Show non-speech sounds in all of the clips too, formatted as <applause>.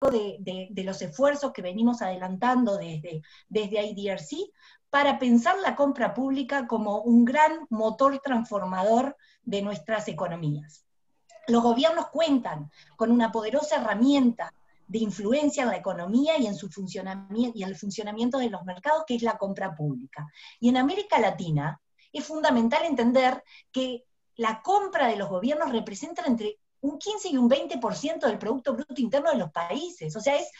de, los esfuerzos que venimos adelantando desde, desde IDRC para pensar la compra pública como un gran motor transformador de nuestras economías. Los gobiernos cuentan con una poderosa herramienta de influencia en la economía y en su funcionamiento y en el funcionamiento de los mercados, que es la compra pública. Y en América Latina es fundamental entender que la compra de los gobiernos representa entre un 15 y un 20% del Producto Bruto Interno de los países. O sea, es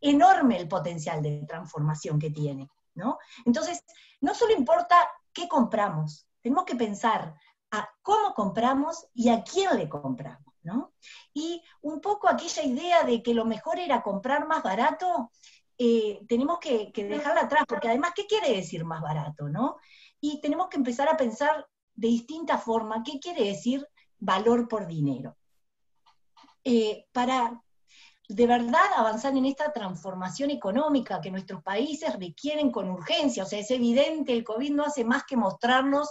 enorme el potencial de transformación que tiene. ¿no? Entonces, no solo importa qué compramos, tenemos que pensar a cómo compramos y a quién le compramos. ¿no? Y un poco aquella idea de que lo mejor era comprar más barato, eh, tenemos que, dejarla atrás, porque además, ¿qué quiere decir más barato? ¿no? Y tenemos que empezar a pensar de distinta forma qué quiere decir valor por dinero. Eh, para de verdad avanzar en esta transformación económica que nuestros países requieren con urgencia. O sea, es evidente, el COVID no hace más que mostrarnos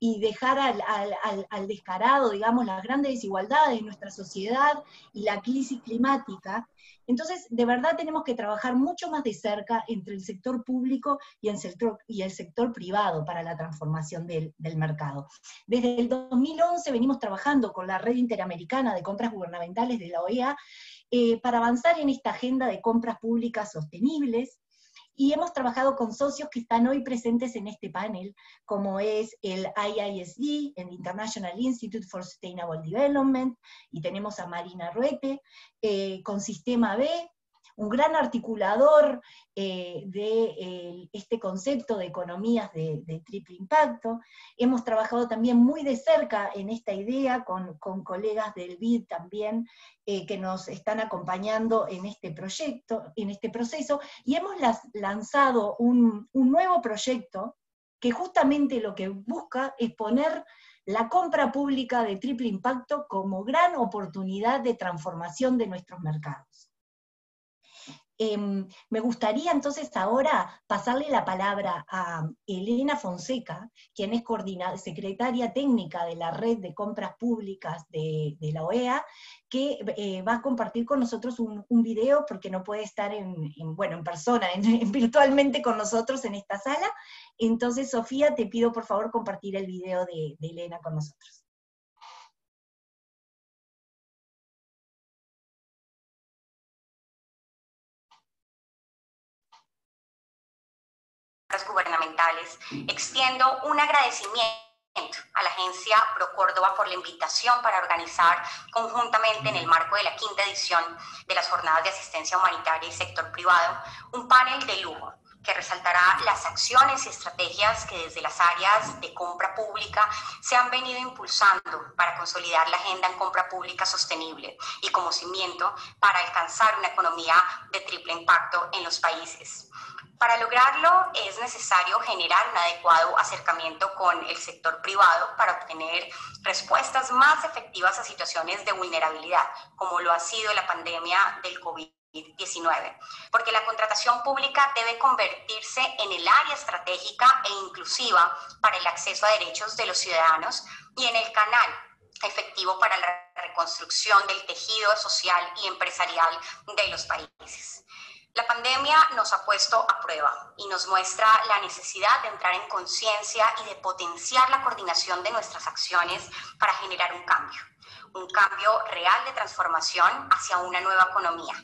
y dejar al, descarado, digamos, las grandes desigualdades de nuestra sociedad y la crisis climática. Entonces, de verdad tenemos que trabajar mucho más de cerca entre el sector público y el sector, y el sector privado para la transformación del, del mercado. Desde el 2011 venimos trabajando con la Red Interamericana de Compras Gubernamentales de la OEA eh, para avanzar en esta agenda de compras públicas sostenibles, y hemos trabajado con socios que están hoy presentes en este panel, como es el IISD, el International Institute for Sustainable Development, y tenemos a Marina Ruete, eh, con Sistema B, un gran articulador eh, de este concepto de economías de, triple impacto. Hemos trabajado también muy de cerca en esta idea con, colegas del BID también eh, que nos están acompañando en este proyecto, en este proceso, y hemos lanzado un, un nuevo proyecto que justamente lo que busca es poner la compra pública de triple impacto como gran oportunidad de transformación de nuestros mercados. Em, me gustaría entonces ahora pasarle la palabra a Elena Fonseca, quien es secretaria técnica de la red de compras públicas de, la OEA, que eh, va a compartir con nosotros un, video porque no puede estar en, bueno, en persona, virtualmente con nosotros en esta sala. Entonces, Sofía, te pido por favor compartir el video de Elena con nosotros. Extiendo un agradecimiento a la agencia Pro Córdoba por la invitación para organizar conjuntamente en el marco de la quinta edición de las jornadas de asistencia humanitaria y sector privado un panel de lujo que resaltará las acciones y estrategias que desde las áreas de compra pública se han venido impulsando para consolidar la agenda en compra pública sostenible y como cimiento para alcanzar una economía de triple impacto en los países. Para lograrlo es necesario generar un adecuado acercamiento con el sector privado para obtener respuestas más efectivas a situaciones de vulnerabilidad, como lo ha sido la pandemia del COVID-19, porque la contratación pública debe convertirse en el área estratégica e inclusiva para el acceso a derechos de los ciudadanos y en el canal efectivo para la reconstrucción del tejido social y empresarial de los países. La pandemia nos ha puesto a prueba y nos muestra la necesidad de entrar en conciencia y de potenciar la coordinación de nuestras acciones para generar un cambio, un cambio real de transformación hacia una nueva economía,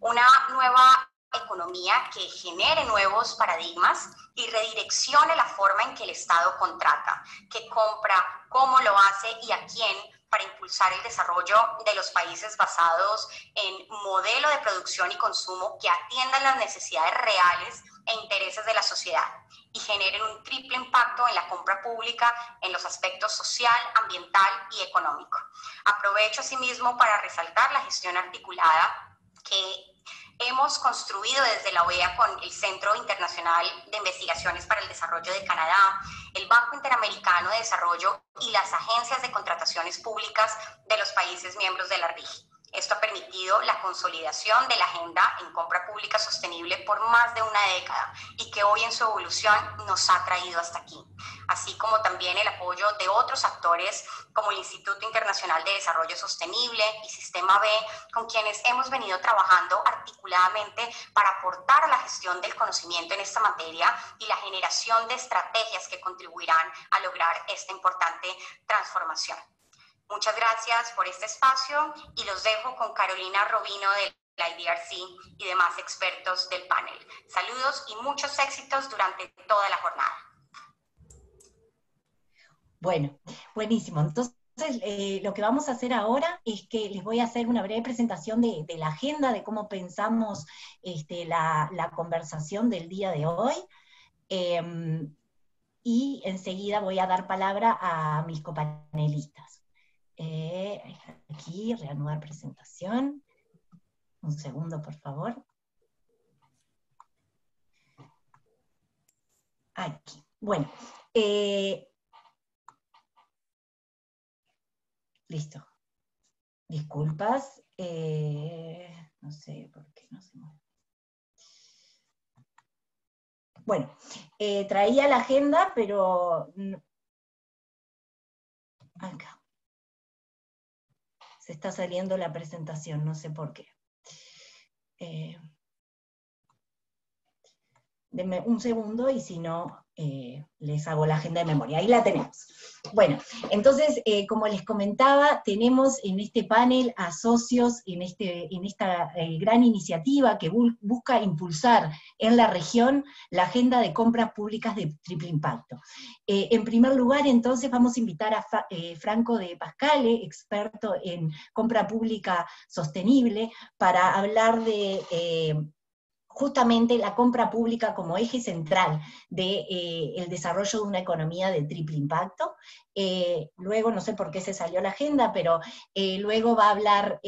una nueva economía que genere nuevos paradigmas y redireccione la forma en que el Estado contrata, que compra, cómo lo hace y a quién para impulsar el desarrollo de los países basados en modelo de producción y consumo que atiendan las necesidades reales e intereses de la sociedad y generen un triple impacto en la compra pública en los aspectos social, ambiental y económico. Aprovecho asimismo para resaltar la gestión articulada que hemos construido desde la OEA con el Centro Internacional de Investigaciones para el Desarrollo de Canadá, el Banco Interamericano de Desarrollo y las agencias de contrataciones públicas de los países miembros de la RIG Esto ha permitido la consolidación de la agenda en compra pública sostenible por más de una década y que hoy en su evolución nos ha traído hasta aquí, así como también el apoyo de otros actores como el Instituto Internacional de Desarrollo Sostenible y Sistema B, con quienes hemos venido trabajando articuladamente para aportar a la gestión del conocimiento en esta materia y la generación de estrategias que contribuirán a lograr esta importante transformación. Muchas gracias por este espacio y los dejo con Carolina Robino del IDRC y demás expertos del panel. Saludos y muchos éxitos durante toda la jornada. Bueno, buenísimo. Entonces, eh, lo que vamos a hacer ahora es que les voy a hacer una breve presentación de, la agenda, de cómo pensamos este, la, conversación del día de hoy. Em, y enseguida voy a dar palabra a mis copanelistas. Eh, aquí, reanudar presentación. Un segundo, por favor. Aquí. Bueno, eh, listo. Disculpas, eh, no sé por qué no se mueve. Bueno, traía la agenda, pero... Acá está saliendo la presentación, no sé por qué. Eh, denme un segundo y si no, eh, les hago la agenda de memoria. Ahí la tenemos. Bueno, entonces, eh, como les comentaba, tenemos en este panel a socios en, este, en esta eh, gran iniciativa que busca impulsar en la región la agenda de compras públicas de triple impacto. en primer lugar, entonces, vamos a invitar a Franco de Pascale, experto en compra pública sostenible, para hablar de justamente la compra pública como eje central del de, eh, desarrollo de una economía de triple impacto. Eh, luego, no sé por qué se salió la agenda, pero eh, luego va a hablar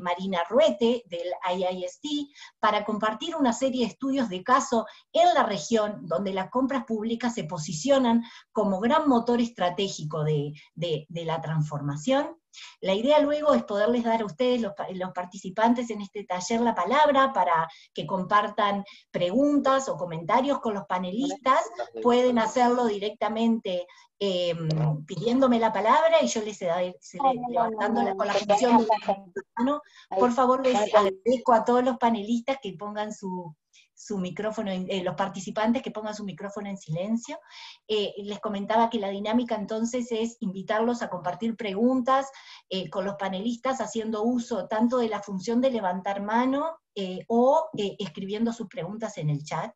Marina Ruete del IIST para compartir una serie de estudios de caso en la región donde las compras públicas se posicionan como gran motor estratégico de, de la transformación. La idea luego es poderles dar a ustedes, los, participantes en este taller, la palabra para que compartan preguntas o comentarios con los panelistas. Pueden hacerlo directamente em, pidiéndome la palabra y yo les daré levantando con la función de la Por favor, les agradezco a todos los panelistas que pongan su, su micrófono, eh, los participantes que pongan su micrófono en silencio. Eh, les comentaba que la dinámica entonces es invitarlos a compartir preguntas eh, con los panelistas haciendo uso tanto de la función de levantar mano o escribiendo sus preguntas en el chat.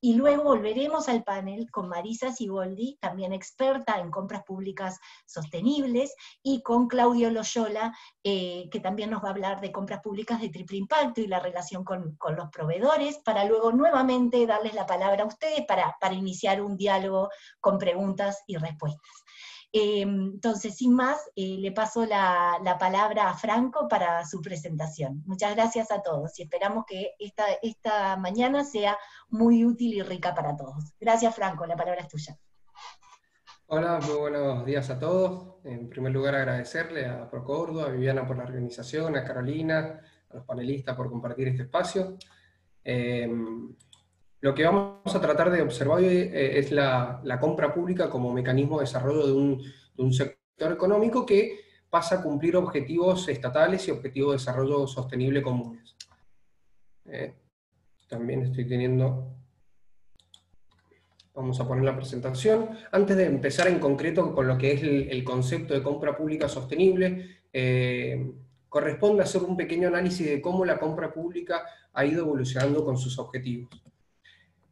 Y luego volveremos al panel con Marisa Siboldi, también experta en compras públicas sostenibles, y con Claudio Loyola, eh, que también nos va a hablar de compras públicas de triple impacto y la relación con, los proveedores, para luego nuevamente darles la palabra a ustedes para, para iniciar un diálogo con preguntas y respuestas. Eh, entonces, sin más, eh, le paso la, palabra a Franco para su presentación. Muchas gracias a todos y esperamos que esta, mañana sea muy útil y rica para todos. Gracias, Franco, la palabra es tuya. Hola, muy buenos días a todos. En primer lugar, agradecerle a Procordo, a Viviana por la organización, a Carolina, a los panelistas por compartir este espacio. Eh, lo que vamos a tratar de observar hoy eh, es la, compra pública como mecanismo de desarrollo de un, sector económico que pasa a cumplir objetivos estatales y objetivos de desarrollo sostenible comunes. Eh, también estoy teniendo... Vamos a poner la presentación. Antes de empezar en concreto con lo que es el, concepto de compra pública sostenible, eh, corresponde hacer un pequeño análisis de cómo la compra pública ha ido evolucionando con sus objetivos.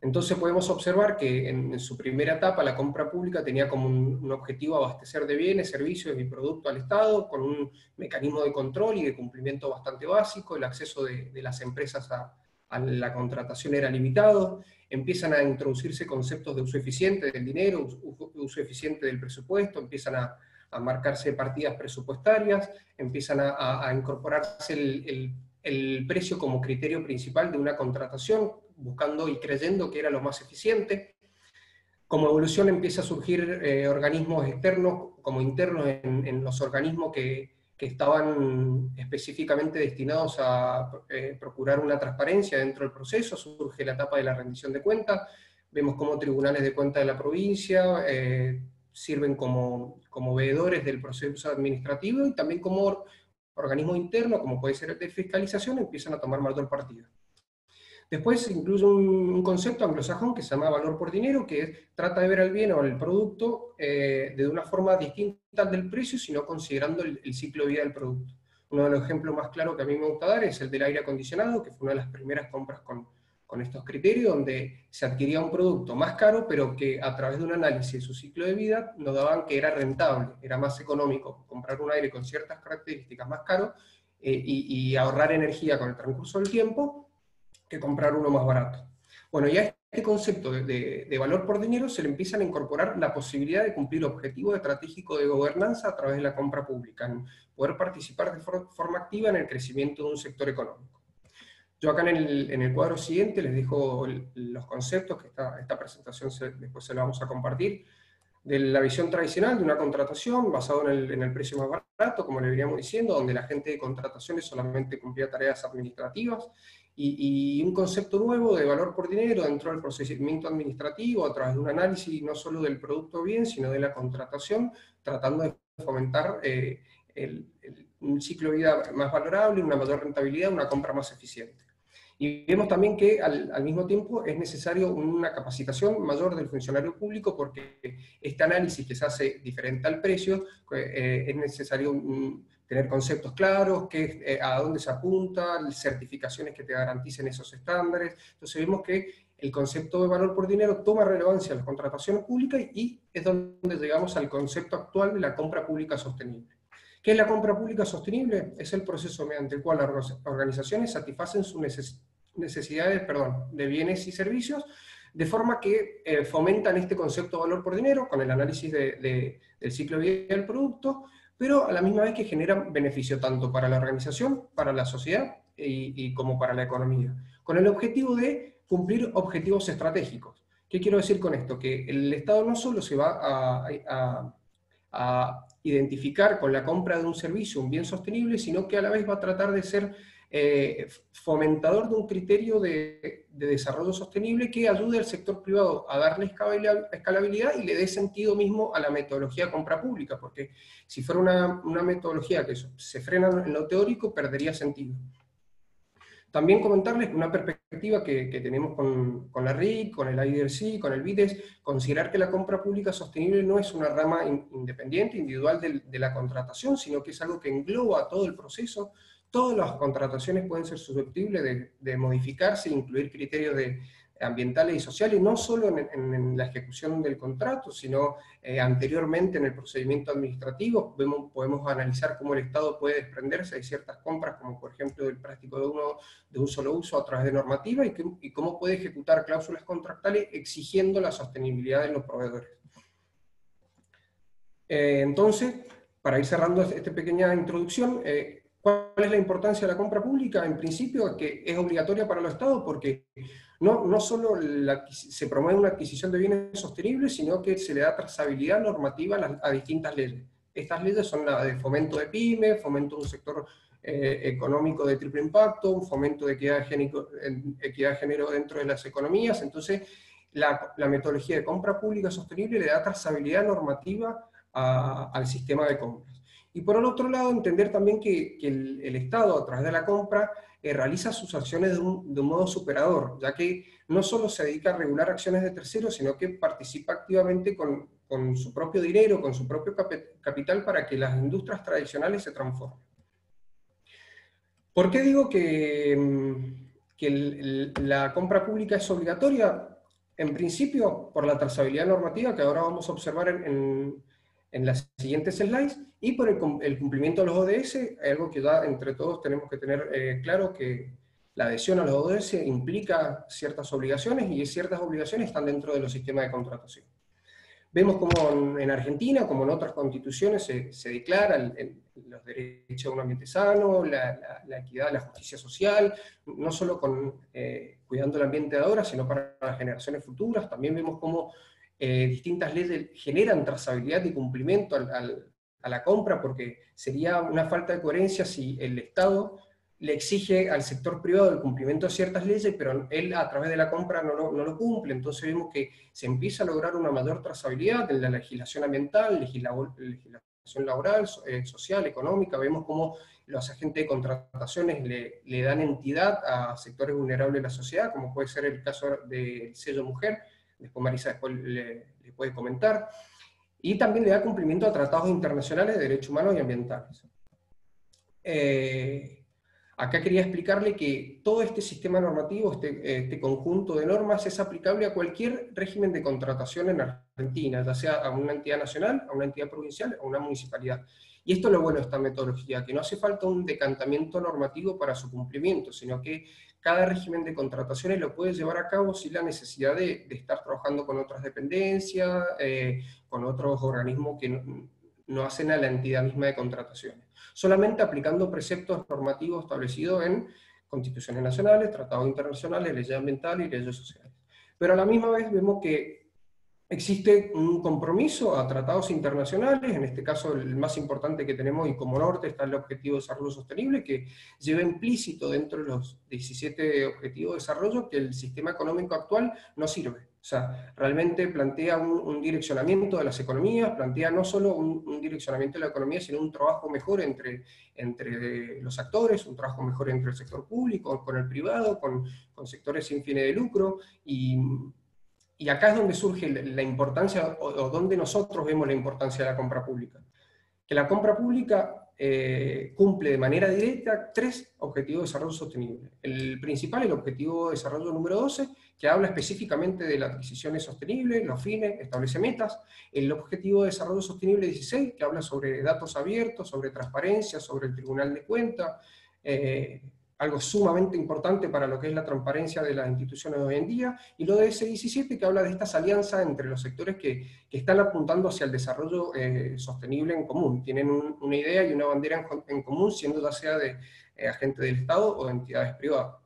Entonces podemos observar que en, su primera etapa la compra pública tenía como un, objetivo abastecer de bienes, servicios y productos al Estado, con un mecanismo de control y de cumplimiento bastante básico, el acceso de, las empresas a, la contratación era limitado, empiezan a introducirse conceptos de uso eficiente del dinero, uso, eficiente del presupuesto, empiezan a, marcarse partidas presupuestarias, empiezan a, incorporarse el, el precio como criterio principal de una contratación, buscando y creyendo que era lo más eficiente. Como evolución empieza a surgir eh, organismos externos como internos en, los organismos que, que estaban específicamente destinados a eh, procurar una transparencia dentro del proceso, surge la etapa de la rendición de cuentas, vemos cómo tribunales de cuenta de la provincia eh, sirven como, como veedores del proceso administrativo y también como organismo interno, como puede ser el de fiscalización, empiezan a tomar mayor partido. Después incluye un, concepto anglosajón que se llama valor por dinero, que trata de ver el bien o el producto eh, de una forma distinta del precio, sino considerando el, ciclo de vida del producto. Uno de los ejemplos más claros que a mí me gusta dar es el del aire acondicionado, que fue una de las primeras compras con, con estos criterios, donde se adquiría un producto más caro, pero que a través de un análisis de su ciclo de vida nos daban que era rentable, era más económico comprar un aire con ciertas características más caro eh, y, y ahorrar energía con el transcurso del tiempo, que comprar uno más barato. Bueno, ya este concepto de, valor por dinero se le empiezan a incorporar la posibilidad de cumplir objetivos estratégicos de gobernanza a través de la compra pública, poder participar de forma activa en el crecimiento de un sector económico. Yo acá en el, cuadro siguiente les dejo los conceptos, que esta presentación después se la vamos a compartir, de la visión tradicional de una contratación basado en el, precio más barato, como le veníamos diciendo, donde la gente de contrataciones solamente cumplía tareas administrativas, y, un concepto nuevo de valor por dinero dentro del procedimiento administrativo a través de un análisis no solo del producto bien, sino de la contratación, tratando de fomentar eh, un ciclo de vida más valorable, una mayor rentabilidad, una compra más eficiente. Y vemos también que al, mismo tiempo es necesario una capacitación mayor del funcionario público porque este análisis que se hace diferente al precio, eh, es necesario tener conceptos claros, que, eh, a dónde se apunta, certificaciones que te garanticen esos estándares. Entonces vemos que el concepto de valor por dinero toma relevancia en las contrataciones públicas y es donde llegamos al concepto actual de la compra pública sostenible. ¿Qué es la compra pública sostenible? Es el proceso mediante el cual las organizaciones satisfacen sus necesidades perdón, de bienes y servicios de forma que eh, fomentan este concepto de valor por dinero con el análisis del ciclo de vida del producto, pero a la misma vez que generan beneficio tanto para la organización, para la sociedad y, como para la economía, con el objetivo de cumplir objetivos estratégicos. ¿Qué quiero decir con esto? Que el Estado no solo se va a identificar con la compra de un servicio un bien sostenible, sino que a la vez va a tratar de ser eh, fomentador de un criterio de, desarrollo sostenible que ayude al sector privado a darle escalabilidad y le dé sentido mismo a la metodología de compra pública, porque si fuera una, metodología que se frena en lo teórico, perdería sentido. También comentarles una perspectiva que, tenemos con, la RIC, con el IDRC, con el BIDES, considerar que la compra pública sostenible no es una rama independiente, individual de, la contratación, sino que es algo que engloba todo el proceso. Todas las contrataciones pueden ser susceptibles de, modificarse, incluir criterios de, ambientales y sociales, no solo en, la ejecución del contrato, sino eh, anteriormente en el procedimiento administrativo, podemos analizar cómo el Estado puede desprenderse de ciertas compras, como por ejemplo del plástico de, uno, de un solo uso a través de normativa, y, cómo puede ejecutar cláusulas contractuales exigiendo la sostenibilidad de los proveedores. Eh, entonces, para ir cerrando esta pequeña introducción, eh, ¿cuál es la importancia de la compra pública? En principio, que es obligatoria para los Estados porque no, no solo se promueve una adquisición de bienes sostenibles, sino que se le da trazabilidad normativa a, distintas leyes. Estas leyes son la de fomento de pyme, fomento de un sector eh, económico de triple impacto, fomento de equidad de género dentro de las economías. Entonces, la, metodología de compra pública sostenible le da trazabilidad normativa al sistema de compras. Y por el otro lado, entender también que, el, Estado, a través de la compra, eh, realiza sus acciones de un, modo superador, ya que no solo se dedica a regular acciones de terceros, sino que participa activamente con, su propio dinero, con su propio capital, para que las industrias tradicionales se transformen. ¿Por qué digo que, mm, la compra pública es obligatoria? En principio, por la trazabilidad normativa que ahora vamos a observar en las siguientes slides, y por el, cumplimiento de los ODS, algo que ya entre todos tenemos que tener eh, claro que la adhesión a los ODS implica ciertas obligaciones y ciertas obligaciones están dentro de los sistemas de contratación. Vemos como en Argentina, como en otras constituciones, se, se declaran los derechos a un ambiente sano, la, equidad, la justicia social, no solo con, eh, cuidando el ambiente de ahora, sino para las generaciones futuras. También vemos cómo eh, distintas leyes generan trazabilidad y cumplimiento al, a la compra, porque sería una falta de coherencia si el Estado le exige al sector privado el cumplimiento de ciertas leyes, pero él a través de la compra no lo, no lo cumple. Entonces vemos que se empieza a lograr una mayor trazabilidad en la legislación ambiental, legislación laboral, eh, social, económica. Vemos cómo los agentes de contrataciones le, le, dan entidad a sectores vulnerables de la sociedad, como puede ser el caso del sello mujer, después Marisa después le, le puede comentar, y también le da cumplimiento a tratados internacionales de derechos humanos y ambientales. Eh, Acá quería explicarle que todo este sistema normativo, este, este, conjunto de normas, es aplicable a cualquier régimen de contratación en Argentina, ya sea a una entidad nacional, a una entidad provincial o a una municipalidad. Y esto es lo bueno de esta metodología, que no hace falta un decantamiento normativo para su cumplimiento, sino que cada régimen de contrataciones lo puede llevar a cabo sin la necesidad de, estar trabajando con otras dependencias, eh, con otros organismos que no, no hacen a la entidad misma de contrataciones solamente aplicando preceptos normativos establecidos en constituciones nacionales, tratados internacionales, leyes ambientales y leyes sociales. Pero a la misma vez vemos que existe un compromiso a tratados internacionales, en este caso el más importante que tenemos y como norte está el Objetivo de Desarrollo Sostenible, que lleva implícito dentro de los 17 Objetivos de Desarrollo que el sistema económico actual no sirve. O sea, realmente plantea un, direccionamiento de las economías, plantea no solo un, direccionamiento de la economía, sino un trabajo mejor entre, entre los actores, un trabajo mejor entre el sector público, con el privado, con, con sectores sin fines de lucro, y, y, acá es donde surge la importancia, o, donde nosotros vemos la importancia de la compra pública. Que la compra pública eh, cumple de manera directa tres objetivos de desarrollo sostenible. El principal, el objetivo de desarrollo número 12, que habla específicamente de las adquisiciones sostenibles, los fines, establece metas. El objetivo de desarrollo sostenible 16, que habla sobre datos abiertos, sobre transparencia, sobre el Tribunal de Cuentas, eh, algo sumamente importante para lo que es la transparencia de las instituciones hoy en día, y lo de S17 que habla de estas alianzas entre los sectores que, que están apuntando hacia el desarrollo eh, sostenible en común, tienen una idea y una bandera en, común, siendo ya sea de eh, agentes del Estado o de entidades privadas.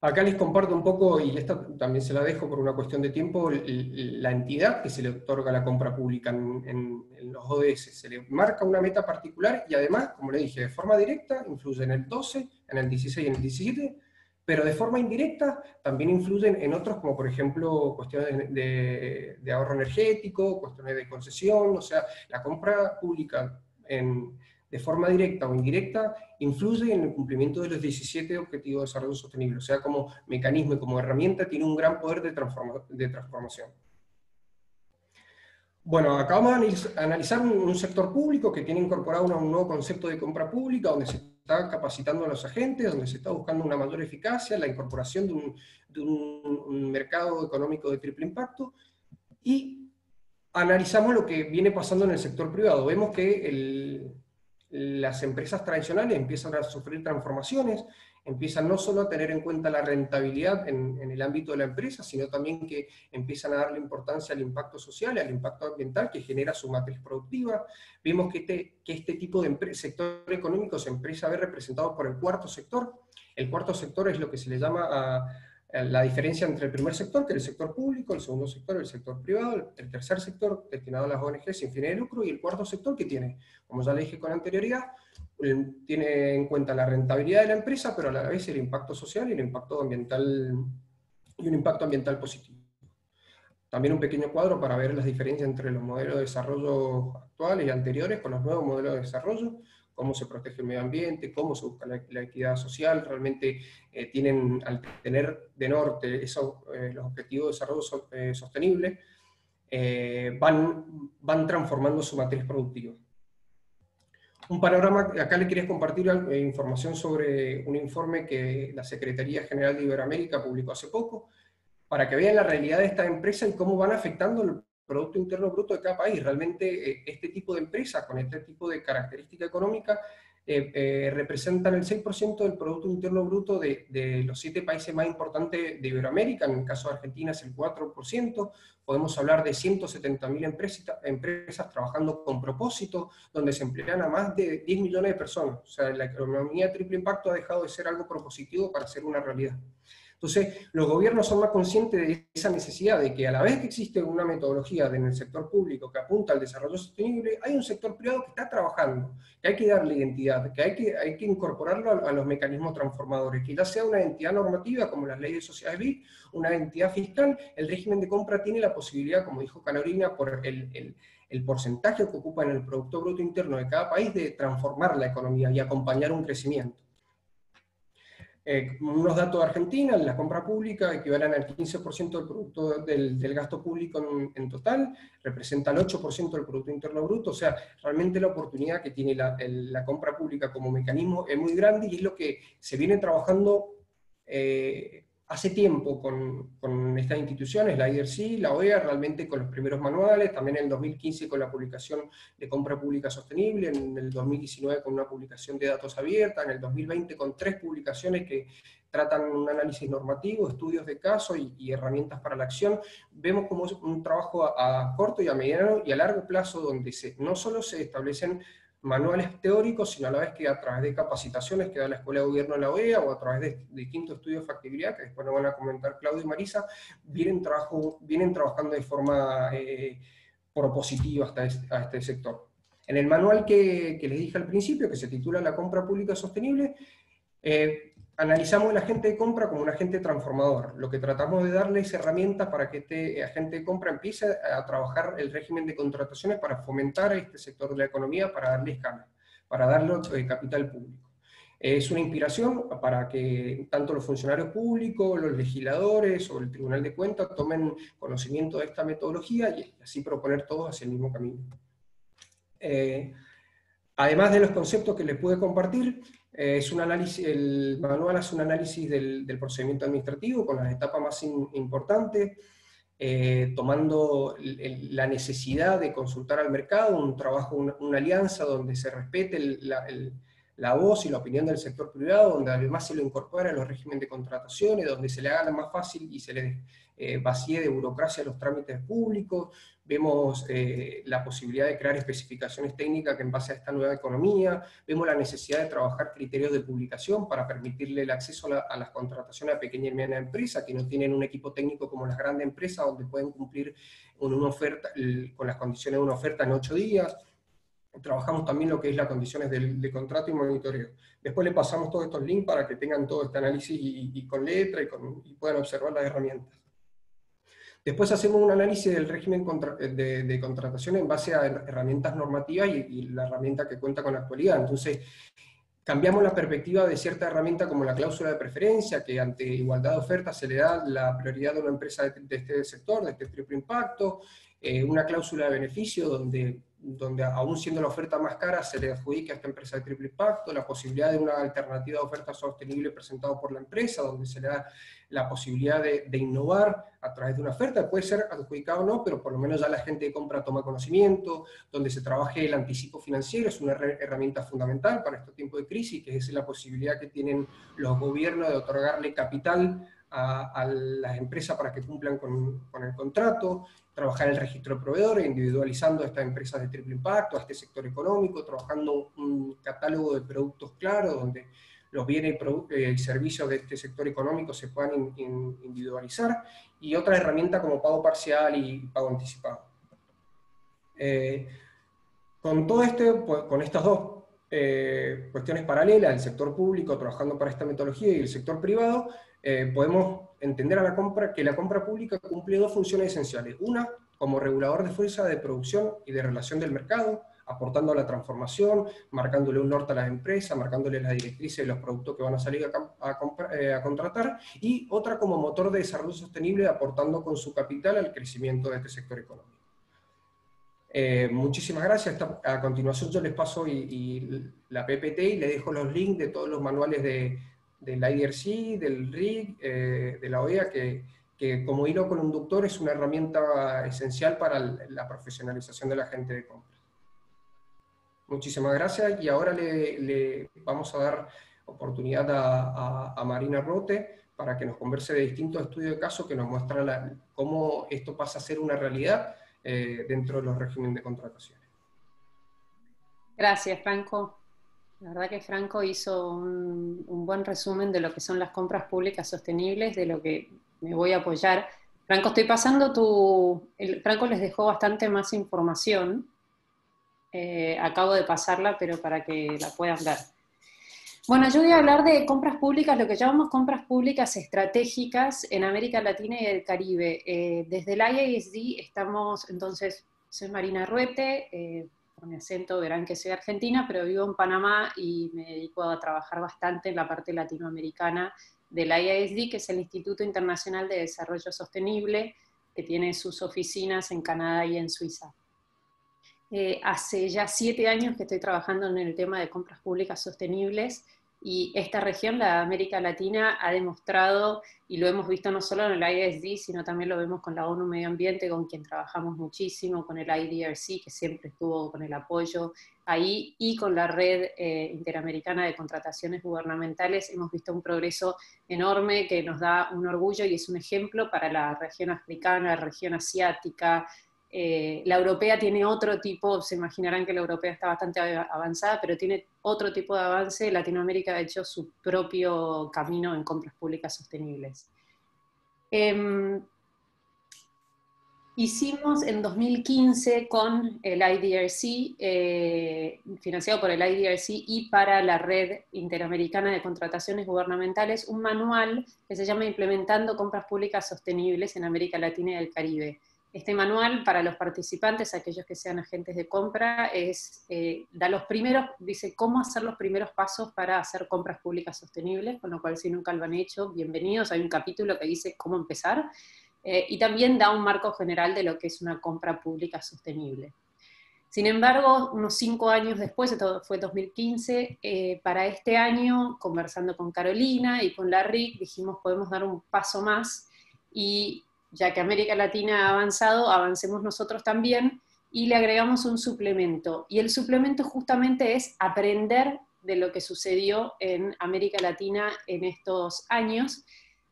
Acá les comparto un poco, y esta también se la dejo por una cuestión de tiempo, la entidad que se le otorga la compra pública en, los ODS. Se le marca una meta particular y además, como le dije, de forma directa influye en el 12, en el 16 y en el 17, pero de forma indirecta también influyen en otros, como por ejemplo cuestiones de, de ahorro energético, cuestiones de concesión, o sea, la compra pública en de forma directa o indirecta, influye en el cumplimiento de los 17 Objetivos de Desarrollo Sostenible. O sea, como mecanismo y como herramienta tiene un gran poder de, de transformación. Bueno, acá vamos a analizar un, sector público que tiene incorporado un nuevo concepto de compra pública, donde se está capacitando a los agentes, donde se está buscando una mayor eficacia, la incorporación de un, de un mercado económico de triple impacto, y analizamos lo que viene pasando en el sector privado. Vemos que el, las empresas tradicionales empiezan a sufrir transformaciones, empiezan no solo a tener en cuenta la rentabilidad en, el ámbito de la empresa, sino también que empiezan a darle importancia al impacto social al impacto ambiental que genera su matriz productiva. Vimos que este, que este tipo de sector económico se empieza a ver representado por el cuarto sector. El cuarto sector es lo que se le llama a la diferencia entre el primer sector, que es el sector público, el segundo sector, el sector privado, el tercer sector destinado a las ONG sin fines de lucro y el cuarto sector que tiene, como ya le dije con anterioridad, tiene en cuenta la rentabilidad de la empresa, pero a la vez el impacto social y el impacto ambiental y un impacto ambiental positivo. También un pequeño cuadro para ver las diferencias entre los modelos de desarrollo actuales y anteriores con los nuevos modelos de desarrollo cómo se protege el medio ambiente, cómo se busca la, equidad social, realmente eh, tienen, al tener de norte esos, eh, los objetivos de desarrollo eh, sostenible, van, van transformando su matriz productiva. Un panorama, acá le quería compartir información sobre un informe que la Secretaría General de Iberoamérica publicó hace poco, para que vean la realidad de esta empresa y cómo van afectando el Producto Interno Bruto de cada país. Realmente eh, este tipo de empresas con este tipo de característica económica eh, eh, representan el 6% del Producto Interno Bruto de, los siete países más importantes de Iberoamérica, en el caso de Argentina es el 4%, podemos hablar de 170.000 empresas, empresas trabajando con propósito, donde se emplean a más de 10 millones de personas. O sea, la economía triple impacto ha dejado de ser algo propositivo para ser una realidad. Entonces, los gobiernos son más conscientes de esa necesidad de que a la vez que existe una metodología en el sector público que apunta al desarrollo sostenible, hay un sector privado que está trabajando, que hay que darle identidad, que hay que, incorporarlo a, los mecanismos transformadores, que ya sea una entidad normativa como las leyes de sociedades BIC, una entidad fiscal, el régimen de compra tiene la posibilidad, como dijo Carolina, por el, el porcentaje que ocupa en el Producto Bruto Interno de cada país de transformar la economía y acompañar un crecimiento. Eh, unos datos de Argentina, la compra pública equivalen al 15% del, producto, del, gasto público en, total, representa el 8% del Producto Interno Bruto, o sea, realmente la oportunidad que tiene la, compra pública como mecanismo es muy grande y es lo que se viene trabajando eh, hace tiempo con, estas instituciones, la IRC, la OEA, realmente con los primeros manuales, también en el 2015 con la publicación de compra pública sostenible, en el 2019 con una publicación de datos abierta, en el 2020 con tres publicaciones que tratan un análisis normativo, estudios de caso y, herramientas para la acción. Vemos como es un trabajo a, a, corto y a mediano y a largo plazo donde se, no solo se establecen manuales teóricos, sino a la vez que a través de capacitaciones que da la Escuela de Gobierno de la OEA o a través de distintos estudios de factibilidad, que después nos van a comentar Claudio y Marisa, vienen, vienen trabajando de forma eh, propositiva hasta este, a este sector. En el manual que, que, les dije al principio, que se titula La compra pública sostenible, eh, analizamos el agente de compra como un agente transformador. Lo que tratamos de darle es herramientas para que este agente de compra empiece a trabajar el régimen de contrataciones para fomentar este sector de la economía, para darle escala, para darle eh, capital público. Es una inspiración para que tanto los funcionarios públicos, los legisladores o el Tribunal de Cuentas tomen conocimiento de esta metodología y así proponer todos hacia el mismo camino. Eh, además de los conceptos que les pude compartir, es un análisis, el manual hace un análisis del, procedimiento administrativo con las etapas más importantes, eh, tomando la necesidad de consultar al mercado, un trabajo, una, alianza donde se respete la, voz y la opinión del sector privado, donde además se lo incorpora a los regímenes de contrataciones, donde se le haga más fácil y se le eh, vacíe de burocracia los trámites públicos, vemos eh, la posibilidad de crear especificaciones técnicas que en base a esta nueva economía, vemos la necesidad de trabajar criterios de publicación para permitirle el acceso a, las contrataciones a pequeña y mediana empresa, que no tienen un equipo técnico como las grandes empresas, donde pueden cumplir una oferta, con las condiciones de una oferta en ocho días, trabajamos también lo que es las condiciones de, contrato y monitoreo. Después le pasamos todos estos links para que tengan todo este análisis y, con letra y puedan observar las herramientas. Después hacemos un análisis del régimen de, contratación en base a herramientas normativas y, la herramienta que cuenta con la actualidad. Entonces, cambiamos la perspectiva de cierta herramienta como la cláusula de preferencia, que ante igualdad de ofertas se le da la prioridad a una empresa de, este sector, de este triple impacto, eh, una cláusula de beneficio donde donde aún siendo la oferta más cara se le adjudica a esta empresa de triple impacto, la posibilidad de una alternativa de oferta sostenible presentado por la empresa, donde se le da la posibilidad de, innovar a través de una oferta, puede ser adjudicado o no, pero por lo menos ya la gente de compra toma conocimiento, donde se trabaje el anticipo financiero, es una herramienta fundamental para este tiempo de crisis, que es la posibilidad que tienen los gobiernos de otorgarle capital a, las empresas para que cumplan con, el contrato, trabajar el registro de proveedores, individualizando a estas empresas de triple impacto, a este sector económico, trabajando un catálogo de productos claros, donde los bienes y, servicios de este sector económico se puedan individualizar, y otra herramienta como pago parcial y pago anticipado. Eh, con todo esto, pues, con estas dos eh, cuestiones paralelas, el sector público trabajando para esta metodología y el sector privado, eh, podemos entender a la compra que la compra pública cumple dos funciones esenciales. Una, como regulador de fuerza de producción y de relación del mercado, aportando a la transformación, marcándole un norte a las empresas, marcándole las directrices de los productos que van a salir a, eh, a, contratar, y otra como motor de desarrollo sostenible, aportando con su capital al crecimiento de este sector económico. Eh, muchísimas gracias. A continuación yo les paso la PPT y les dejo los links de todos los manuales de, del IRC, del RIG, eh, de la OEA, que, que, como hilo conductor es una herramienta esencial para la profesionalización de la gente de compra. Muchísimas gracias y ahora le, vamos a dar oportunidad a, Marina Rote para que nos converse de distintos estudios de caso que nos muestran cómo esto pasa a ser una realidad eh, dentro de los regímenes de contrataciones. Gracias, Franco. La verdad que Franco hizo un, buen resumen de lo que son las compras públicas sostenibles, de lo que me voy a apoyar. Franco, estoy pasando tu... Franco les dejó bastante más información. Eh, acabo de pasarla, pero para que la puedan ver. Bueno, yo voy a hablar de compras públicas, lo que llamamos compras públicas estratégicas en América Latina y el Caribe. Eh, desde el IASD estamos, entonces, soy Marina Ruete, eh, por mi acento verán que soy argentina, pero vivo en Panamá y me dedico a trabajar bastante en la parte latinoamericana del IASD, que es el Instituto Internacional de Desarrollo Sostenible, que tiene sus oficinas en Canadá y en Suiza. Eh, hace ya siete años que estoy trabajando en el tema de compras públicas sostenibles y esta región, la América Latina, ha demostrado, y lo hemos visto no solo en el ISD, sino también lo vemos con la ONU Medio Ambiente, con quien trabajamos muchísimo, con el IDRC, que siempre estuvo con el apoyo ahí, y con la red eh, interamericana de contrataciones gubernamentales, hemos visto un progreso enorme que nos da un orgullo y es un ejemplo para la región africana, región asiática, eh, la europea tiene otro tipo, se imaginarán que la europea está bastante avanzada, pero tiene otro tipo de avance. Latinoamérica ha hecho su propio camino en compras públicas sostenibles. Em, hicimos en 2015 con el IDRC, eh, financiado por el IDRC y para la Red Interamericana de Contrataciones Gubernamentales, un manual que se llama Implementando Compras Públicas Sostenibles en América Latina y el Caribe este manual para los participantes, aquellos que sean agentes de compra, es, eh, da los primeros, dice cómo hacer los primeros pasos para hacer compras públicas sostenibles, con lo cual si nunca lo han hecho, bienvenidos. Hay un capítulo que dice cómo empezar. Eh, y también da un marco general de lo que es una compra pública sostenible. Sin embargo, unos cinco años después, esto fue 2015, eh, para este año, conversando con Carolina y con la RIC, dijimos podemos dar un paso más y ya que América Latina ha avanzado, avancemos nosotros también y le agregamos un suplemento. Y el suplemento justamente es aprender de lo que sucedió en América Latina en estos años,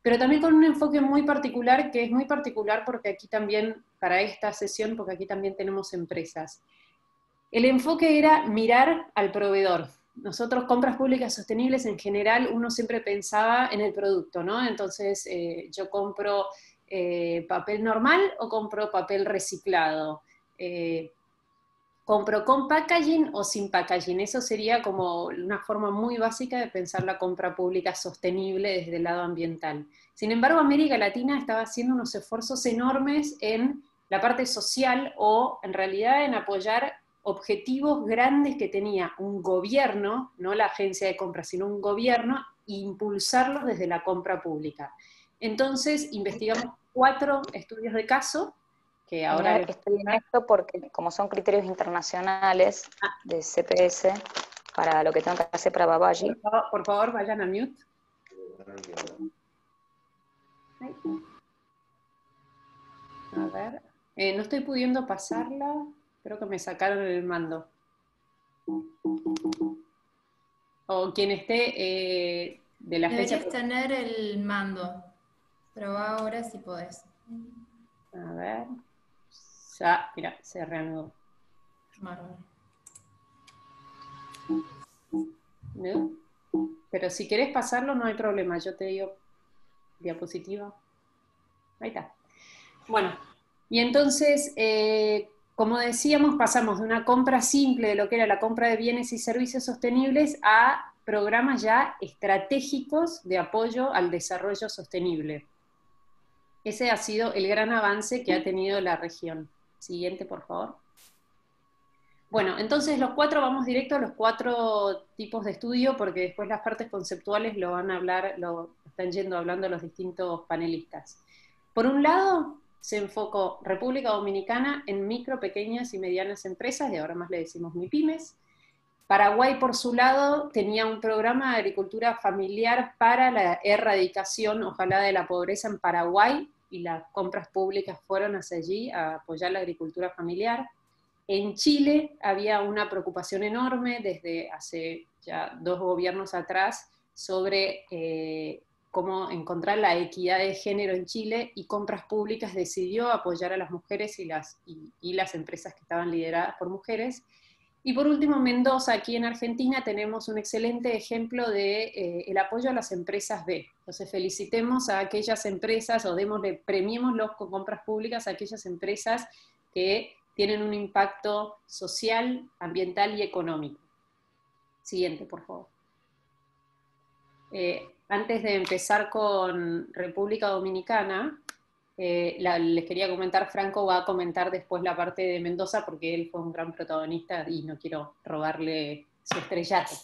pero también con un enfoque muy particular, que es muy particular porque aquí también, para esta sesión, porque aquí también tenemos empresas. El enfoque era mirar al proveedor. Nosotros, compras públicas sostenibles en general, uno siempre pensaba en el producto, ¿no? Entonces, eh, yo compro eh, papel normal o compro papel reciclado. Eh, compro con packaging o sin packaging. Eso sería como una forma muy básica de pensar la compra pública sostenible desde el lado ambiental. Sin embargo, América Latina estaba haciendo unos esfuerzos enormes en la parte social o en realidad en apoyar objetivos grandes que tenía un gobierno, no la agencia de compra, sino un gobierno, e impulsarlos desde la compra pública. Entonces, investigamos cuatro estudios de caso, que ahora... Estoy en esto porque como son criterios internacionales ah. de CPS, para lo que tengo que hacer para Babaji. Por favor, vayan a mute. A ver, eh, no estoy pudiendo pasarla, creo que me sacaron el mando. O quien esté eh, de la agencia... Deberías tener el mando. Probá ahora si podés. A ver. Ya, mira, se reanudó. ¿No? Pero si querés pasarlo no hay problema, yo te digo diapositiva. Ahí está. Bueno, y entonces, eh, como decíamos, pasamos de una compra simple de lo que era la compra de bienes y servicios sostenibles a programas ya estratégicos de apoyo al desarrollo sostenible. Ese ha sido el gran avance que ha tenido la región. Siguiente, por favor. Bueno, entonces los cuatro, vamos directo a los cuatro tipos de estudio, porque después las partes conceptuales lo van a hablar, lo están yendo hablando los distintos panelistas. Por un lado, se enfocó República Dominicana en micro, pequeñas y medianas empresas, y ahora más le decimos MIPIMES. Paraguay, por su lado, tenía un programa de agricultura familiar para la erradicación, ojalá, de la pobreza en Paraguay, y las compras públicas fueron hacia allí a apoyar la agricultura familiar. En Chile había una preocupación enorme desde hace ya dos gobiernos atrás sobre eh, cómo encontrar la equidad de género en Chile y Compras Públicas decidió apoyar a las mujeres y las, y las empresas que estaban lideradas por mujeres. Y por último, Mendoza, aquí en Argentina, tenemos un excelente ejemplo de eh, apoyo a las empresas B. Entonces, felicitemos a aquellas empresas o démosle, premiémoslos con compras públicas a aquellas empresas que tienen un impacto social, ambiental y económico. Siguiente, por favor. Eh, antes de empezar con República Dominicana, eh, les quería comentar, Franco va a comentar después la parte de Mendoza porque él fue un gran protagonista y no quiero robarle su estrellato.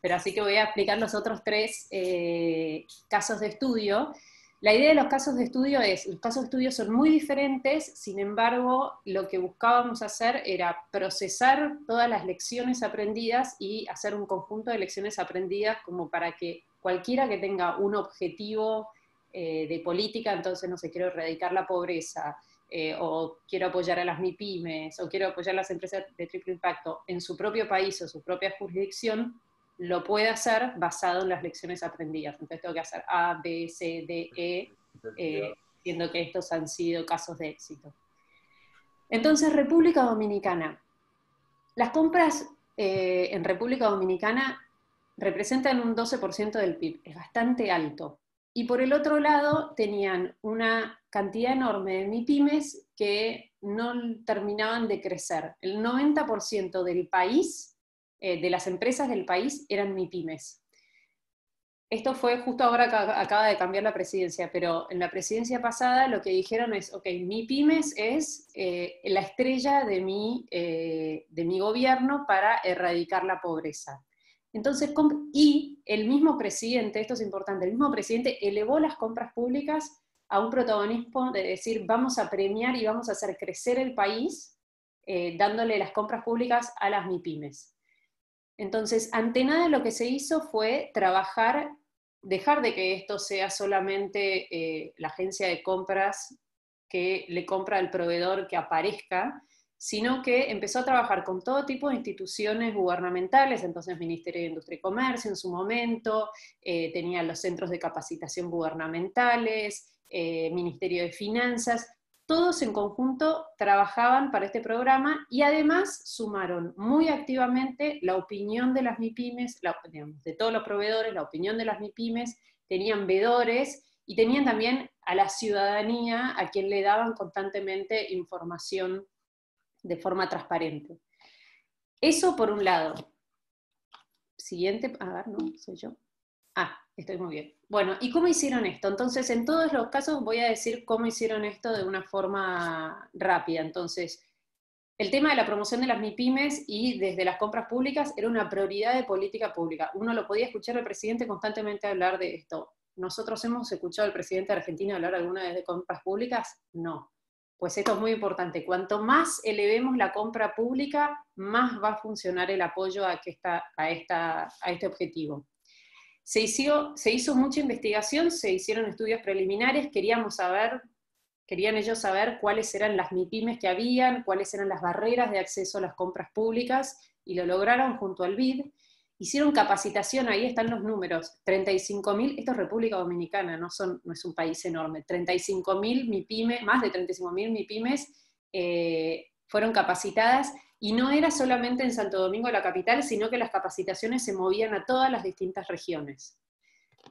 Pero así que voy a explicar los otros tres eh, casos de estudio. La idea de los casos de estudio es, los casos de estudio son muy diferentes, sin embargo, lo que buscábamos hacer era procesar todas las lecciones aprendidas y hacer un conjunto de lecciones aprendidas como para que cualquiera que tenga un objetivo eh, de política, entonces no sé, quiero erradicar la pobreza, eh, o quiero apoyar a las MIPIMES, o quiero apoyar a las empresas de triple impacto en su propio país o su propia jurisdicción, lo puede hacer basado en las lecciones aprendidas. Entonces tengo que hacer A, B, C, D, E, eh, viendo que estos han sido casos de éxito. Entonces, República Dominicana. Las compras en República Dominicana representan un 12% del PIB, es bastante alto. Y por el otro lado, tenían una cantidad enorme de MIPIMES que no terminaban de crecer. El 90% del país, eh, de las empresas del país, eran MIPIMES. Esto fue justo ahora que acaba de cambiar la presidencia, pero en la presidencia pasada lo que dijeron es, ok, MIPIMES es eh, la estrella de mi, eh, de mi gobierno para erradicar la pobreza. Entonces, y el mismo presidente, esto es importante, el mismo presidente elevó las compras públicas a un protagonismo de decir, vamos a premiar y vamos a hacer crecer el país eh, dándole las compras públicas a las MIPIMES. Entonces, ante nada lo que se hizo fue trabajar, dejar de que esto sea solamente eh, la agencia de compras que le compra al proveedor que aparezca, sino que empezó a trabajar con todo tipo de instituciones gubernamentales, entonces Ministerio de Industria y Comercio en su momento, eh, tenía los centros de capacitación gubernamentales, eh, Ministerio de Finanzas, todos en conjunto trabajaban para este programa y además sumaron muy activamente la opinión de las MIPIMES, de todos los proveedores, la opinión de las MIPIMES, tenían vedores y tenían también a la ciudadanía a quien le daban constantemente información de forma transparente. Eso por un lado. Siguiente, a ver, no, soy yo. Ah, estoy muy bien. Bueno, ¿y cómo hicieron esto? Entonces, en todos los casos voy a decir cómo hicieron esto de una forma rápida. Entonces, el tema de la promoción de las MIPIMES y desde las compras públicas era una prioridad de política pública. Uno lo podía escuchar al presidente constantemente hablar de esto. ¿Nosotros hemos escuchado al presidente de Argentina hablar alguna vez de compras públicas? No pues esto es muy importante. Cuanto más elevemos la compra pública, más va a funcionar el apoyo a, este objetivo. Se hizo, se hizo mucha investigación, se hicieron estudios preliminares, queríamos saber, querían ellos saber cuáles eran las MIPIMES que habían, cuáles eran las barreras de acceso a las compras públicas, y lo lograron junto al BID. Hicieron capacitación, ahí están los números, 35.000, esto es República Dominicana, no, son, no es un país enorme, 35.000 MIPIMES, más de 35.000 MIPIMES eh, fueron capacitadas y no era solamente en Santo Domingo la capital, sino que las capacitaciones se movían a todas las distintas regiones.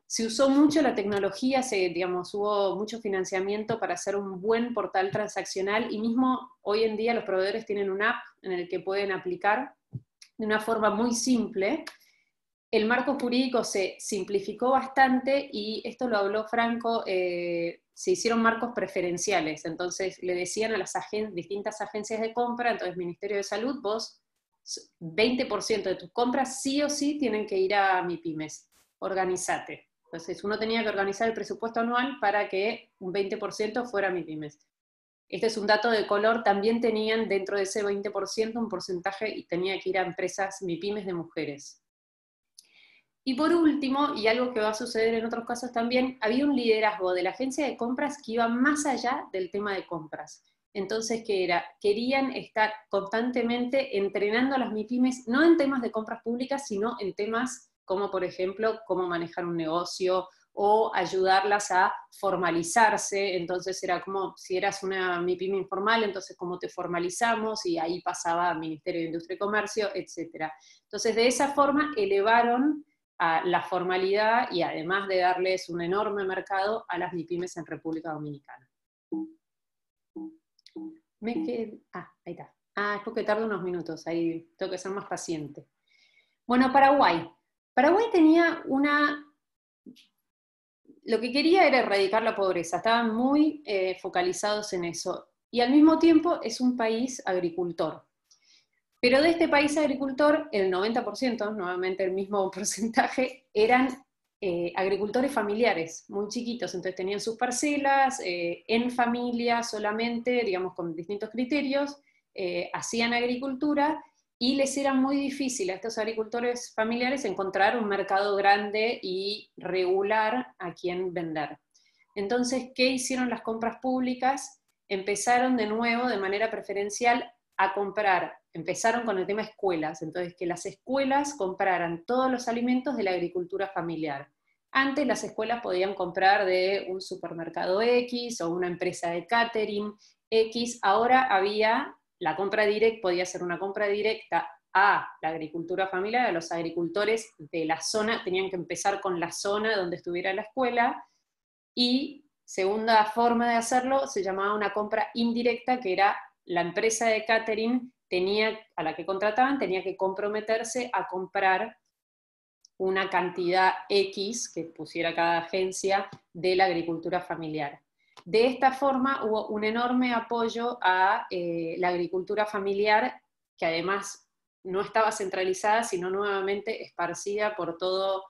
Se usó mucho la tecnología, se, digamos, hubo mucho financiamiento para hacer un buen portal transaccional y mismo hoy en día los proveedores tienen una app en el que pueden aplicar de una forma muy simple el marco jurídico se simplificó bastante y esto lo habló Franco, eh, se hicieron marcos preferenciales, entonces le decían a las distintas agencias de compra, entonces Ministerio de Salud, vos 20% de tus compras sí o sí tienen que ir a MIPIMES, organizate. Entonces uno tenía que organizar el presupuesto anual para que un 20% fuera MIPIMES. Este es un dato de color, también tenían dentro de ese 20% un porcentaje y tenía que ir a empresas MIPIMES de mujeres. Y por último, y algo que va a suceder en otros casos también, había un liderazgo de la agencia de compras que iba más allá del tema de compras. Entonces, ¿qué era? Querían estar constantemente entrenando a las MIPIMES, no en temas de compras públicas, sino en temas como, por ejemplo, cómo manejar un negocio o ayudarlas a formalizarse, entonces era como, si eras una MIPYME informal, entonces cómo te formalizamos, y ahí pasaba a Ministerio de Industria y Comercio, etc. Entonces de esa forma elevaron a la formalidad y además de darles un enorme mercado a las MIPYMES en República Dominicana. Me Ah, ahí está. Ah, es porque tarda unos minutos, ahí tengo que ser más paciente. Bueno, Paraguay. Paraguay tenía una... Lo que quería era erradicar la pobreza, estaban muy eh, focalizados en eso. Y al mismo tiempo es un país agricultor. Pero de este país agricultor, el 90%, nuevamente el mismo <laughs> porcentaje, eran eh, agricultores familiares, muy chiquitos, entonces tenían sus parcelas eh, en familia solamente, digamos, con distintos criterios, eh, hacían agricultura y les era muy difícil a estos agricultores familiares encontrar un mercado grande y regular a quien vender. Entonces, ¿qué hicieron las compras públicas? Empezaron de nuevo de manera preferencial a comprar, empezaron con el tema escuelas, entonces que las escuelas compraran todos los alimentos de la agricultura familiar. Antes las escuelas podían comprar de un supermercado X o una empresa de catering X, ahora había la compra directa, podía ser una compra directa a la agricultura familiar, a los agricultores de la zona, tenían que empezar con la zona donde estuviera la escuela, y segunda forma de hacerlo se llamaba una compra indirecta, que era la empresa de catering tenía, a la que contrataban tenía que comprometerse a comprar una cantidad X que pusiera cada agencia de la agricultura familiar. De esta forma hubo un enorme apoyo a eh, la agricultura familiar, que además no estaba centralizada, sino nuevamente esparcida por todo,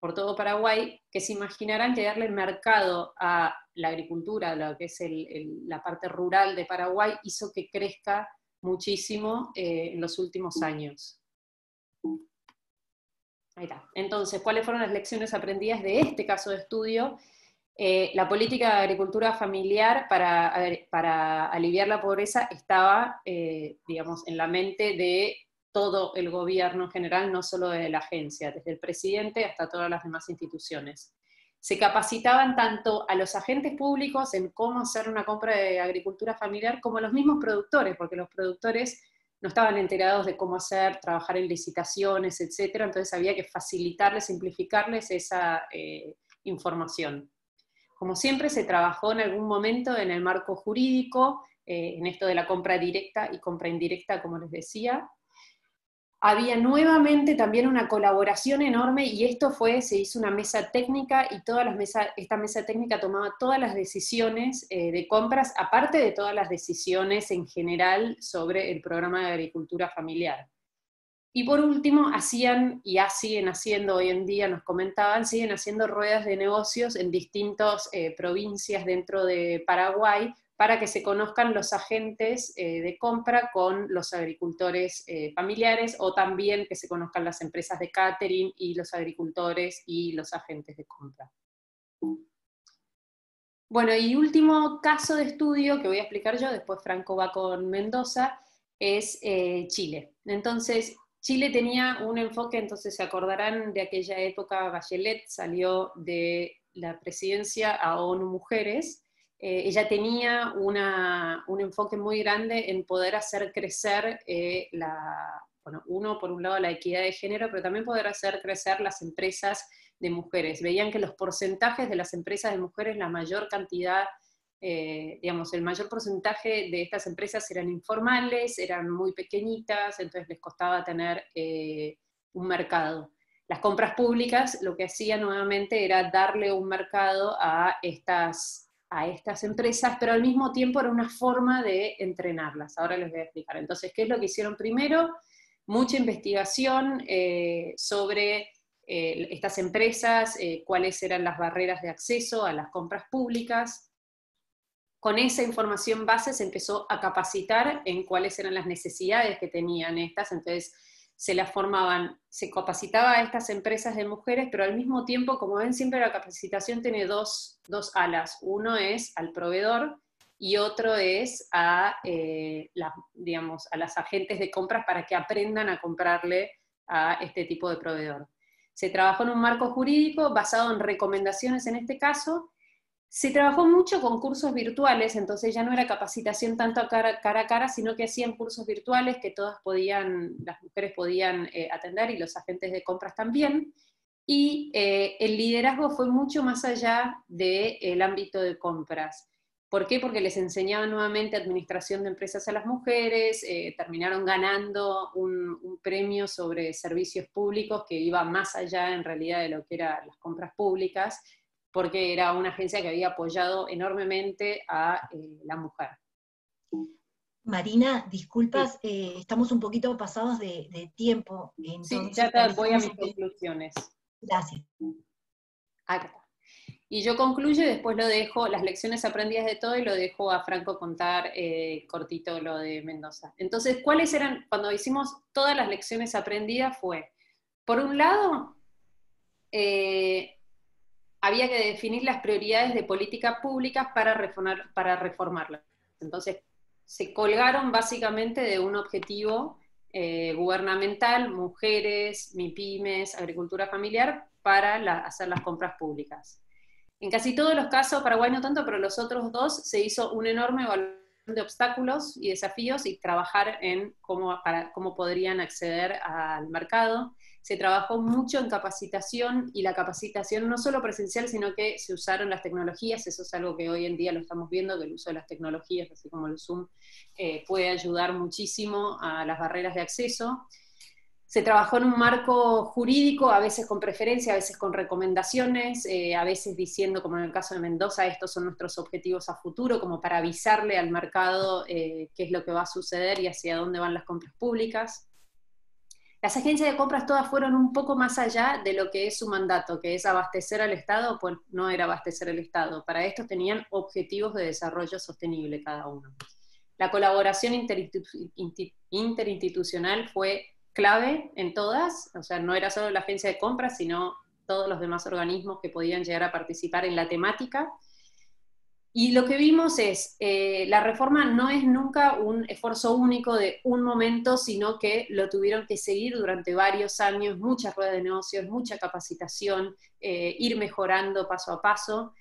por todo Paraguay, que se imaginarán que darle mercado a la agricultura, lo que es la parte rural de Paraguay, hizo que crezca muchísimo eh, en los últimos años. Ahí está. Entonces, ¿cuáles fueron las lecciones aprendidas de este caso de estudio? Eh, la política de agricultura familiar para, aliviar la pobreza estaba, eh, digamos, en la mente de todo el gobierno en general, no solo de la agencia, desde el presidente hasta todas las demás instituciones se capacitaban tanto a los agentes públicos en cómo hacer una compra de agricultura familiar como a los mismos productores, porque los productores no estaban enterados de cómo hacer, trabajar en licitaciones, etc. Entonces había que facilitarles, simplificarles esa eh, información. Como siempre, se trabajó en algún momento en el marco jurídico, eh, en esto de la compra directa y compra indirecta, como les decía, había nuevamente también una colaboración enorme y esto fue, se hizo una mesa técnica y todas las esta mesa técnica tomaba todas las decisiones eh, de compras, aparte de todas las decisiones en general sobre el programa de agricultura familiar. Y por último, hacían, y siguen haciendo hoy en día, nos comentaban, siguen haciendo ruedas de negocios en distintas eh, provincias dentro de Paraguay para que se conozcan los agentes eh, de compra con los agricultores eh, familiares o también que se conozcan las empresas de catering y los agricultores y los agentes de compra. Bueno, y último caso de estudio que voy a explicar yo, después Franco va con Mendoza, es eh, Chile. Entonces, Chile tenía un enfoque, entonces se acordarán de aquella época, Bachelet salió de la presidencia a ONU Mujeres, eh, ella tenía un enfoque muy grande en poder hacer crecer eh, la, bueno, uno, por un lado, la equidad de género, pero también poder hacer crecer las empresas de mujeres. Veían que los porcentajes de las empresas de mujeres, la mayor cantidad, eh, digamos, el mayor porcentaje de estas empresas eran informales, eran muy pequeñitas, entonces les costaba tener un mercado. Las compras públicas lo que hacía nuevamente era darle un mercado a estas a estas empresas, pero al mismo tiempo era una forma de entrenarlas. Ahora les voy a explicar. Entonces, ¿qué es lo que hicieron primero? Mucha investigación eh, sobre eh, estas empresas, eh, cuáles eran las barreras de acceso a las compras públicas. Con esa información base se empezó a capacitar en cuáles eran las necesidades que tenían estas. Entonces, se las formaban, se capacitaba a estas empresas de mujeres, pero al mismo tiempo, como ven, siempre la capacitación tiene dos, alas. Uno es al proveedor y otro es a, eh, digamos, a las agentes de compras para que aprendan a comprarle a este tipo de proveedor. Se trabajó en un marco jurídico basado en recomendaciones en este caso. Se trabajó mucho con cursos virtuales, entonces ya no era capacitación tanto cara, a cara, sino que hacían cursos virtuales que todas podían, las mujeres podían eh, atender y los agentes de compras también. Y eh, el liderazgo fue mucho más allá del ámbito de compras. ¿Por qué? Porque les enseñaban nuevamente administración de empresas a las mujeres, eh, terminaron ganando un, premio sobre servicios públicos que iba más allá en realidad de lo que eran las compras públicas, porque era una agencia que había apoyado enormemente a eh, la mujer. Marina, disculpas, eh, estamos un poquito pasados de, tiempo. sí, ya voy a mis conclusiones. Gracias. Acá. Y yo concluyo y después lo dejo, las lecciones aprendidas de todo, y lo dejo a Franco contar eh, cortito lo de Mendoza. Entonces, ¿cuáles eran, cuando hicimos todas las lecciones aprendidas fue, por un lado, eh, había que definir las prioridades de políticas públicas para, reformar, reformarlas. Entonces, se colgaron básicamente de un objetivo eh, gubernamental, mujeres, MIPIMES, agricultura familiar, para hacer las compras públicas. En casi todos los casos, Paraguay no tanto, pero los otros dos, se hizo un enorme evaluación de obstáculos y desafíos y trabajar en cómo, cómo podrían acceder al mercado. Se trabajó mucho en capacitación y la capacitación no solo presencial, sino que se usaron las tecnologías, eso es algo que hoy en día lo estamos viendo, que el uso de las tecnologías, así como el Zoom, eh, puede ayudar muchísimo a las barreras de acceso se trabajó en un marco jurídico, a veces con preferencia, a veces con recomendaciones, eh, a veces diciendo, como en el caso de Mendoza, estos son nuestros objetivos a futuro, como para avisarle al mercado eh, qué es lo que va a suceder y hacia dónde van las compras públicas. Las agencias de compras todas fueron un poco más allá de lo que es su mandato, que es abastecer al Estado, pues no era abastecer al Estado. Para esto tenían objetivos de desarrollo sostenible cada uno. La colaboración interinstitucional fue clave en todas, o sea, no era solo la agencia de compras, sino todos los demás organismos que podían llegar a participar en la temática. Y lo que vimos es, eh, la reforma no es nunca un esfuerzo único de un momento, sino que lo tuvieron que seguir durante varios años, muchas ruedas de negocios, mucha capacitación, eh, ir mejorando paso a paso.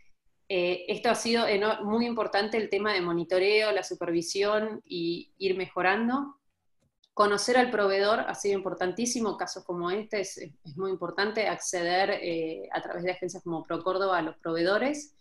Eh, esto ha sido muy importante el tema de monitoreo, la supervisión y ir mejorando. Conocer al proveedor ha sido importantísimo, casos como este es, muy importante acceder eh, a través de agencias como ProCórdoba a los proveedores.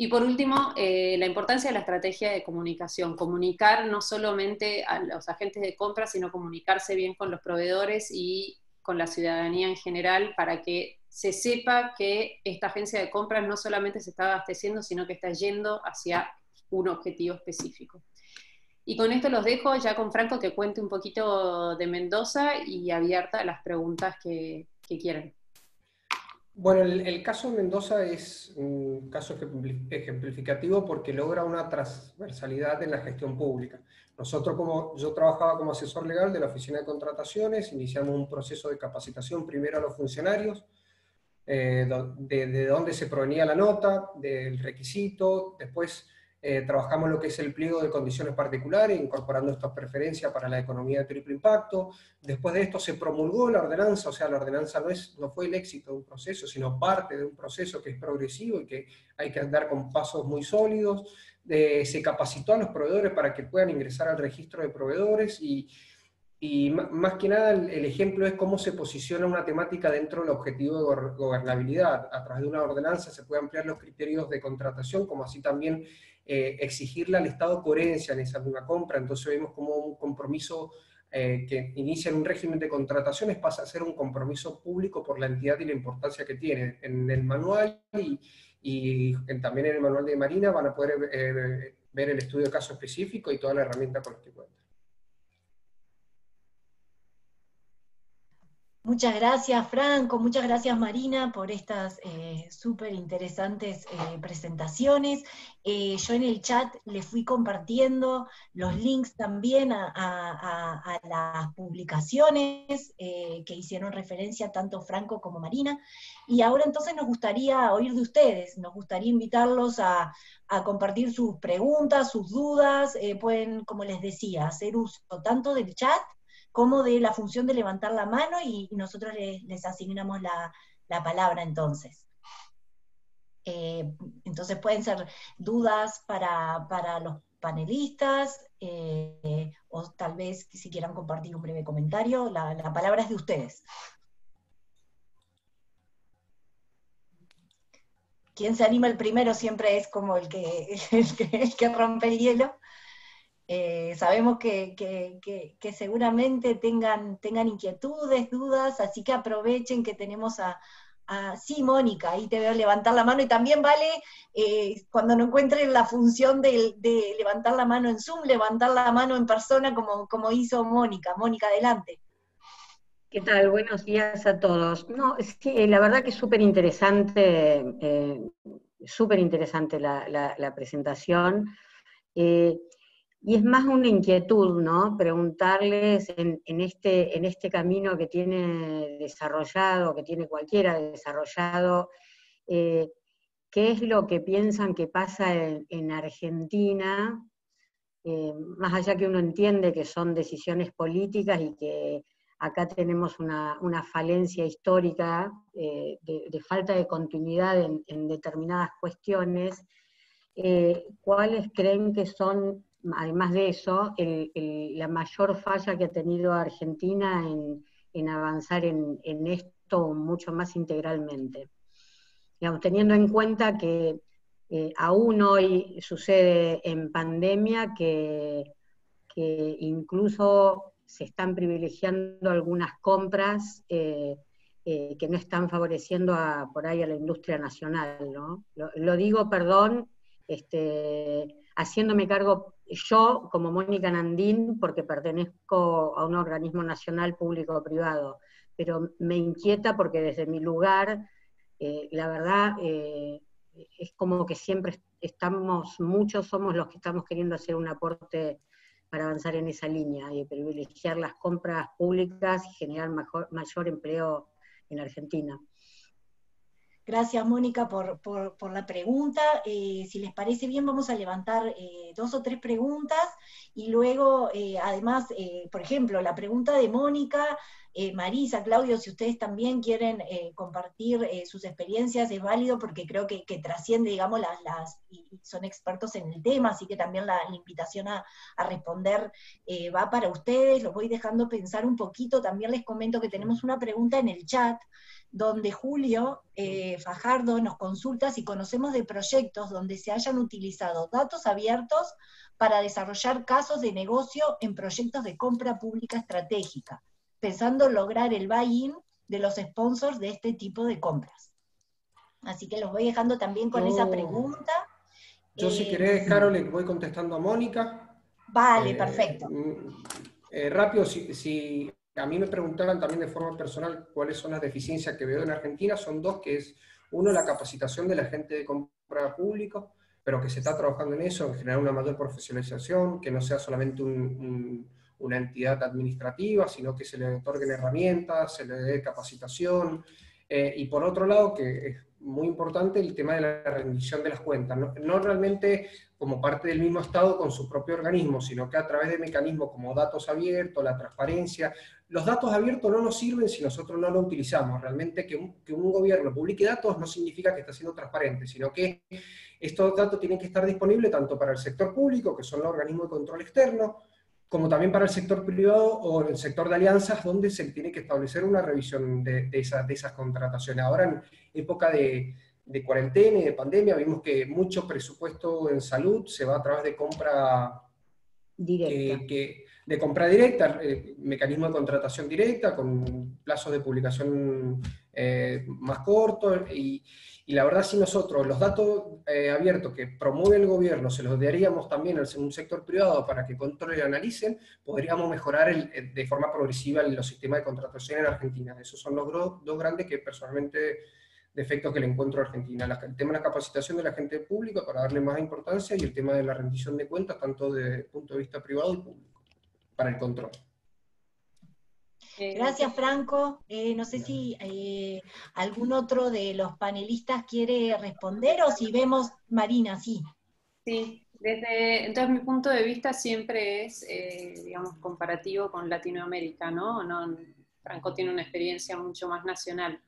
Y por último, eh, la importancia de la estrategia de comunicación, comunicar no solamente a los agentes de compra, sino comunicarse bien con los proveedores y con la ciudadanía en general para que se sepa que esta agencia de compras no solamente se está abasteciendo, sino que está yendo hacia un objetivo específico. Y con esto los dejo ya con Franco que cuente un poquito de Mendoza y abierta a las preguntas que, que quieran. Bueno, el, caso de Mendoza es un caso ejemplificativo porque logra una transversalidad en la gestión pública. Nosotros, como yo trabajaba como asesor legal de la Oficina de Contrataciones, iniciamos un proceso de capacitación primero a los funcionarios, eh, de, de, dónde se provenía la nota, del requisito, después eh, trabajamos lo que es el pliego de condiciones particulares, incorporando estas preferencias para la economía de triple impacto. Después de esto se promulgó la ordenanza, o sea, la ordenanza no, es, no fue el éxito de un proceso, sino parte de un proceso que es progresivo y que hay que andar con pasos muy sólidos. se capacitó a los proveedores para que puedan ingresar al registro de proveedores y, y más que nada el, ejemplo es cómo se posiciona una temática dentro del objetivo de gobernabilidad. A través de una ordenanza se puede ampliar los criterios de contratación, como así también eh, exigirle al Estado coherencia en esa misma compra, entonces vemos como un compromiso eh, que inicia en un régimen de contrataciones pasa a ser un compromiso público por la entidad y la importancia que tiene. En el manual y, también en el manual de Marina van a poder eh, ver el estudio de caso específico y toda la herramienta con la que cuenta. Muchas gracias, Franco, muchas gracias, Marina, por estas eh, súper interesantes eh, presentaciones. Eh, yo en el chat les fui compartiendo los links también a, las publicaciones que hicieron referencia tanto Franco como Marina. Y ahora entonces nos gustaría oír de ustedes, nos gustaría invitarlos a compartir sus preguntas, sus dudas. pueden, como les decía, hacer uso tanto del chat como de la función de levantar la mano y, nosotros les, asignamos la, palabra entonces. Eh, entonces pueden ser dudas para, los panelistas eh, o tal vez si quieran compartir un breve comentario, la, la palabra es de ustedes. quien se anima el primero siempre es como el que, <laughs> el que, rompe el hielo. Eh, sabemos que, seguramente tengan, inquietudes, dudas, así que aprovechen que tenemos a, sí, Mónica, ahí te veo levantar la mano y también vale eh, cuando no encuentren la función de, levantar la mano en Zoom, levantar la mano en persona como, hizo Mónica. Mónica, adelante. ¿Qué tal? Buenos días a todos. No, la verdad que es súper interesante, eh, súper interesante la, presentación. Eh, y es más una inquietud, ¿no? Preguntarles en, este, en este camino que tiene desarrollado, que tiene cualquiera desarrollado, eh, ¿qué es lo que piensan que pasa en Argentina? más allá que uno entiende que son decisiones políticas y que acá tenemos una, falencia histórica eh, de, falta de continuidad en, determinadas cuestiones. Eh, ¿Cuáles creen que son, además de eso, la mayor falla que ha tenido Argentina en, avanzar en, esto mucho más integralmente? teniendo en cuenta que eh, aún hoy sucede en pandemia que, que incluso se están privilegiando algunas compras eh, eh, que no están favoreciendo a, por ahí a la industria nacional. ¿no? Lo, digo, perdón, este, haciéndome cargo yo como Mónica Nandín, porque pertenezco a un organismo nacional público o privado, pero me inquieta porque desde mi lugar, eh, la verdad, es como que siempre estamos, muchos somos los que estamos queriendo hacer un aporte para avanzar en esa línea y privilegiar las compras públicas y generar mayor empleo en Argentina. Gracias, Mónica, por, la pregunta. Eh, si les parece bien, vamos a levantar eh, dos o tres preguntas y luego, eh, además, por ejemplo, la pregunta de Mónica eh, Marisa, Claudio, si ustedes también quieren eh, compartir eh, sus experiencias, es válido porque creo que, trasciende, digamos, las, y son expertos en el tema, así que también la, invitación a, responder va para ustedes, los voy dejando pensar un poquito, también les comento que tenemos una pregunta en el chat, donde Julio Fajardo nos consulta si conocemos de proyectos donde se hayan utilizado datos abiertos para desarrollar casos de negocio en proyectos de compra pública estratégica pensando lograr el buy-in de los sponsors de este tipo de compras. Así que los voy dejando también con esa pregunta. Yo si eh, querés, Carol, le voy contestando a Mónica. Vale, eh, perfecto. Mm, eh, rápido, si, a mí me preguntaran también de forma personal cuáles son las deficiencias que veo en Argentina, son dos, que es, uno, la capacitación de la gente de compra público, pero que se está trabajando en eso, en generar una mayor profesionalización, que no sea solamente un una entidad administrativa, sino que se le otorguen herramientas, se le dé capacitación. Eh, y por otro lado, que es muy importante, el tema de la rendición de las cuentas. No, realmente como parte del mismo Estado con su propio organismo, sino que a través de mecanismos como datos abiertos, la transparencia. Los datos abiertos no nos sirven si nosotros no los utilizamos. Realmente que un, que un gobierno publique datos no significa que está siendo transparente, sino que estos datos tienen que estar disponibles tanto para el sector público, que son los organismos de control externo, como también para el sector privado o el sector de alianzas, donde se tiene que establecer una revisión de, de, esas contrataciones. Ahora, en época de, cuarentena y de pandemia, vimos que mucho presupuesto en salud se va a través de compra directa. de compra directa, eh, mecanismo de contratación directa, con plazos de publicación eh, más cortos, y, y la verdad, si nosotros los datos eh, abiertos que promueve el gobierno se los daríamos también al sector privado para que controle y analicen, podríamos mejorar de forma progresiva los sistemas de contratación en Argentina. Esos son los dos grandes que personalmente defectos que le encuentro a Argentina. el tema de la capacitación de la gente pública para darle más importancia y el tema de la rendición de cuentas, tanto desde el punto de vista privado y público, para el control. Eh, Gracias, Franco. Eh, no sé si eh, algún otro de los panelistas quiere responder o si vemos, Marina, sí. Sí, Desde, entonces mi punto de vista siempre es, eh, digamos, comparativo con Latinoamérica, ¿no? no Franco tiene una experiencia mucho más nacional.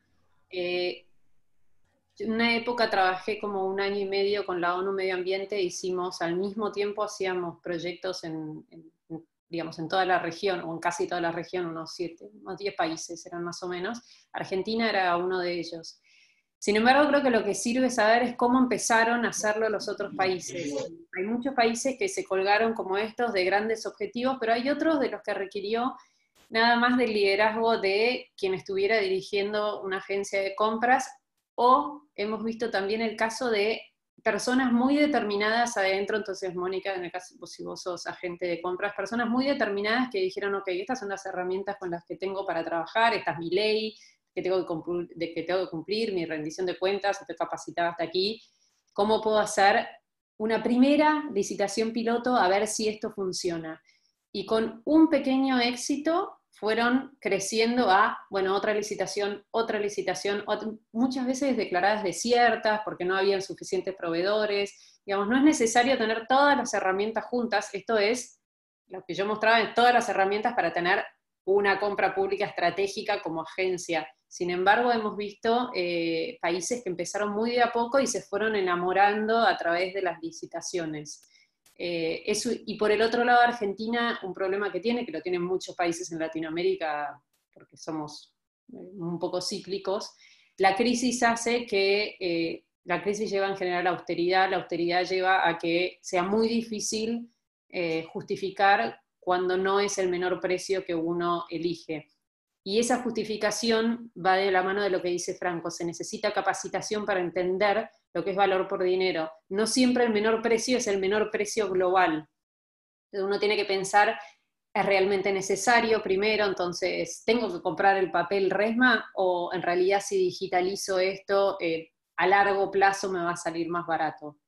En una época trabajé como un año y medio con la ONU Medio Ambiente, hicimos al mismo tiempo, hacíamos proyectos en, digamos, en toda la región, o en casi toda la región, unos siete, unos diez países eran más o menos. Argentina era uno de ellos. Sin embargo, creo que lo que sirve saber es cómo empezaron a hacerlo los otros países. Hay muchos países que se colgaron como estos de grandes objetivos, pero hay otros de los que requirió nada más del liderazgo de quien estuviera dirigiendo una agencia de compras o hemos visto también el caso de personas muy determinadas adentro, entonces Mónica, en el caso si vos sos agente de compras, personas muy determinadas que dijeron, ok, estas son las herramientas con las que tengo para trabajar, esta es mi ley, que tengo que cumplir, de que tengo que cumplir mi rendición de cuentas, estoy capacitada hasta aquí, ¿cómo puedo hacer una primera licitación piloto a ver si esto funciona? Y con un pequeño éxito fueron creciendo a, bueno, otra licitación, otra licitación, muchas veces declaradas desiertas porque no habían suficientes proveedores. Digamos, no es necesario tener todas las herramientas juntas, esto es lo que yo mostraba en todas las herramientas para tener una compra pública estratégica como agencia. Sin embargo, hemos visto eh, países que empezaron muy de a poco y se fueron enamorando a través de las licitaciones. Eh, y por el otro lado, Argentina, un problema que tiene, que lo tienen muchos países en Latinoamérica, porque somos eh, un poco cíclicos, la crisis hace que eh, la crisis lleva en general a austeridad, la austeridad lleva a que sea muy difícil justificar cuando no es el menor precio que uno elige. Y esa justificación va de la mano de lo que dice Franco, se necesita capacitación para entender lo que es valor por dinero. No siempre el menor precio es el menor precio global. Uno tiene que pensar, ¿es realmente necesario primero? Entonces, ¿tengo que comprar el papel resma o en realidad si digitalizo esto, eh, a largo plazo me va a salir más barato?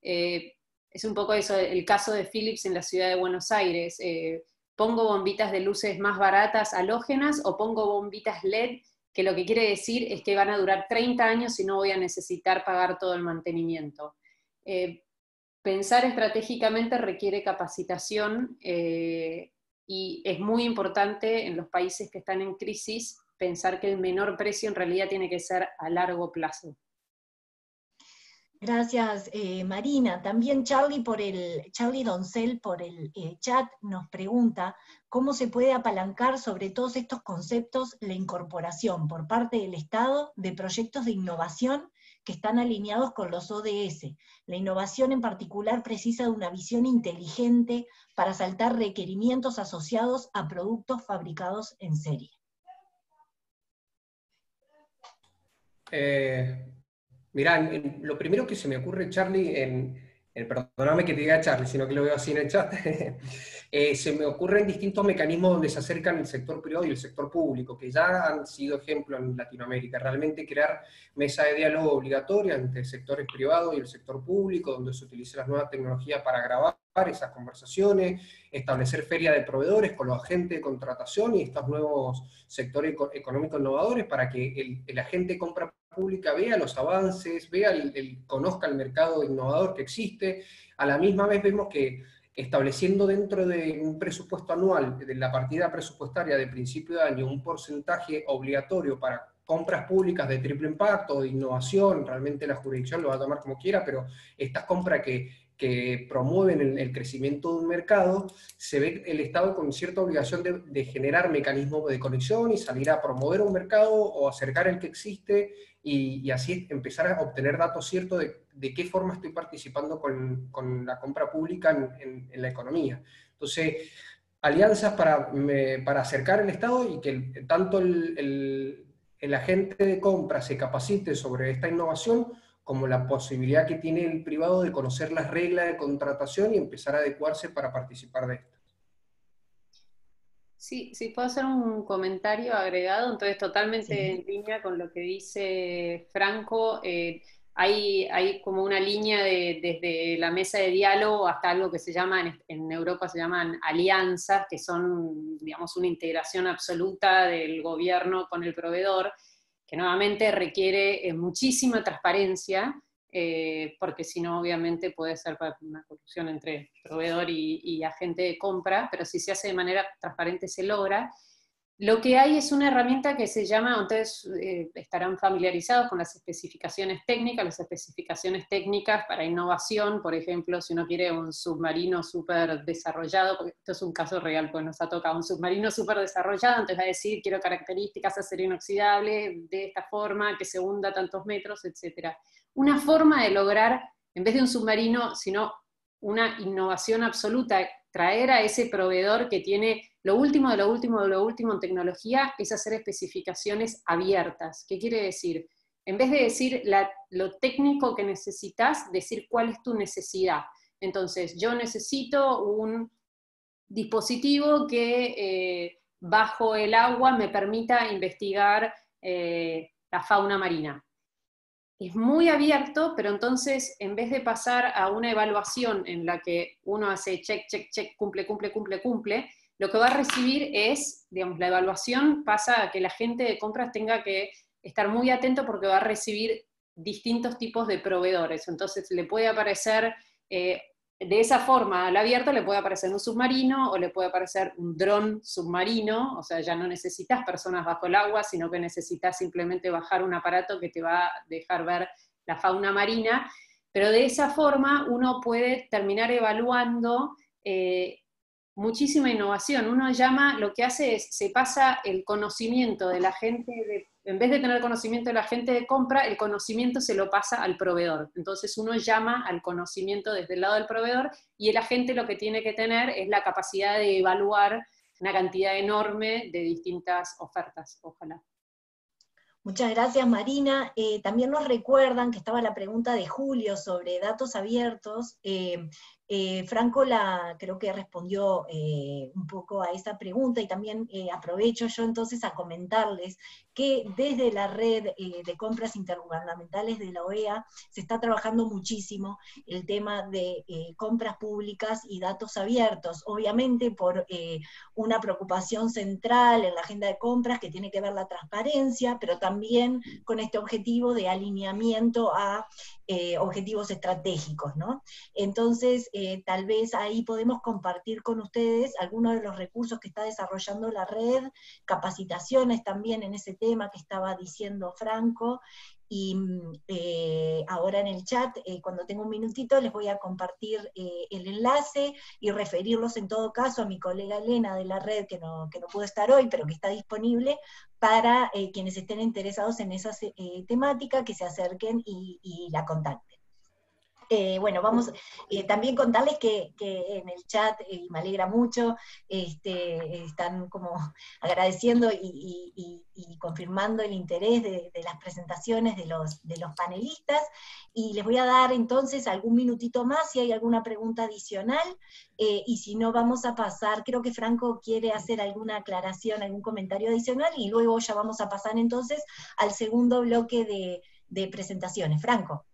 Eh, es un poco eso, el caso de Philips en la ciudad de Buenos Aires. Eh, ¿Pongo bombitas de luces más baratas halógenas o pongo bombitas LED que lo que quiere decir es que van a durar 30 años y no voy a necesitar pagar todo el mantenimiento. Eh, pensar estratégicamente requiere capacitación eh, y es muy importante en los países que están en crisis pensar que el menor precio en realidad tiene que ser a largo plazo. Gracias, eh, Marina. También Charlie, por el, Charlie Doncel por el eh, chat nos pregunta cómo se puede apalancar sobre todos estos conceptos la incorporación por parte del Estado de proyectos de innovación que están alineados con los ODS. La innovación en particular precisa de una visión inteligente para saltar requerimientos asociados a productos fabricados en serie. Eh, Mirá, lo primero que se me ocurre, Charlie, en, perdóname que te diga Charlie, sino que lo veo así en el chat, <laughs> eh, se me ocurren distintos mecanismos donde se acercan el sector privado y el sector público, que ya han sido ejemplo en Latinoamérica. Realmente crear mesa de diálogo obligatoria entre el sector privado y el sector público, donde se utilice las nuevas tecnologías para grabar esas conversaciones, establecer feria de proveedores con los agentes de contratación y estos nuevos sectores económicos innovadores para que el, el agente compra pública vea los avances, vea el, conozca el mercado innovador que existe. A la misma vez vemos que estableciendo dentro de un presupuesto anual, de la partida presupuestaria de principio de año, un porcentaje obligatorio para compras públicas de triple impacto, de innovación, realmente la jurisdicción lo va a tomar como quiera, pero estas compras que que promueven el, crecimiento de un mercado, se ve el Estado con cierta obligación de, generar mecanismos de conexión y salir a promover un mercado o acercar el que existe y, así empezar a obtener datos ciertos de, qué forma estoy participando con, la compra pública en, la economía. Entonces, alianzas para, para acercar el Estado y que tanto el, el agente de compra se capacite sobre esta innovación, como la posibilidad que tiene el privado de conocer las reglas de contratación y empezar a adecuarse para participar de esto. Sí, sí, puedo hacer un comentario agregado, entonces totalmente en línea con lo que dice Franco. Eh, hay, hay, como una línea de, desde la mesa de diálogo hasta algo que se llama, en, en, Europa se llaman alianzas, que son, digamos, una integración absoluta del gobierno con el proveedor que nuevamente requiere eh, muchísima transparencia, eh, porque si no, obviamente puede ser una corrupción entre proveedor y, agente de compra, pero si se hace de manera transparente se logra. Lo que hay es una herramienta que se llama, ustedes eh, estarán familiarizados con las especificaciones técnicas, las especificaciones técnicas para innovación, por ejemplo, si uno quiere un submarino súper desarrollado, porque esto es un caso real, pues nos ha tocado un submarino súper desarrollado, entonces va a decir, quiero características acero inoxidable de esta forma, que se hunda tantos metros, etc. Una forma de lograr, en vez de un submarino, sino una innovación absoluta, traer a ese proveedor que tiene lo último de lo último de lo último en tecnología es hacer especificaciones abiertas. ¿Qué quiere decir? En vez de decir lo técnico que necesitas, decir cuál es tu necesidad. Entonces, yo necesito un dispositivo que eh, bajo el agua me permita investigar eh, la fauna marina. Es muy abierto, pero entonces en vez de pasar a una evaluación en la que uno hace check, check, check, cumple, cumple, cumple, cumple, lo que va a recibir es, digamos, la evaluación pasa a que la gente de compras tenga que estar muy atento porque va a recibir distintos tipos de proveedores. Entonces le puede aparecer, eh, de esa forma al abierto le puede aparecer un submarino o le puede aparecer un dron submarino, o sea, ya no necesitas personas bajo el agua, sino que necesitas simplemente bajar un aparato que te va a dejar ver la fauna marina. Pero de esa forma uno puede terminar evaluando eh, muchísima innovación. Uno llama, lo que hace es, se pasa el conocimiento de la gente, de, en vez de tener conocimiento de la gente de compra, el conocimiento se lo pasa al proveedor. Entonces uno llama al conocimiento desde el lado del proveedor y el agente lo que tiene que tener es la capacidad de evaluar una cantidad enorme de distintas ofertas, ojalá. Muchas gracias, Marina. Eh, también nos recuerdan que estaba la pregunta de Julio sobre datos abiertos. Eh, eh, Franco la, creo que respondió un poco a esa pregunta y también aprovecho yo entonces a comentarles que desde la red de compras intergubernamentales de la OEA se está trabajando muchísimo el tema de compras públicas y datos abiertos, obviamente por una preocupación central en la agenda de compras que tiene que ver la transparencia, pero también con este objetivo de alineamiento a objetivos estratégicos, ¿no? Entonces, eh, tal vez ahí podemos compartir con ustedes algunos de los recursos que está desarrollando la red, capacitaciones también en ese tema que estaba diciendo Franco, y eh, ahora en el chat, eh, cuando tengo un minutito, les voy a compartir el enlace y referirlos en todo caso a mi colega Elena de la red, que no, que no pudo estar hoy, pero que está disponible para quienes estén interesados en esa temática, que se acerquen y la contacten. Eh, bueno, vamos eh, también contarles que, en el chat, eh, y me alegra mucho, este, están como <laughs> agradeciendo y, confirmando el interés de, las presentaciones de los, panelistas, y les voy a dar entonces algún minutito más si hay alguna pregunta adicional, y si no vamos a pasar, creo que Franco quiere hacer alguna aclaración, algún comentario adicional, y luego ya vamos a pasar entonces al segundo bloque de presentaciones. Franco.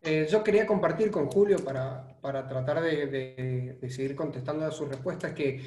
Eh, yo quería compartir con Julio para, tratar de, seguir contestando a sus respuestas que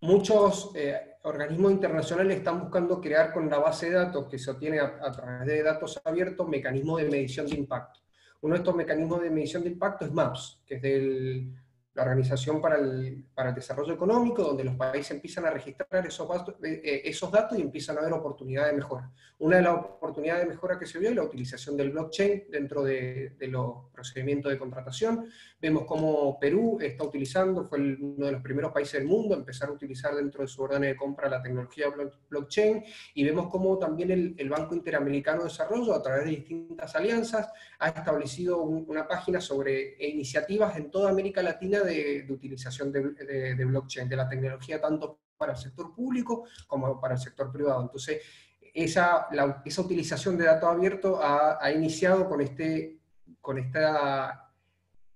muchos eh, organismos internacionales están buscando crear con la base de datos que se obtiene a, través de datos abiertos mecanismos de medición de impacto. Uno de estos mecanismos de medición de impacto es MAPS, que es del la Organización para el, para el, Desarrollo Económico, donde los países empiezan a registrar esos, eh, eh, datos y empiezan a ver oportunidades de mejora. Una de las oportunidades de mejora que se vio es la utilización del blockchain dentro de, de los procedimientos de contratación. Vemos cómo Perú está utilizando, fue uno de los primeros países del mundo a empezar a utilizar dentro de su orden de compra la tecnología blockchain, y vemos cómo también el, el Banco Interamericano de Desarrollo, a través de distintas alianzas, ha establecido una página sobre iniciativas en toda América Latina de, utilización de, blockchain, de la tecnología tanto para el sector público como para el sector privado. Entonces, esa, esa utilización de datos abiertos ha, ha, iniciado con, este, con esta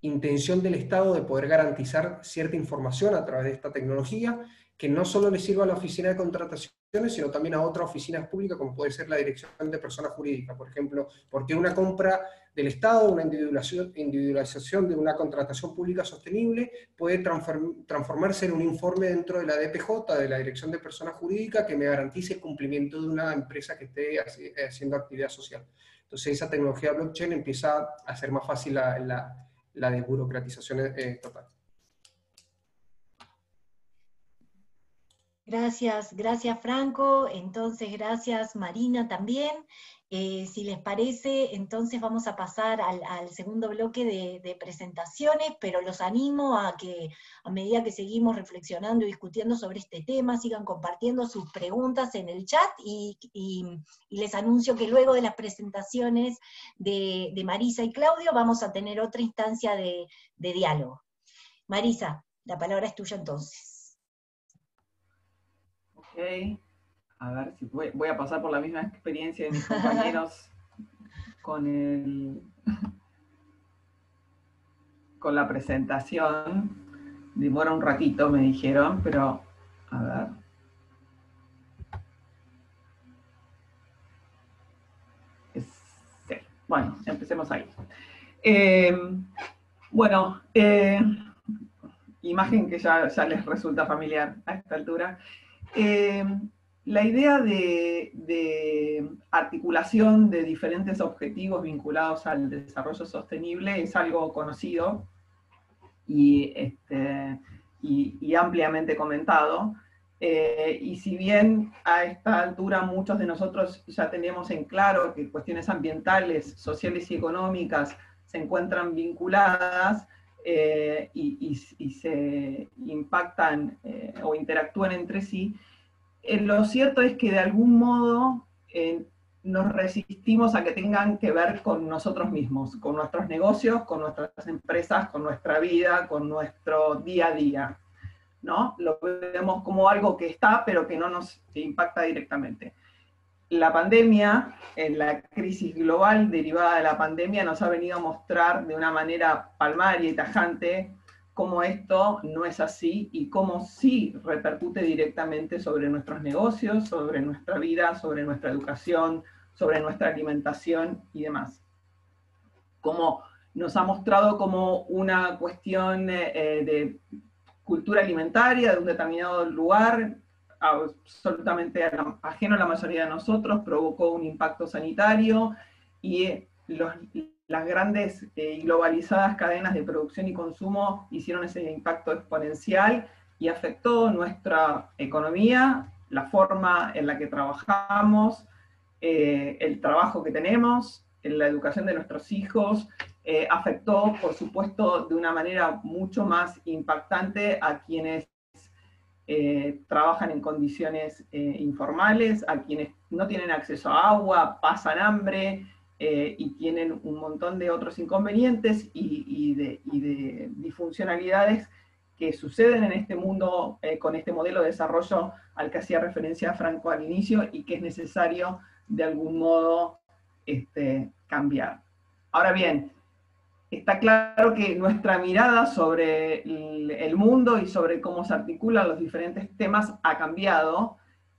intención del Estado de poder garantizar cierta información a través de esta tecnología que no solo le sirva a la oficina de contrataciones, sino también a otras oficinas públicas, como puede ser la dirección de personas jurídicas, por ejemplo, porque una compra del Estado, una individualización, de una contratación pública sostenible, puede transformarse en un informe dentro de la DPJ, de la Dirección de Personas Jurídicas, que me garantice el cumplimiento de una empresa que esté haciendo actividad social. Entonces esa tecnología blockchain empieza a hacer más fácil la, la, la desburocratización eh, total. Gracias, gracias Franco. Entonces, gracias Marina también. Eh, si les parece, entonces vamos a pasar al, segundo bloque de, presentaciones, pero los animo a que a medida que seguimos reflexionando y discutiendo sobre este tema, sigan compartiendo sus preguntas en el chat y, les anuncio que luego de las presentaciones de, Marisa y Claudio vamos a tener otra instancia de diálogo. Marisa, la palabra es tuya entonces. A ver si voy, a pasar por la misma experiencia de mis compañeros <laughs> con el con la presentación. Demora un ratito, me dijeron, pero a ver. Bueno, empecemos ahí. Eh, bueno, eh, imagen que ya, ya les resulta familiar a esta altura. Eh, la idea de, articulación de diferentes objetivos vinculados al desarrollo sostenible es algo conocido y, este, ampliamente comentado. Eh, y si bien a esta altura muchos de nosotros ya tenemos en claro que cuestiones ambientales, sociales y económicas se encuentran vinculadas, eh, y, se impactan eh, o interactúan entre sí, eh, lo cierto es que de algún modo nos resistimos a que tengan que ver con nosotros mismos, con nuestros negocios, con nuestras empresas, con nuestra vida, con nuestro día a día. ¿no? Lo vemos como algo que está, pero que no nos impacta directamente la pandemia, la crisis global derivada de la pandemia, nos ha venido a mostrar de una manera palmaria y tajante cómo esto no es así y cómo sí repercute directamente sobre nuestros negocios, sobre nuestra vida, sobre nuestra educación, sobre nuestra alimentación y demás. Como nos ha mostrado como una cuestión eh, eh, de cultura alimentaria de un determinado lugar, absolutamente ajeno a la mayoría de nosotros, provocó un impacto sanitario y las grandes eh, y globalizadas cadenas de producción y consumo hicieron ese impacto exponencial y afectó nuestra economía, la forma en la que trabajamos, eh, el trabajo que tenemos, la educación de nuestros hijos, eh, afectó, por supuesto, de una manera mucho más impactante a quienes trabajan en condiciones informales, a quienes no tienen acceso a agua, pasan hambre eh, y tienen un montón de otros inconvenientes y, de, disfuncionalidades que suceden en este mundo con este modelo de desarrollo al que hacía referencia Franco al inicio y que es necesario de algún modo este, cambiar. Ahora bien, está claro que nuestra mirada sobre el mundo y sobre cómo se articulan los diferentes temas ha cambiado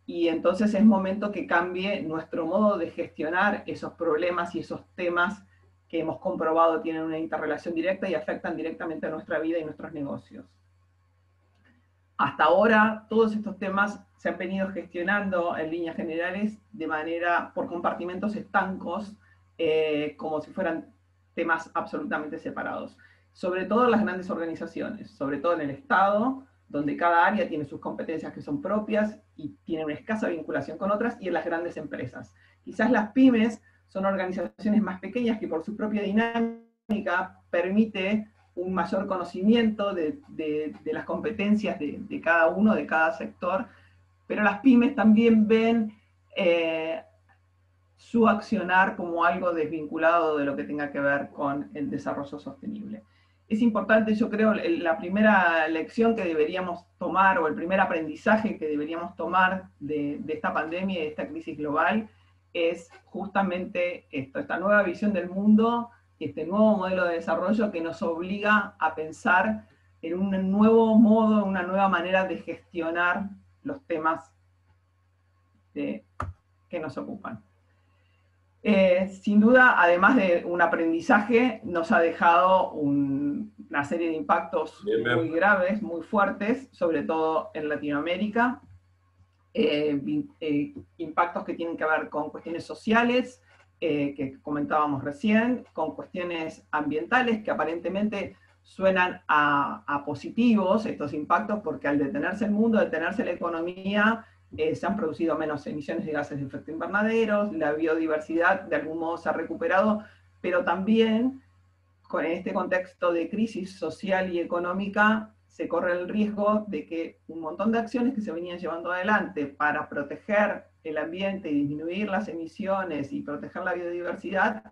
y entonces es momento que cambie nuestro modo de gestionar esos problemas y esos temas que hemos comprobado tienen una interrelación directa y afectan directamente a nuestra vida y nuestros negocios. Hasta ahora todos estos temas se han venido gestionando en líneas generales de manera por compartimentos estancos, eh, como si fueran temas absolutamente separados. Sobre todo en las grandes organizaciones, sobre todo en el Estado, donde cada área tiene sus competencias que son propias y tiene una escasa vinculación con otras, y en las grandes empresas. Quizás las pymes son organizaciones más pequeñas que por su propia dinámica permite un mayor conocimiento de, las competencias de, cada uno, de cada sector, pero las pymes también ven eh, su accionar como algo desvinculado de lo que tenga que ver con el desarrollo sostenible. Es importante, yo creo, la primera lección que deberíamos tomar o el primer aprendizaje que deberíamos tomar de, esta pandemia y de esta crisis global es justamente esto, esta nueva visión del mundo, este nuevo modelo de desarrollo que nos obliga a pensar en un nuevo modo, una nueva manera de gestionar los temas que nos ocupan. Eh, sin duda, además de un aprendizaje, nos ha dejado una serie de impactos muy graves, muy fuertes, sobre todo en Latinoamérica. Eh, eh, impactos que tienen que ver con cuestiones sociales, que comentábamos recién, con cuestiones ambientales que aparentemente suenan a, positivos estos impactos, porque al detenerse el mundo, detenerse la economía, eh, se han producido menos emisiones de gases de efecto invernadero, la biodiversidad de algún modo se ha recuperado, pero también con este contexto de crisis social y económica se corre el riesgo de que un montón de acciones que se venían llevando adelante para proteger el ambiente y disminuir las emisiones y proteger la biodiversidad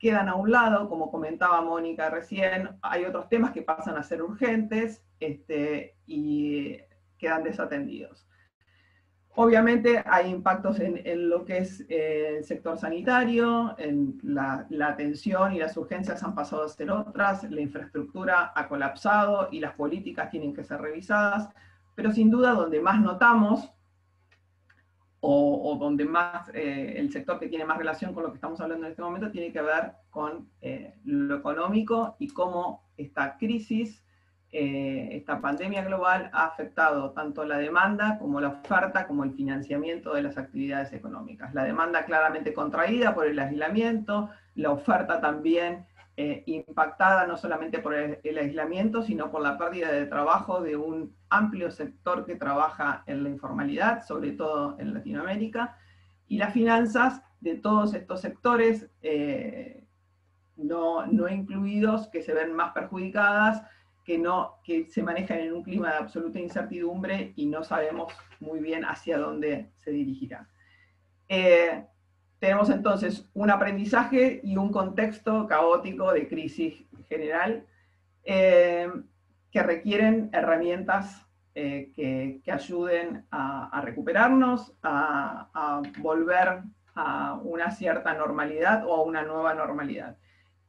quedan a un lado, como comentaba Mónica recién, hay otros temas que pasan a ser urgentes este, y quedan desatendidos. Obviamente hay impactos en, lo que es eh, el sector sanitario, en la, atención y las urgencias han pasado a ser otras, la infraestructura ha colapsado y las políticas tienen que ser revisadas, pero sin duda donde más notamos, o, donde más eh, el sector que tiene más relación con lo que estamos hablando en este momento, tiene que ver con eh, lo económico y cómo esta crisis eh, esta pandemia global ha afectado tanto la demanda como la oferta, como el financiamiento de las actividades económicas. La demanda claramente contraída por el aislamiento, la oferta también eh, impactada no solamente por el, aislamiento, sino por la pérdida de trabajo de un amplio sector que trabaja en la informalidad, sobre todo en Latinoamérica, y las finanzas de todos estos sectores eh, no, no incluidos que se ven más perjudicadas que, no, que se manejan en un clima de absoluta incertidumbre y no sabemos muy bien hacia dónde se dirigirá. Eh, tenemos entonces un aprendizaje y un contexto caótico de crisis general eh, que requieren herramientas eh, que, ayuden a, recuperarnos, a, volver a una cierta normalidad o a una nueva normalidad.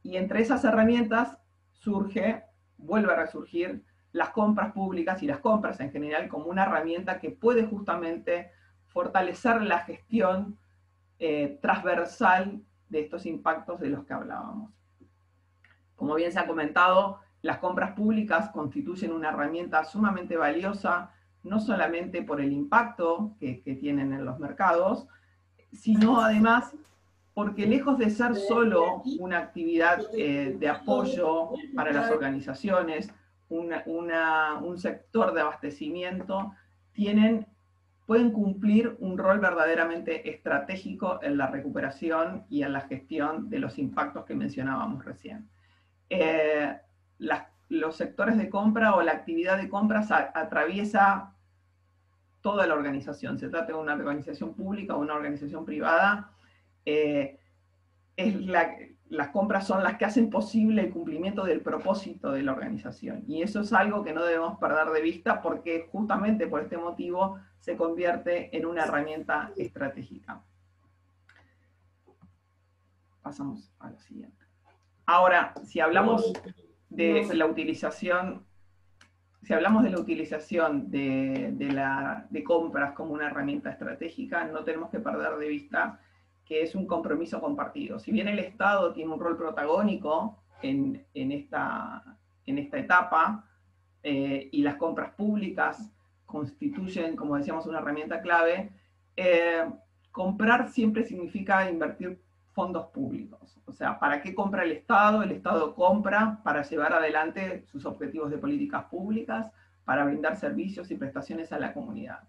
Y entre esas herramientas surge vuelve a resurgir las compras públicas y las compras en general como una herramienta que puede justamente fortalecer la gestión eh, transversal de estos impactos de los que hablábamos. Como bien se ha comentado, las compras públicas constituyen una herramienta sumamente valiosa, no solamente por el impacto que, tienen en los mercados, sino además porque lejos de ser solo una actividad eh, de apoyo para las organizaciones, un sector de abastecimiento, tienen, pueden cumplir un rol verdaderamente estratégico en la recuperación y en la gestión de los impactos que mencionábamos recién. Eh, los sectores de compra o la actividad de compras atraviesa toda la organización, se trata de una organización pública o una organización privada, eh, es las compras son las que hacen posible el cumplimiento del propósito de la organización. Y eso es algo que no debemos perder de vista porque justamente por este motivo se convierte en una herramienta estratégica. Pasamos a la siguiente. Ahora, si hablamos de la utilización, si hablamos de la utilización de, la, de compras como una herramienta estratégica, no tenemos que perder de vista es un compromiso compartido. Si bien el Estado tiene un rol protagónico en, esta, en esta etapa eh, y las compras públicas constituyen, como decíamos, una herramienta clave, eh, comprar siempre significa invertir fondos públicos. O sea, ¿para qué compra el Estado? El Estado compra para llevar adelante sus objetivos de políticas públicas, para brindar servicios y prestaciones a la comunidad.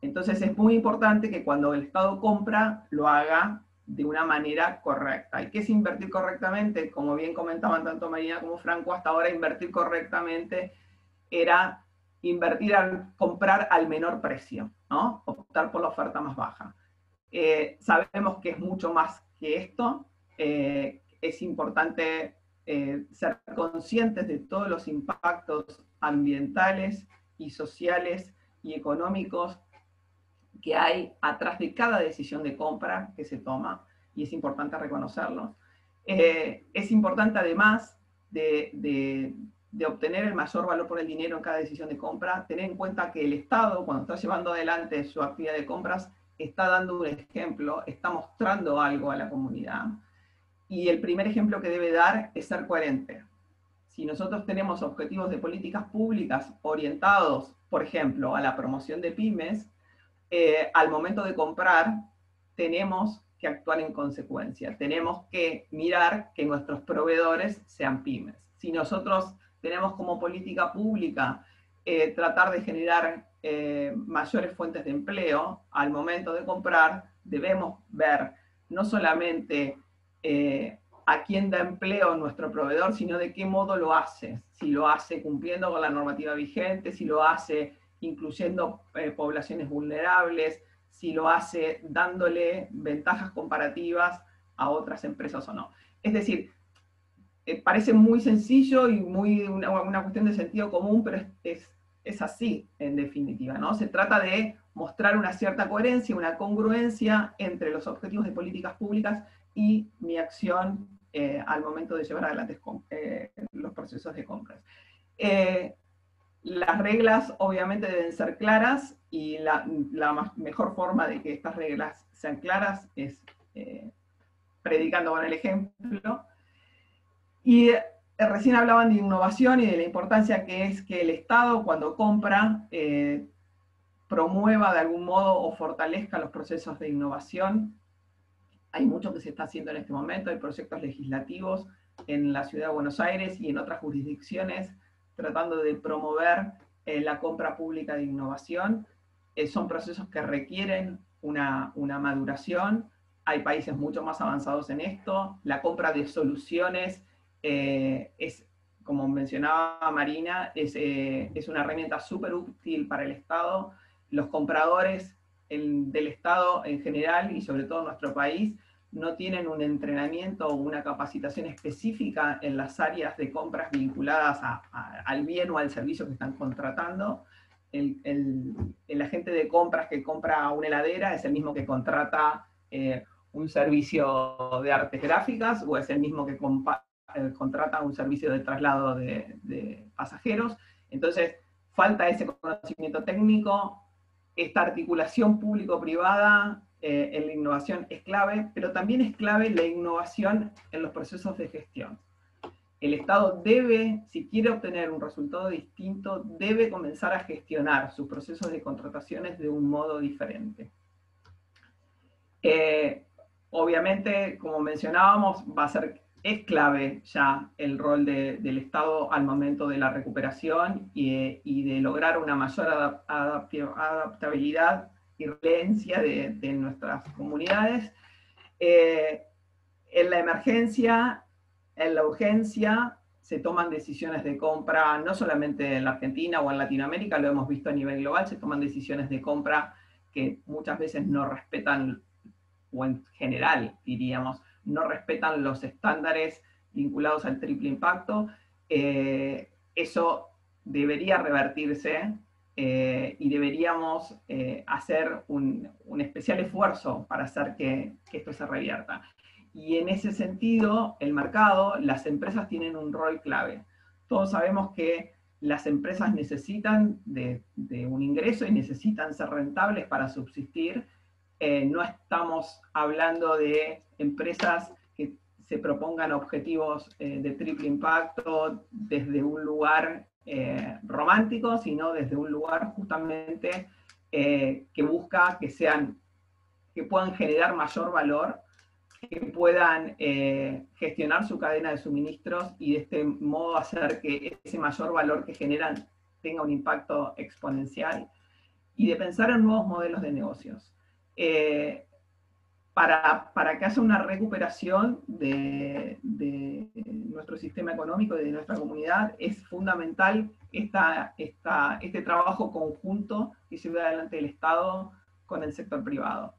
Entonces es muy importante que cuando el Estado compra, lo haga de una manera correcta. ¿Y qué es invertir correctamente? Como bien comentaban tanto Marina como Franco, hasta ahora invertir correctamente era invertir al comprar al menor precio, ¿no? Optar por la oferta más baja. Eh, sabemos que es mucho más que esto. Eh, es importante eh, ser conscientes de todos los impactos ambientales y sociales y económicos que hay atrás de cada decisión de compra que se toma, y es importante reconocerlo. Eh, es importante además de, de, obtener el mayor valor por el dinero en cada decisión de compra, tener en cuenta que el Estado, cuando está llevando adelante su actividad de compras, está dando un ejemplo, está mostrando algo a la comunidad. Y el primer ejemplo que debe dar es ser coherente. Si nosotros tenemos objetivos de políticas públicas orientados, por ejemplo, a la promoción de pymes, eh, al momento de comprar tenemos que actuar en consecuencia. Tenemos que mirar que nuestros proveedores sean pymes. Si nosotros tenemos como política pública eh, tratar de generar eh, mayores fuentes de empleo, al momento de comprar debemos ver no solamente a quién da empleo nuestro proveedor, sino de qué modo lo hace. Si lo hace cumpliendo con la normativa vigente, si lo hace incluyendo poblaciones vulnerables, si lo hace dándole ventajas comparativas a otras empresas o no. Es decir, eh, parece muy sencillo y muy una, cuestión de sentido común, pero es, es, así en definitiva, ¿no? Se trata de mostrar una cierta coherencia, una congruencia entre los objetivos de políticas públicas y mi acción eh, al momento de llevar adelante eh, los procesos de compras. Las reglas obviamente deben ser claras y la, mejor forma de que estas reglas sean claras es predicando con el ejemplo, y eh, recién hablaban de innovación y de la importancia que es que el Estado cuando compra eh, promueva de algún modo o fortalezca los procesos de innovación. Hay mucho que se está haciendo en este momento, hay proyectos legislativos en la ciudad de Buenos Aires y en otras jurisdicciones tratando de promover eh, la compra pública de innovación. son procesos que requieren una, una maduración. Hay países mucho más avanzados en esto. La compra de soluciones eh, es, como mencionaba Marina, eh, es, una herramienta súper útil para el Estado. Los compradores del Estado en general y sobre todo nuestro país no tienen un entrenamiento o una capacitación específica en las áreas de compras vinculadas al bien o al servicio que están contratando. El, agente de compras que compra una heladera es el mismo que contrata eh, un servicio de artes gráficas o es el mismo que, eh, contrata un servicio de traslado de, pasajeros. Entonces, falta ese conocimiento técnico, esta articulación público-privada eh, en la innovación es clave, pero también es clave la innovación en los procesos de gestión. El Estado debe, si quiere obtener un resultado distinto, debe comenzar a gestionar sus procesos de contrataciones de un modo diferente. Eh, obviamente, como mencionábamos, va a ser es clave ya el rol del Estado al momento de la recuperación y, de lograr una mayor adaptabilidad y resiliencia de, nuestras comunidades. Eh, en la emergencia, en la urgencia, se toman decisiones de compra, no solamente en la Argentina o en Latinoamérica, lo hemos visto a nivel global, se toman decisiones de compra que muchas veces no respetan, o en general diríamos, no respetan los estándares vinculados al triple impacto. Eh, eso debería revertirse eh, y deberíamos eh, hacer un, especial esfuerzo para hacer que, esto se revierta. Y en ese sentido, el mercado, las empresas tienen un rol clave. Todos sabemos que las empresas necesitan de, de un ingreso y necesitan ser rentables para subsistir eh, no estamos hablando de empresas que se propongan objetivos eh, de triple impacto desde un lugar eh, romántico, sino desde un lugar justamente que busca que sean, que puedan generar mayor valor, que puedan gestionar su cadena de suministros y de este modo hacer que ese mayor valor que generan tenga un impacto exponencial y de pensar en nuevos modelos de negocios. Eh, para, para, que haya una recuperación de, nuestro sistema económico y de nuestra comunidad, es fundamental esta, esta, este trabajo conjunto que ve adelante el Estado con el sector privado.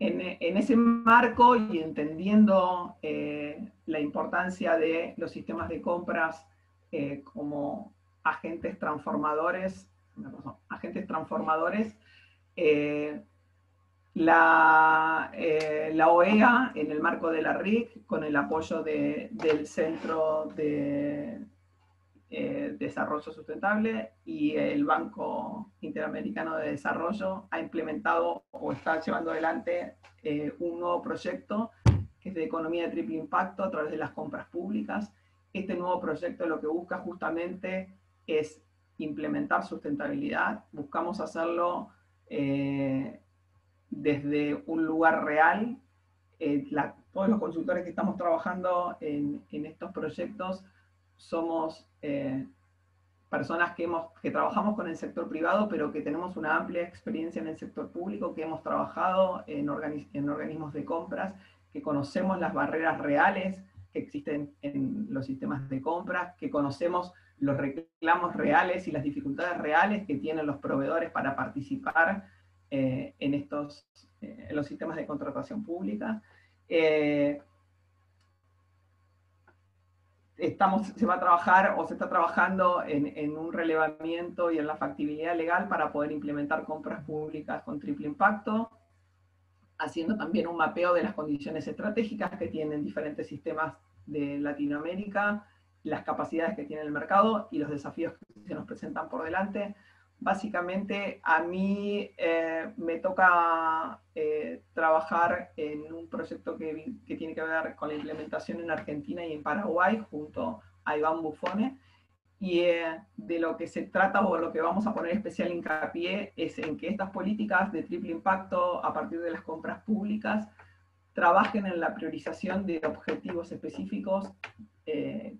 En, en ese marco y entendiendo eh, la importancia de los sistemas de compras eh, como agentes transformadores, agentes transformadores, eh, la, eh, la, OEA, en el marco de la RIC, con el apoyo del Centro de eh, Desarrollo Sustentable y el Banco Interamericano de Desarrollo, ha implementado o está llevando adelante un nuevo proyecto que es de economía de triple impacto a través de las compras públicas. Este nuevo proyecto lo que busca justamente es implementar sustentabilidad. Buscamos hacerlo eh, desde un lugar real. Eh, todos los consultores que estamos trabajando en, estos proyectos somos eh, personas que, trabajamos con el sector privado, pero que tenemos una amplia experiencia en el sector público, que hemos trabajado en, en organismos de compras, que conocemos las barreras reales que existen en los sistemas de compras, que conocemos los reclamos reales y las dificultades reales que tienen los proveedores para participar eh, en, estos, eh, los sistemas de contratación pública. Eh, estamos, se va a trabajar o se está trabajando en, en, un relevamiento y en la factibilidad legal para poder implementar compras públicas con triple impacto, haciendo también un mapeo de las condiciones estratégicas que tienen diferentes sistemas de Latinoamérica, las capacidades que tiene el mercado y los desafíos que se nos presentan por delante. Básicamente a mí eh, me toca eh, trabajar en un proyecto que, tiene que ver con la implementación en Argentina y en Paraguay junto a Iván Buffone. Y eh, de lo que se trata o lo que vamos a poner especial hincapié es en que estas políticas de triple impacto a partir de las compras públicas trabajen en la priorización de objetivos específicos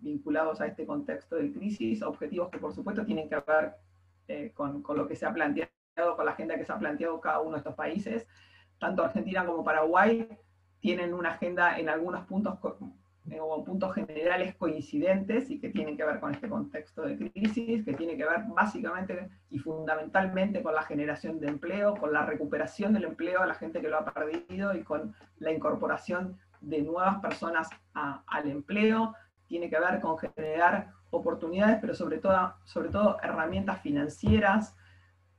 vinculados a este contexto de crisis, objetivos que por supuesto tienen que ver eh, con, con, lo que se ha planteado, con la agenda que se ha planteado cada uno de estos países. Tanto Argentina como Paraguay tienen una agenda en algunos puntos eh, o puntos generales coincidentes y que tienen que ver con este contexto de crisis, que tiene que ver básicamente y fundamentalmente con la generación de empleo, con la recuperación del empleo a la gente que lo ha perdido y con la incorporación de nuevas personas al empleo, tiene que ver con generar oportunidades, pero sobre todo, sobre todo herramientas financieras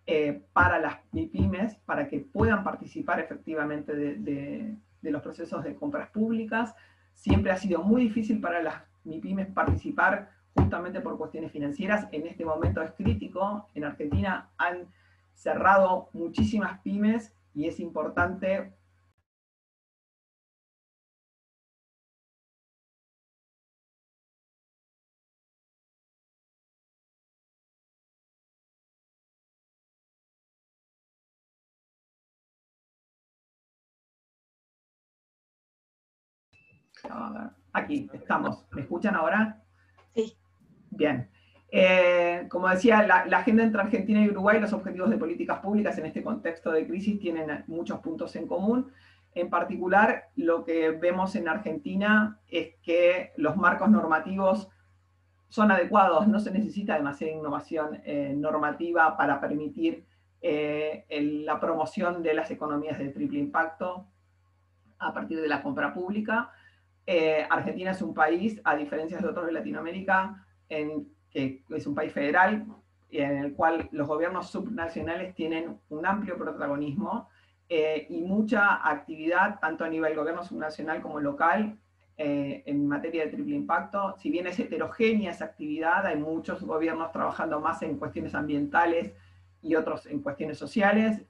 eh, para las MIPIMES, para que puedan participar efectivamente de los procesos de compras públicas, Siempre ha sido muy difícil para las MIPIMES participar justamente por cuestiones financieras. En este momento es crítico. En Argentina han cerrado muchísimas pymes y es importante Aquí estamos. ¿Me escuchan ahora? Sí. Bien. Eh, como decía, la, agenda entre Argentina y Uruguay, los objetivos de políticas públicas en este contexto de crisis tienen muchos puntos en común. En particular, lo que vemos en Argentina es que los marcos normativos son adecuados, no se necesita demasiada innovación eh, normativa para permitir eh, la promoción de las economías de triple impacto a partir de la compra pública. Eh, Argentina es un país, a diferencia de otros de Latinoamérica, en, que es un país federal en el cual los gobiernos subnacionales tienen un amplio protagonismo eh, y mucha actividad, tanto a nivel gobierno subnacional como local, eh, en materia de triple impacto. Si bien es heterogénea esa actividad, hay muchos gobiernos trabajando más en cuestiones ambientales y otros en cuestiones sociales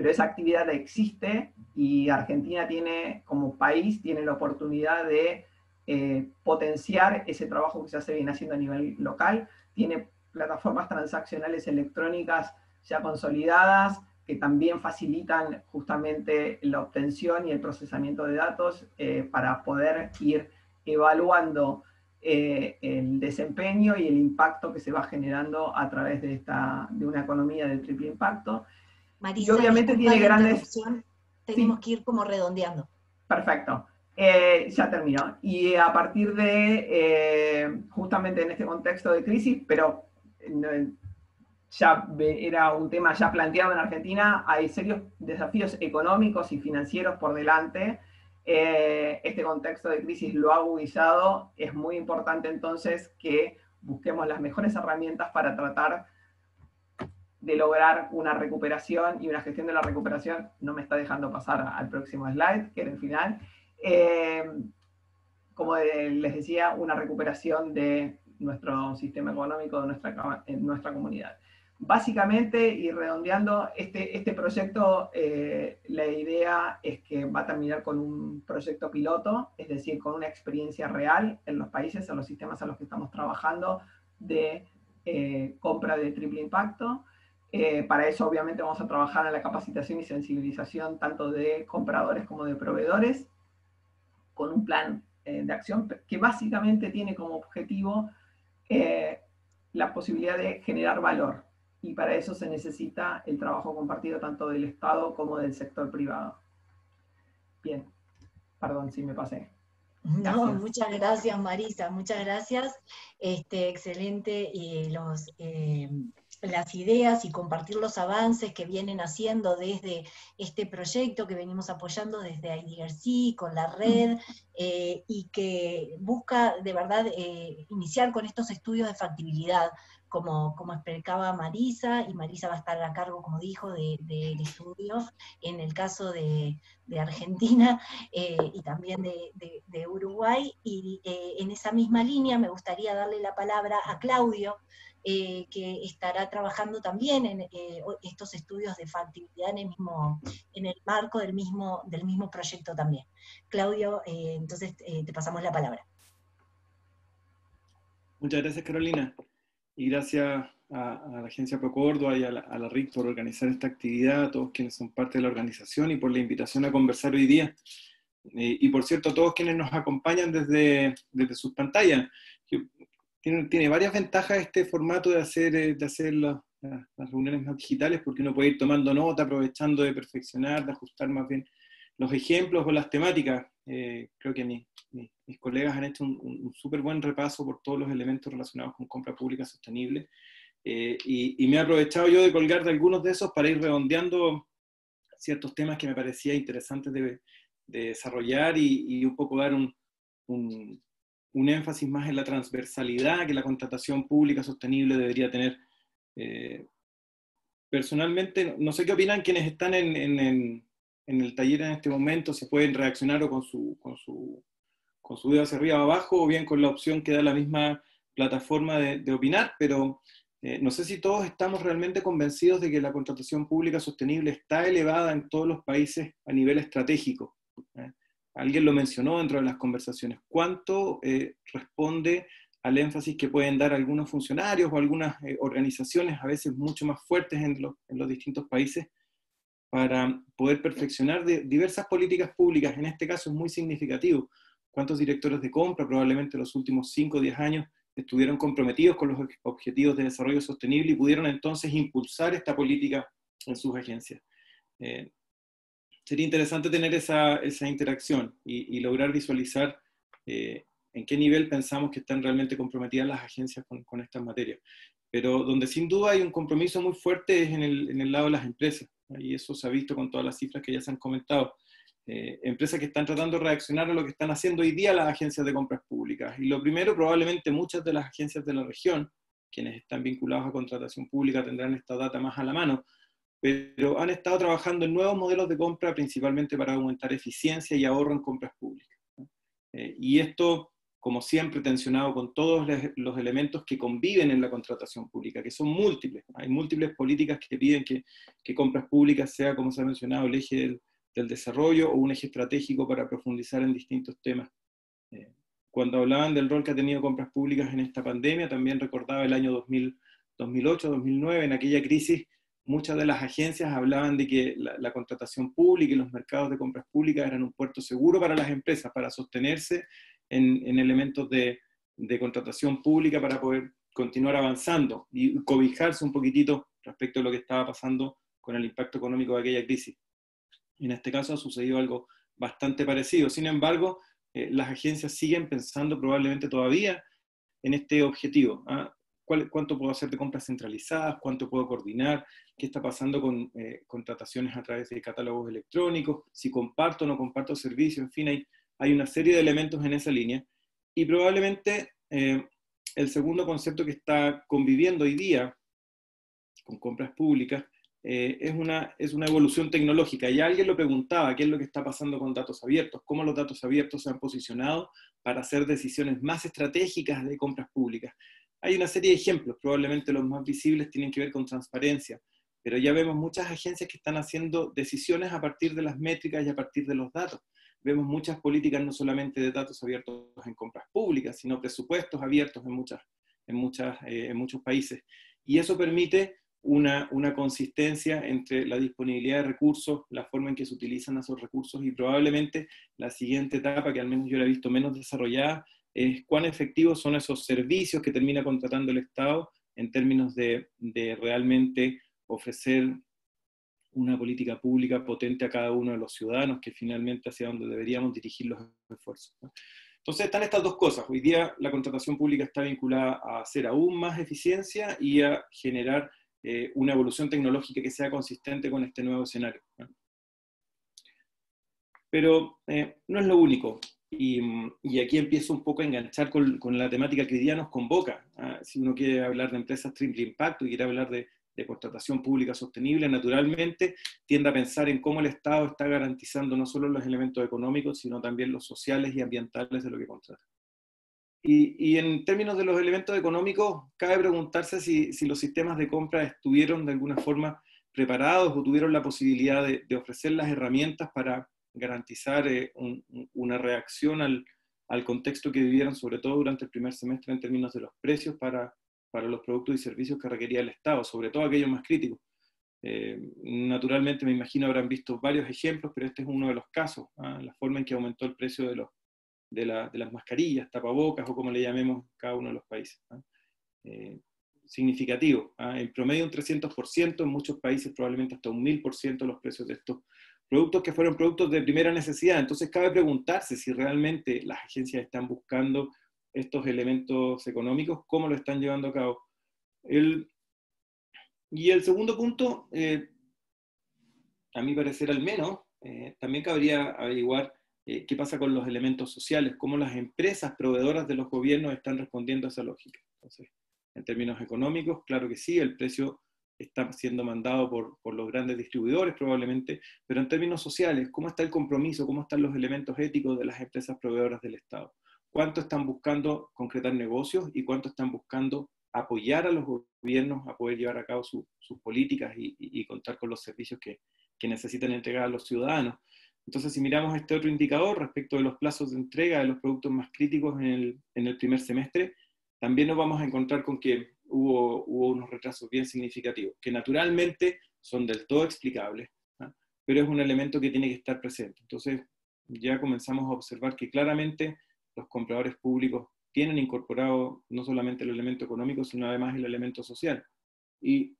pero esa actividad existe y Argentina tiene, como país, tiene la oportunidad de eh, potenciar ese trabajo que ya se viene haciendo a nivel local, tiene plataformas transaccionales electrónicas ya consolidadas que también facilitan justamente la obtención y el procesamiento de datos eh, para poder ir evaluando eh, el desempeño y el impacto que se va generando a través de, esta, de una economía de triple impacto y obviamente tiene grandes... Tenemos que ir como redondeando. Perfecto. Eh, ya terminó. Y a partir de, eh, justamente en este contexto de crisis, pero ya era un tema ya planteado en Argentina, hay serios desafíos económicos y financieros por delante. Eh, este contexto de crisis lo ha agudizado. Es muy importante entonces que busquemos las mejores herramientas para tratar de lograr una recuperación y una gestión de la recuperación, no me está dejando pasar al próximo slide, que era el final. Eh, como les decía, una recuperación de nuestro sistema económico, de nuestra, en nuestra comunidad. Básicamente, y redondeando, este, este proyecto, eh, la idea es que va a terminar con un proyecto piloto, es decir, con una experiencia real en los países, en los sistemas a los que estamos trabajando de eh, compra de triple impacto, Eh, para eso obviamente vamos a trabajar en la capacitación y sensibilización tanto de compradores como de proveedores, con un plan eh, de acción que básicamente tiene como objetivo eh, la posibilidad de generar valor. Y para eso se necesita el trabajo compartido tanto del Estado como del sector privado. Bien, perdón si me pasé. No, muchas gracias Marisa, muchas gracias. Este, excelente y los, eh, las ideas y compartir los avances que vienen haciendo desde este proyecto que venimos apoyando desde IDRC con la red eh, y que busca de verdad eh, iniciar con estos estudios de factibilidad como, como explicaba Marisa, y Marisa va a estar a cargo, como dijo, del estudio en el caso de, Argentina <laughs> eh, y también de, Uruguay. Y eh, en esa misma línea me gustaría darle la palabra a Claudio, eh, que estará trabajando también en estos estudios de factibilidad en el, mismo, en el marco del mismo, del mismo proyecto también. Claudio, entonces te pasamos la palabra. Muchas gracias, Carolina y gracias a, la agencia Procórdoba y a la, RIC por organizar esta actividad, a todos quienes son parte de la organización y por la invitación a conversar hoy día. Eh, y por cierto, a todos quienes nos acompañan desde, desde sus pantallas. Tiene, tiene, varias ventajas este formato de hacer, eh, de hacer las, reuniones más digitales porque uno puede ir tomando nota, aprovechando de perfeccionar, de ajustar más bien los ejemplos o las temáticas. Eh, creo que mi, mis colegas han hecho un, súper buen repaso por todos los elementos relacionados con compra pública sostenible. Eh, y, me he aprovechado yo de colgar de algunos de esos para ir redondeando ciertos temas que me parecía interesantes de, desarrollar y, un poco dar un, un, énfasis más en la transversalidad que la contratación pública sostenible debería tener. Eh, personalmente, no sé qué opinan quienes están en, el taller en este momento, se pueden reaccionar o con su, con su con su dedo hacia arriba o abajo, o bien con la opción que da la misma plataforma de, opinar, pero eh, no sé si todos estamos realmente convencidos de que la contratación pública sostenible está elevada en todos los países a nivel estratégico. ¿eh? Alguien lo mencionó dentro de las conversaciones. ¿Cuánto eh, responde al énfasis que pueden dar algunos funcionarios o algunas organizaciones, a veces mucho más fuertes en los, en distintos países, para poder perfeccionar diversas políticas públicas? En este caso es muy significativo cuántos directores de compra probablemente los últimos 5 o 10 años estuvieron comprometidos con los objetivos de desarrollo sostenible y pudieron entonces impulsar esta política en sus agencias. Eh, sería interesante tener esa, esa interacción y, lograr visualizar eh, en qué nivel pensamos que están realmente comprometidas las agencias con, con, estas materias. Pero donde sin duda hay un compromiso muy fuerte es en el, en el lado de las empresas, y eso se ha visto con todas las cifras que ya se han comentado. Eh, empresas que están tratando de reaccionar a lo que están haciendo hoy día las agencias de compras públicas. Y lo primero, probablemente muchas de las agencias de la región, quienes están vinculados a contratación pública, tendrán esta data más a la mano, pero han estado trabajando en nuevos modelos de compra, principalmente para aumentar eficiencia y ahorro en compras públicas. Eh, y esto, como siempre, tensionado con todos los elementos que conviven en la contratación pública, que son múltiples. Hay múltiples políticas que piden que, que compras públicas sea, como se ha mencionado, el eje del, del desarrollo o un eje estratégico para profundizar en distintos temas. Eh, cuando hablaban del rol que ha tenido compras públicas en esta pandemia, también recordaba el año 2008, 2009, en aquella crisis, muchas de las agencias hablaban de que la, contratación pública y los mercados de compras públicas eran un puerto seguro para las empresas, para sostenerse en, elementos de, contratación pública para poder continuar avanzando y cobijarse un poquitito respecto a lo que estaba pasando con el impacto económico de aquella crisis. En este caso ha sucedido algo bastante parecido. Sin embargo, eh, las agencias siguen pensando probablemente todavía en este objetivo. ¿ah? ¿Cuánto puedo hacer de compras centralizadas? ¿Cuánto puedo coordinar? ¿Qué está pasando con eh, contrataciones a través de catálogos electrónicos? Si comparto o no comparto servicios. En fin, hay, hay una serie de elementos en esa línea. Y probablemente eh, el segundo concepto que está conviviendo hoy día con compras públicas eh, es, una, es una evolución tecnológica. Y alguien lo preguntaba, ¿qué es lo que está pasando con datos abiertos? ¿Cómo los datos abiertos se han posicionado para hacer decisiones más estratégicas de compras públicas? Hay una serie de ejemplos, probablemente los más visibles tienen que ver con transparencia, pero ya vemos muchas agencias que están haciendo decisiones a partir de las métricas y a partir de los datos. Vemos muchas políticas no solamente de datos abiertos en compras públicas, sino presupuestos abiertos en, muchas, en, muchas, eh, en muchos países. Y eso permite una, una, consistencia entre la disponibilidad de recursos, la forma en que se utilizan esos recursos y probablemente la siguiente etapa, que al menos yo la he visto menos desarrollada, es cuán efectivos son esos servicios que termina contratando el Estado en términos de, realmente ofrecer una política pública potente a cada uno de los ciudadanos, que finalmente hacia donde deberíamos dirigir los esfuerzos. Entonces están estas dos cosas. Hoy día la contratación pública está vinculada a hacer aún más eficiencia y a generar eh, una evolución tecnológica que sea consistente con este nuevo escenario. Pero eh, no es lo único. Y, aquí empiezo un poco a enganchar con, la temática que hoy día nos convoca. ¿ah? Si uno quiere hablar de empresas triple impacto y quiere hablar de, de contratación pública sostenible, naturalmente tiende a pensar en cómo el Estado está garantizando no solo los elementos económicos, sino también los sociales y ambientales de lo que contrata. Y, en términos de los elementos económicos, cabe preguntarse si, si, los sistemas de compra estuvieron de alguna forma preparados o tuvieron la posibilidad de, de ofrecer las herramientas para garantizar eh, una reacción al, al, contexto que vivieron, sobre todo durante el primer semestre en términos de los precios para, para los productos y servicios que requería el Estado, sobre todo aquellos más críticos. Eh, naturalmente, me imagino habrán visto varios ejemplos, pero este es uno de los casos, ¿ah? la forma en que aumentó el precio de, los, de, de, las mascarillas, tapabocas o como le llamemos cada uno de los países. ¿ah? Eh, significativo, ¿ah? en promedio un 300%, en muchos países probablemente hasta un 1000% los precios de estos productos que fueron productos de primera necesidad. Entonces cabe preguntarse si realmente las agencias están buscando estos elementos económicos, cómo lo están llevando a cabo. El, y el segundo punto, eh, a mi parecer al menos, eh, también cabría averiguar eh, qué pasa con los elementos sociales, cómo las empresas proveedoras de los gobiernos están respondiendo a esa lógica. Entonces, en términos económicos, claro que sí, el precio está siendo mandado por, por, los grandes distribuidores probablemente, pero en términos sociales, ¿cómo está el compromiso, cómo están los elementos éticos de las empresas proveedoras del Estado? ¿Cuánto están buscando concretar negocios y cuánto están buscando apoyar a los gobiernos a poder llevar a cabo sus políticas y, contar con los servicios que, que, necesitan entregar a los ciudadanos. Entonces, si miramos este otro indicador respecto de los plazos de entrega de los productos más críticos en el, en el primer semestre, también nos vamos a encontrar con que hubo, unos retrasos bien significativos, que naturalmente son del todo explicables, ¿ah? pero es un elemento que tiene que estar presente. Entonces, ya comenzamos a observar que claramente los compradores públicos tienen incorporado no solamente el elemento económico, sino además el elemento social. Y,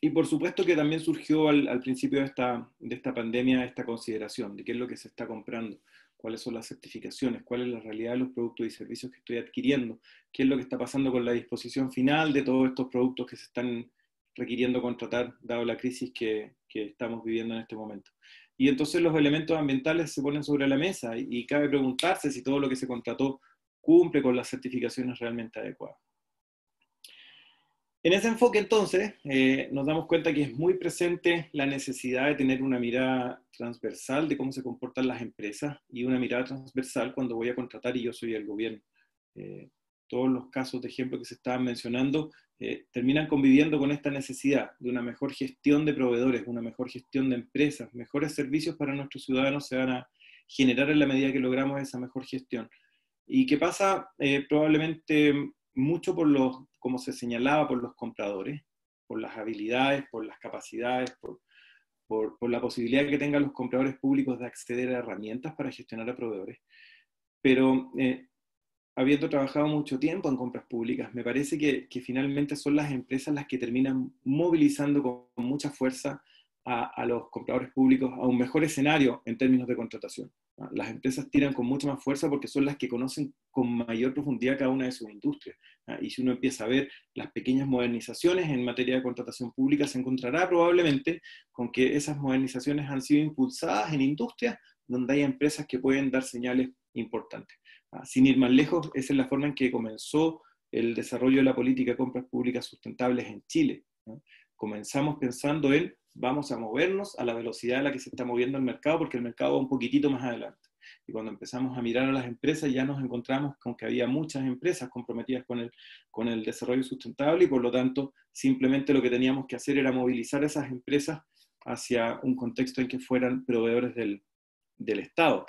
y por supuesto que también surgió al, principio de esta, de esta pandemia esta consideración de qué es lo que se está comprando, cuáles son las certificaciones, cuál es la realidad de los productos y servicios que estoy adquiriendo, qué es lo que está pasando con la disposición final de todos estos productos que se están requiriendo contratar, dado la crisis que, estamos viviendo en este momento. Y entonces los elementos ambientales se ponen sobre la mesa y, cabe preguntarse si todo lo que se contrató cumple con las certificaciones realmente adecuadas. En ese enfoque entonces eh, nos damos cuenta que es muy presente la necesidad de tener una mirada transversal de cómo se comportan las empresas y una mirada transversal cuando voy a contratar y yo soy el gobierno. Eh, todos los casos de ejemplo que se estaban mencionando eh, terminan conviviendo con esta necesidad de una mejor gestión de proveedores, una mejor gestión de empresas, mejores servicios para nuestros ciudadanos se van a generar en la medida que logramos esa mejor gestión. Y que pasa eh, probablemente mucho por los, como se señalaba, por los compradores, por las habilidades, por las capacidades, por, por, la posibilidad que tengan los compradores públicos de acceder a herramientas para gestionar a proveedores. Pero eh, habiendo trabajado mucho tiempo en compras públicas, me parece que, finalmente son las empresas las que terminan movilizando con mucha fuerza a, los compradores públicos a un mejor escenario en términos de contratación. Las empresas tiran con mucha más fuerza porque son las que conocen con mayor profundidad cada una de sus industrias. Y si uno empieza a ver las pequeñas modernizaciones en materia de contratación pública, se encontrará probablemente con que esas modernizaciones han sido impulsadas en industrias donde hay empresas que pueden dar señales importantes. Sin ir más lejos, esa es la forma en que comenzó el desarrollo de la política de compras públicas sustentables en Chile. Comenzamos pensando en vamos a movernos a la velocidad a la que se está moviendo el mercado, porque el mercado va un poquitito más adelante. Y cuando empezamos a mirar a las empresas, ya nos encontramos con que había muchas empresas comprometidas con el, con el desarrollo sustentable y por lo tanto simplemente lo que teníamos que hacer era movilizar a esas empresas hacia un contexto en que fueran proveedores del, del Estado.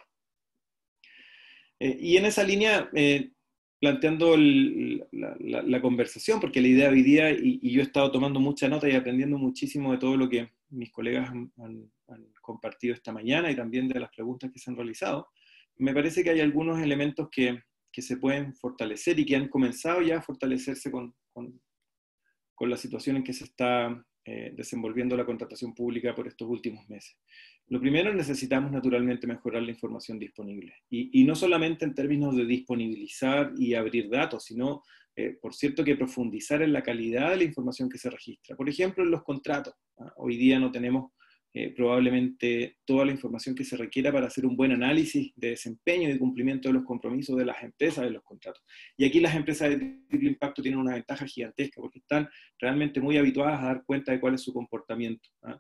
Eh, y en esa línea, eh, planteando la, conversación, porque la idea hoy día, y, yo he estado tomando mucha nota y aprendiendo muchísimo de todo lo que mis colegas han, compartido esta mañana y también de las preguntas que se han realizado, me parece que hay algunos elementos que, se pueden fortalecer y que han comenzado ya a fortalecerse con, con la situación en que se está eh, desenvolviendo la contratación pública por estos últimos meses. Lo primero, necesitamos naturalmente mejorar la información disponible. Y, no solamente en términos de disponibilizar y abrir datos, sino, eh, por cierto, que profundizar en la calidad de la información que se registra. Por ejemplo, en los contratos. ¿ah? Hoy día no tenemos eh, probablemente toda la información que se requiera para hacer un buen análisis de desempeño y cumplimiento de los compromisos de las empresas de los contratos. Y aquí las empresas de triple impacto tienen una ventaja gigantesca porque están realmente muy habituadas a dar cuenta de cuál es su comportamiento. ¿ah?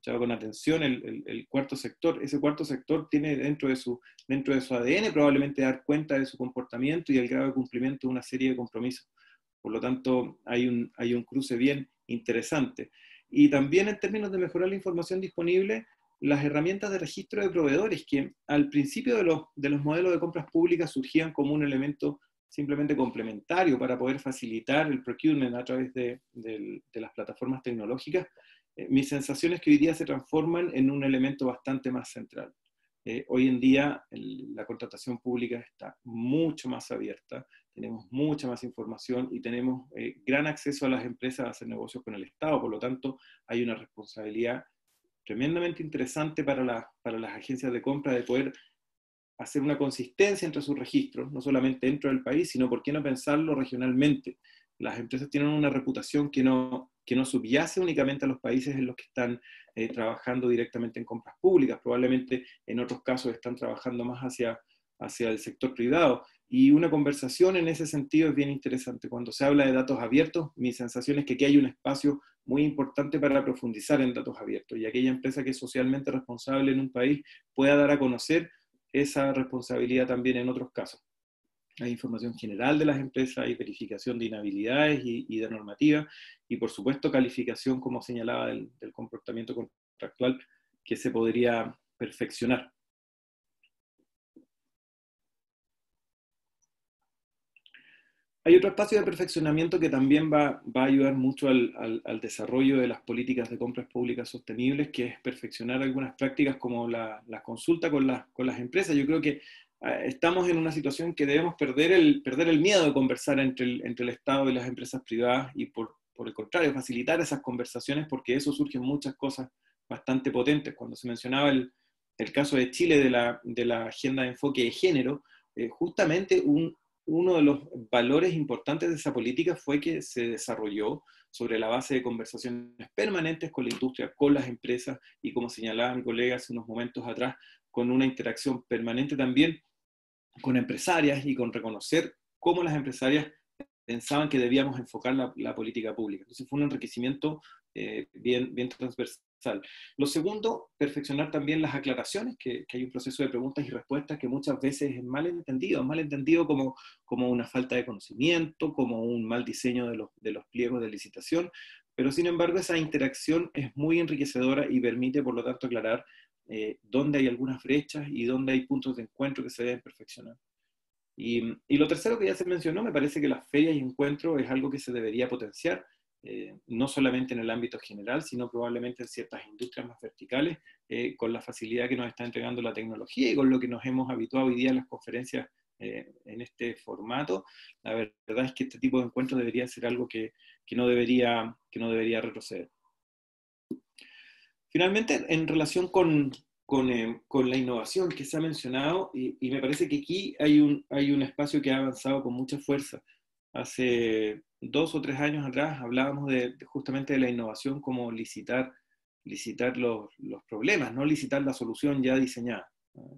Escuchado con atención el, cuarto sector. Ese cuarto sector tiene dentro de, su, dentro de su ADN probablemente dar cuenta de su comportamiento y el grado de cumplimiento de una serie de compromisos. Por lo tanto, hay un, hay un cruce bien interesante. Y también en términos de mejorar la información disponible, las herramientas de registro de proveedores, que al principio de los, de los modelos de compras públicas surgían como un elemento simplemente complementario para poder facilitar el procurement a través de, de, las plataformas tecnológicas, eh, mi sensación es que hoy día se transforman en un elemento bastante más central. Eh, hoy en día la contratación pública está mucho más abierta, tenemos mucha más información y tenemos eh, gran acceso a las empresas a hacer negocios con el Estado. Por lo tanto, hay una responsabilidad tremendamente interesante para, para las agencias de compra de poder hacer una consistencia entre sus registros, no solamente dentro del país, sino, ¿por qué no pensarlo regionalmente? Las empresas tienen una reputación que no, que no subyace únicamente a los países en los que están eh, trabajando directamente en compras públicas, probablemente en otros casos están trabajando más hacia, hacia el sector privado. Y una conversación en ese sentido es bien interesante. Cuando se habla de datos abiertos, mi sensación es que aquí hay un espacio muy importante para profundizar en datos abiertos y aquella empresa que es socialmente responsable en un país pueda dar a conocer esa responsabilidad también en otros casos. Hay información general de las empresas, hay verificación de inhabilidades y, de normativa, y por supuesto calificación, como señalaba, del, del comportamiento contractual que se podría perfeccionar. Hay otro espacio de perfeccionamiento que también va, va a ayudar mucho al, al, desarrollo de las políticas de compras públicas sostenibles, que es perfeccionar algunas prácticas como la, la consulta con, con, las empresas. Yo creo que estamos en una situación que debemos perder el, perder el miedo de conversar entre el, entre el Estado y las empresas privadas y por, por el contrario, facilitar esas conversaciones porque eso surgen muchas cosas bastante potentes. Cuando se mencionaba el, el caso de Chile de la, de la agenda de enfoque de género, eh, justamente un, uno de los valores importantes de esa política fue que se desarrolló sobre la base de conversaciones permanentes con la industria, con las empresas y como señalaba mi colega hace unos momentos atrás, con una interacción permanente también con empresarias y con reconocer cómo las empresarias pensaban que debíamos enfocar la, política pública. Entonces fue un enriquecimiento eh, bien, bien transversal lo segundo, perfeccionar también las aclaraciones, que, hay un proceso de preguntas y respuestas que muchas veces es mal entendido, mal entendido como, como una falta de conocimiento, como un mal diseño de los, de los pliegos de licitación, pero sin embargo esa interacción es muy enriquecedora y permite, por lo tanto, aclarar eh, dónde hay algunas brechas y dónde hay puntos de encuentro que se deben perfeccionar. Y, y, lo tercero que ya se mencionó, me parece que las ferias y encuentros es algo que se debería potenciar. Eh, no solamente en el ámbito general, sino probablemente en ciertas industrias más verticales, eh, con la facilidad que nos está entregando la tecnología y con lo que nos hemos habituado hoy día en las conferencias en este formato. La verdad es que este tipo de encuentros debería ser algo que, no, debería, que no debería retroceder. Finalmente, en relación con, la innovación que se ha mencionado, y, y, me parece que aquí hay un, hay un espacio que ha avanzado con mucha fuerza. Hace dos o tres años atrás hablábamos de, justamente de la innovación como licitar, licitar los, problemas, no licitar la solución ya diseñada.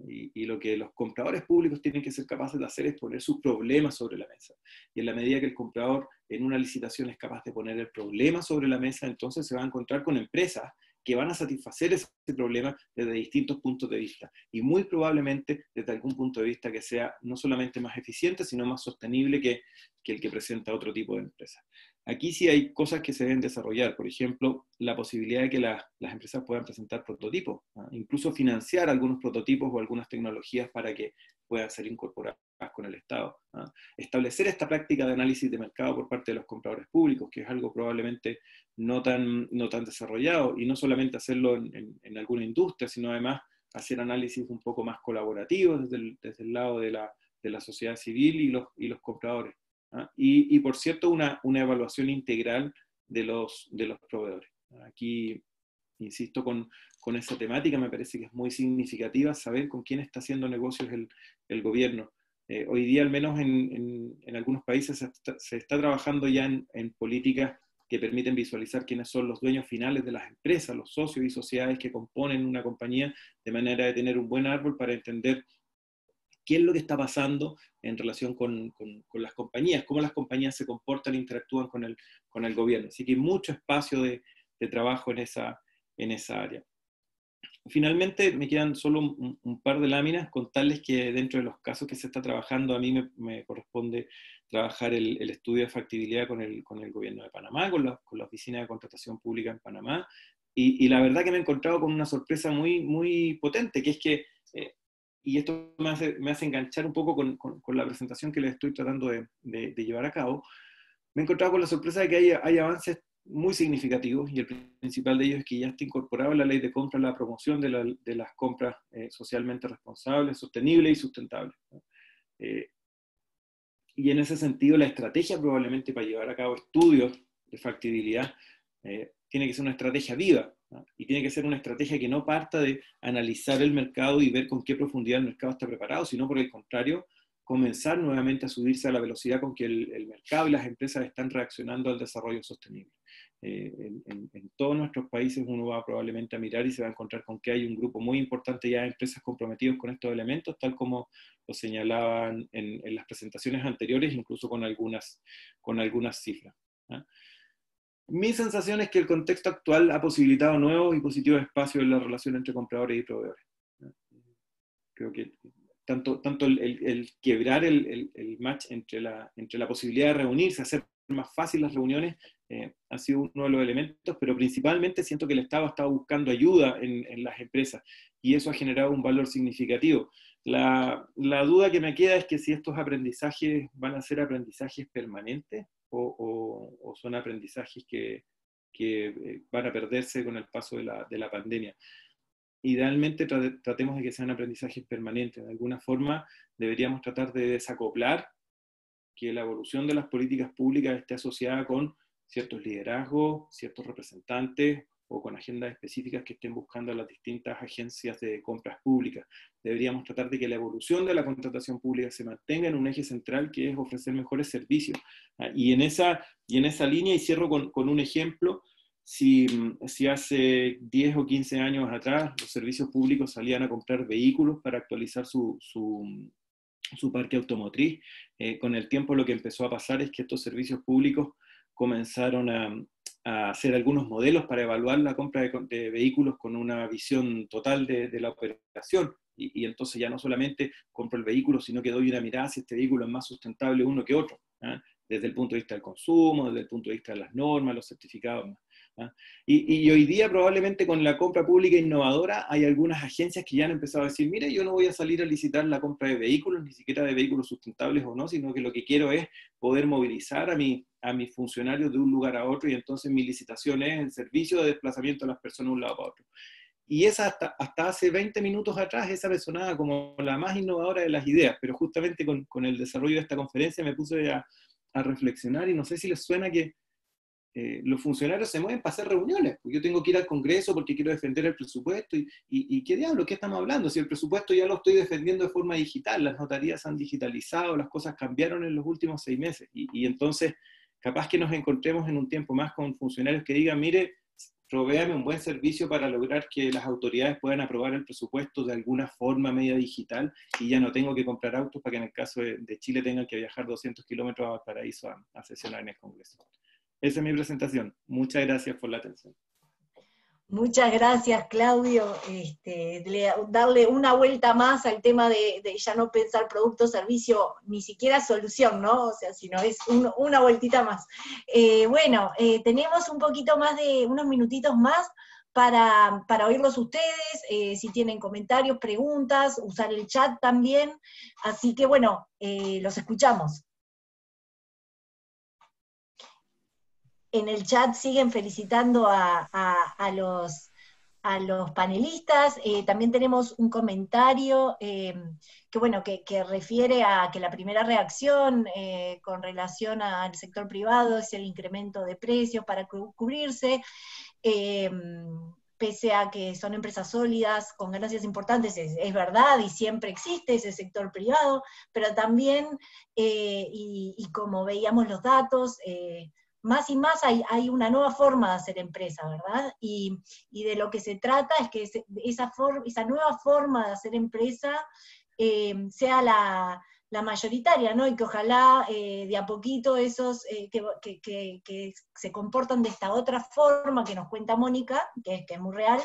Y, lo que los compradores públicos tienen que ser capaces de hacer es poner sus problemas sobre la mesa. Y en la medida que el comprador en una licitación es capaz de poner el problema sobre la mesa, entonces se va a encontrar con empresas que van a satisfacer ese problema desde distintos puntos de vista. Y muy probablemente desde algún punto de vista que sea no solamente más eficiente, sino más sostenible que, el que presenta otro tipo de empresa. Aquí sí hay cosas que se deben desarrollar, por ejemplo, la posibilidad de que las empresas puedan presentar prototipos, incluso financiar algunos prototipos o algunas tecnologías para que puedan ser incorporadas con el Estado. ¿ah? Establecer esta práctica de análisis de mercado por parte de los compradores públicos, que es algo probablemente no tan, no tan desarrollado, y no solamente hacerlo en, alguna industria, sino además hacer análisis un poco más colaborativos desde el, lado de la, de la, sociedad civil y los, y los compradores. ¿Ah? Y, por cierto, una, una evaluación integral de los, de los proveedores. Aquí insisto con, con, esa temática, me parece que es muy significativa saber con quién está haciendo negocios el, el gobierno. Eh, hoy día, al menos en, en, algunos países, se está, trabajando ya en, políticas que permiten visualizar quiénes son los dueños finales de las empresas, los socios y sociedades que componen una compañía, de manera de tener un buen árbol para entender qué es lo que está pasando en relación con, con, con las compañías, cómo las compañías se comportan e interactúan con el, con el gobierno. Así que hay mucho espacio de, de trabajo en esa, en esa área. Finalmente, me quedan solo un, par de láminas, contarles que dentro de los casos que se está trabajando, a mí me, corresponde trabajar el, estudio de factibilidad con el, con el gobierno de Panamá, con la, con la Oficina de Contratación Pública en Panamá, y, la verdad que me he encontrado con una sorpresa muy, muy potente, que es que, eh, y esto me hace, me hace, enganchar un poco con, con, la presentación que les estoy tratando de, llevar a cabo, me he encontrado con la sorpresa de que hay, hay avances muy significativos y el principal de ellos es que ya está incorporado en la ley de compra la promoción de las compras eh, socialmente responsables, sostenibles y sustentables. Eh, y en ese sentido, la estrategia probablemente para llevar a cabo estudios de factibilidad eh, tiene que ser una estrategia viva y tiene que ser una estrategia que no parta de analizar el mercado y ver con qué profundidad el mercado está preparado, sino por el contrario, comenzar nuevamente a subirse a la velocidad con que el, el mercado y las empresas están reaccionando al desarrollo sostenible. Eh, en, todos nuestros países uno va probablemente a mirar y se va a encontrar con que hay un grupo muy importante ya de empresas comprometidos con estos elementos, tal como lo señalaban en, las presentaciones anteriores, incluso con algunas, con algunas cifras. ¿ah? Mi sensación es que el contexto actual ha posibilitado nuevos y positivos espacios en la relación entre compradores y proveedores. Creo que tanto, tanto el, quebrar el, el, match entre la, posibilidad de reunirse, hacer más fácil las reuniones, eh, ha sido uno de los elementos, pero principalmente siento que el Estado ha estado buscando ayuda en, las empresas y eso ha generado un valor significativo. La, duda que me queda es que si estos aprendizajes van a ser aprendizajes permanentes o, son aprendizajes que, que, eh, van a perderse con el paso de la, de la pandemia. Idealmente tratemos de que sean aprendizajes permanentes. De alguna forma deberíamos tratar de desacoplar que la evolución de las políticas públicas esté asociada con ciertos liderazgos, ciertos representantes o con agendas específicas que estén buscando las distintas agencias de compras públicas. Deberíamos tratar de que la evolución de la contratación pública se mantenga en un eje central que es ofrecer mejores servicios. Ah, y en esa, y en esa línea, y cierro con, un ejemplo, si, si, hace 10 o 15 años atrás los servicios públicos salían a comprar vehículos para actualizar su, su, su parque automotriz, eh, con el tiempo lo que empezó a pasar es que estos servicios públicos comenzaron a, hacer algunos modelos para evaluar la compra de, vehículos con una visión total de, la operación. Y, entonces ya no solamente compro el vehículo, sino que doy una mirada si este vehículo es más sustentable uno que otro, ¿ah? desde el punto de vista del consumo, desde el punto de vista de las normas, los certificados. ¿ah? Y, hoy día probablemente con la compra pública innovadora hay algunas agencias que ya han empezado a decir, mire, yo no voy a salir a licitar la compra de vehículos, ni siquiera de vehículos sustentables o no, sino que lo que quiero es poder movilizar a, mi, a mis funcionarios de un lugar a otro y entonces mi licitación es el servicio de desplazamiento de las personas de un lado a otro. Y esa hasta, hasta hace 20 minutos atrás, esa resonaba como la más innovadora de las ideas, pero justamente con, con el desarrollo de esta conferencia me puse a, a reflexionar y no sé si les suena que eh, los funcionarios se mueven para hacer reuniones. Yo tengo que ir al Congreso porque quiero defender el presupuesto. Y, y, qué diablo? ¿Qué estamos hablando? Si el presupuesto ya lo estoy defendiendo de forma digital, las notarías han digitalizado, las cosas cambiaron en los últimos seis meses. Y, y entonces, capaz que nos encontremos en un tiempo más con funcionarios que digan, mire, provéame un buen servicio para lograr que las autoridades puedan aprobar el presupuesto de alguna forma media digital y ya no tengo que comprar autos para que en el caso de, Chile tengan que viajar 200 kilómetros a Paraíso a, a sesionar en el Congreso. Esa es mi presentación. Muchas gracias por la atención. Muchas gracias, Claudio. Este, darle una vuelta más al tema de, ya no pensar producto, servicio, ni siquiera solución, ¿no? O sea, sino es una vueltita más. Eh, bueno, eh, tenemos un poquito más de, unos minutitos más para, para oírlos ustedes, eh, si tienen comentarios, preguntas, usar el chat también. Así que bueno, los escuchamos. En el chat siguen felicitando a, los, panelistas. Eh, también tenemos un comentario que, bueno, que, refiere a que la primera reacción con relación al sector privado es el incremento de precios para cubrirse. Pese a que son empresas sólidas, con ganancias importantes, es, verdad y siempre existe ese sector privado, pero también, eh, y, como veíamos los datos, eh, más y más hay, una nueva forma de hacer empresa, ¿verdad? Y, de lo que se trata es que esa, esa nueva forma de hacer empresa eh, sea la, mayoritaria, ¿no? Y que ojalá eh, de a poquito esos eh, que, se comportan de esta otra forma que nos cuenta Mónica, que, es muy real,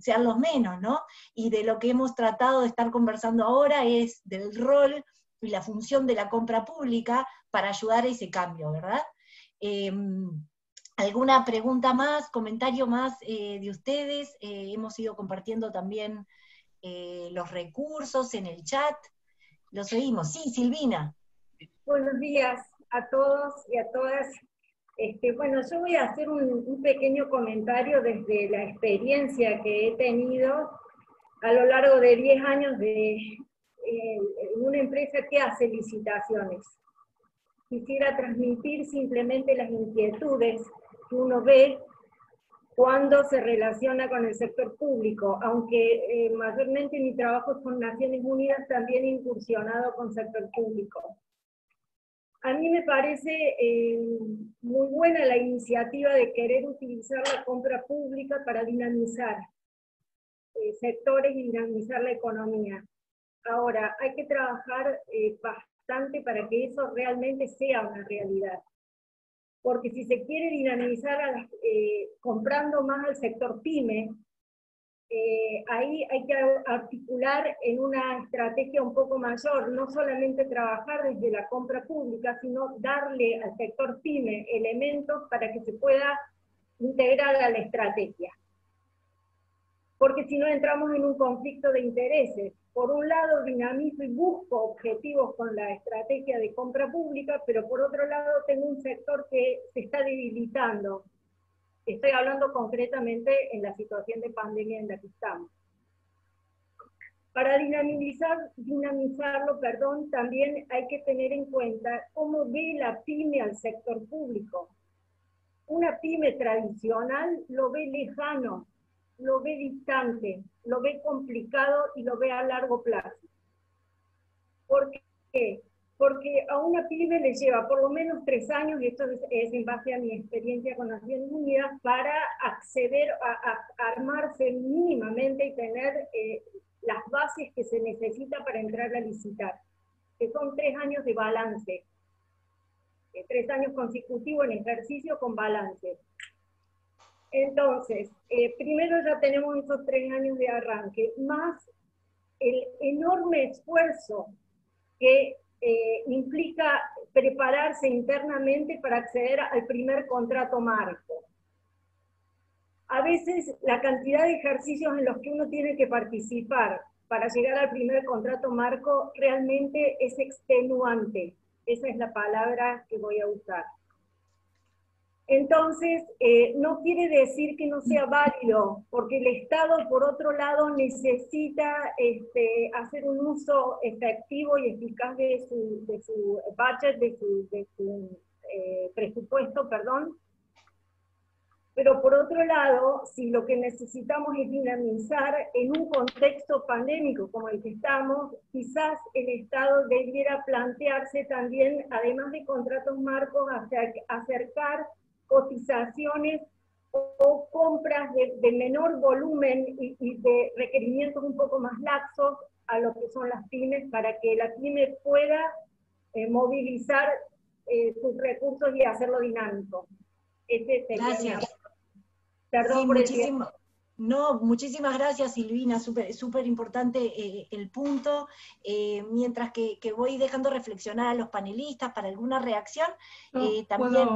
sean los menos, ¿no? Y de lo que hemos tratado de estar conversando ahora es del rol y la función de la compra pública para ayudar a ese cambio, ¿verdad? ¿Alguna pregunta más, comentario más de ustedes? hemos ido compartiendo también los recursos en el chat. Lo seguimos. Sí, Silvina. Buenos días a todos y a todas. Este, bueno, yo voy a hacer un, pequeño comentario desde la experiencia que he tenido a lo largo de 10 años de eh, una empresa que hace licitaciones. Quisiera transmitir simplemente las inquietudes que uno ve cuando se relaciona con el sector público, aunque eh, mayormente mi trabajo es con Naciones Unidas, también he incursionado con sector público. A mí me parece eh, muy buena la iniciativa de querer utilizar la compra pública para dinamizar eh, sectores y dinamizar la economía. Ahora, hay que trabajar bastante para que eso realmente sea una realidad porque si se quiere dinamizar eh, comprando más al sector pyme, eh, ahí hay que articular en una estrategia un poco mayor, no solamente trabajar desde la compra pública, sino darle al sector pyme elementos para que se pueda integrar a la estrategia. Porque si no entramos en un conflicto de intereses por un lado dinamizo y busco objetivos con la estrategia de compra pública, pero por otro lado tengo un sector que se está debilitando. Estoy hablando concretamente en la situación de pandemia en la que estamos. Para dinamizar, dinamizarlo, perdón, también hay que tener en cuenta cómo ve la pyme al sector público. Una pyme tradicional lo ve lejano, lo ve distante, lo ve complicado y lo ve a largo plazo. ¿Por qué? Porque a una pyme le lleva por lo menos tres años, y esto es, en base a mi experiencia con Naciones Unidas, para acceder a, armarse mínimamente y tener eh, las bases que se necesita para entrar a licitar, que son tres años de balance, eh, tres años consecutivos en ejercicio con balance. Entonces, eh, primero ya tenemos esos tres años de arranque, más el enorme esfuerzo que eh, implica prepararse internamente para acceder al primer contrato marco. A veces la cantidad de ejercicios en los que uno tiene que participar para llegar al primer contrato marco realmente es extenuante. Esa es la palabra que voy a usar. Entonces, eh, no quiere decir que no sea válido, porque el Estado, por otro lado, necesita este, hacer un uso efectivo y eficaz de su, de su budget, de su, eh, presupuesto, perdón. Pero por otro lado, si lo que necesitamos es dinamizar en un contexto pandémico como el que estamos, quizás el Estado debiera plantearse también, además de contratos marcos, acercar cotizaciones o compras de, menor volumen y, de requerimientos un poco más laxos a lo que son las pymes para que la pyme pueda eh, movilizar eh, sus recursos y hacerlo dinámico. gracias. Perdón por muchísimo. No, muchísimas gracias Silvina, súper importante eh, el punto. mientras que, voy dejando reflexionar a los panelistas para alguna reacción, también...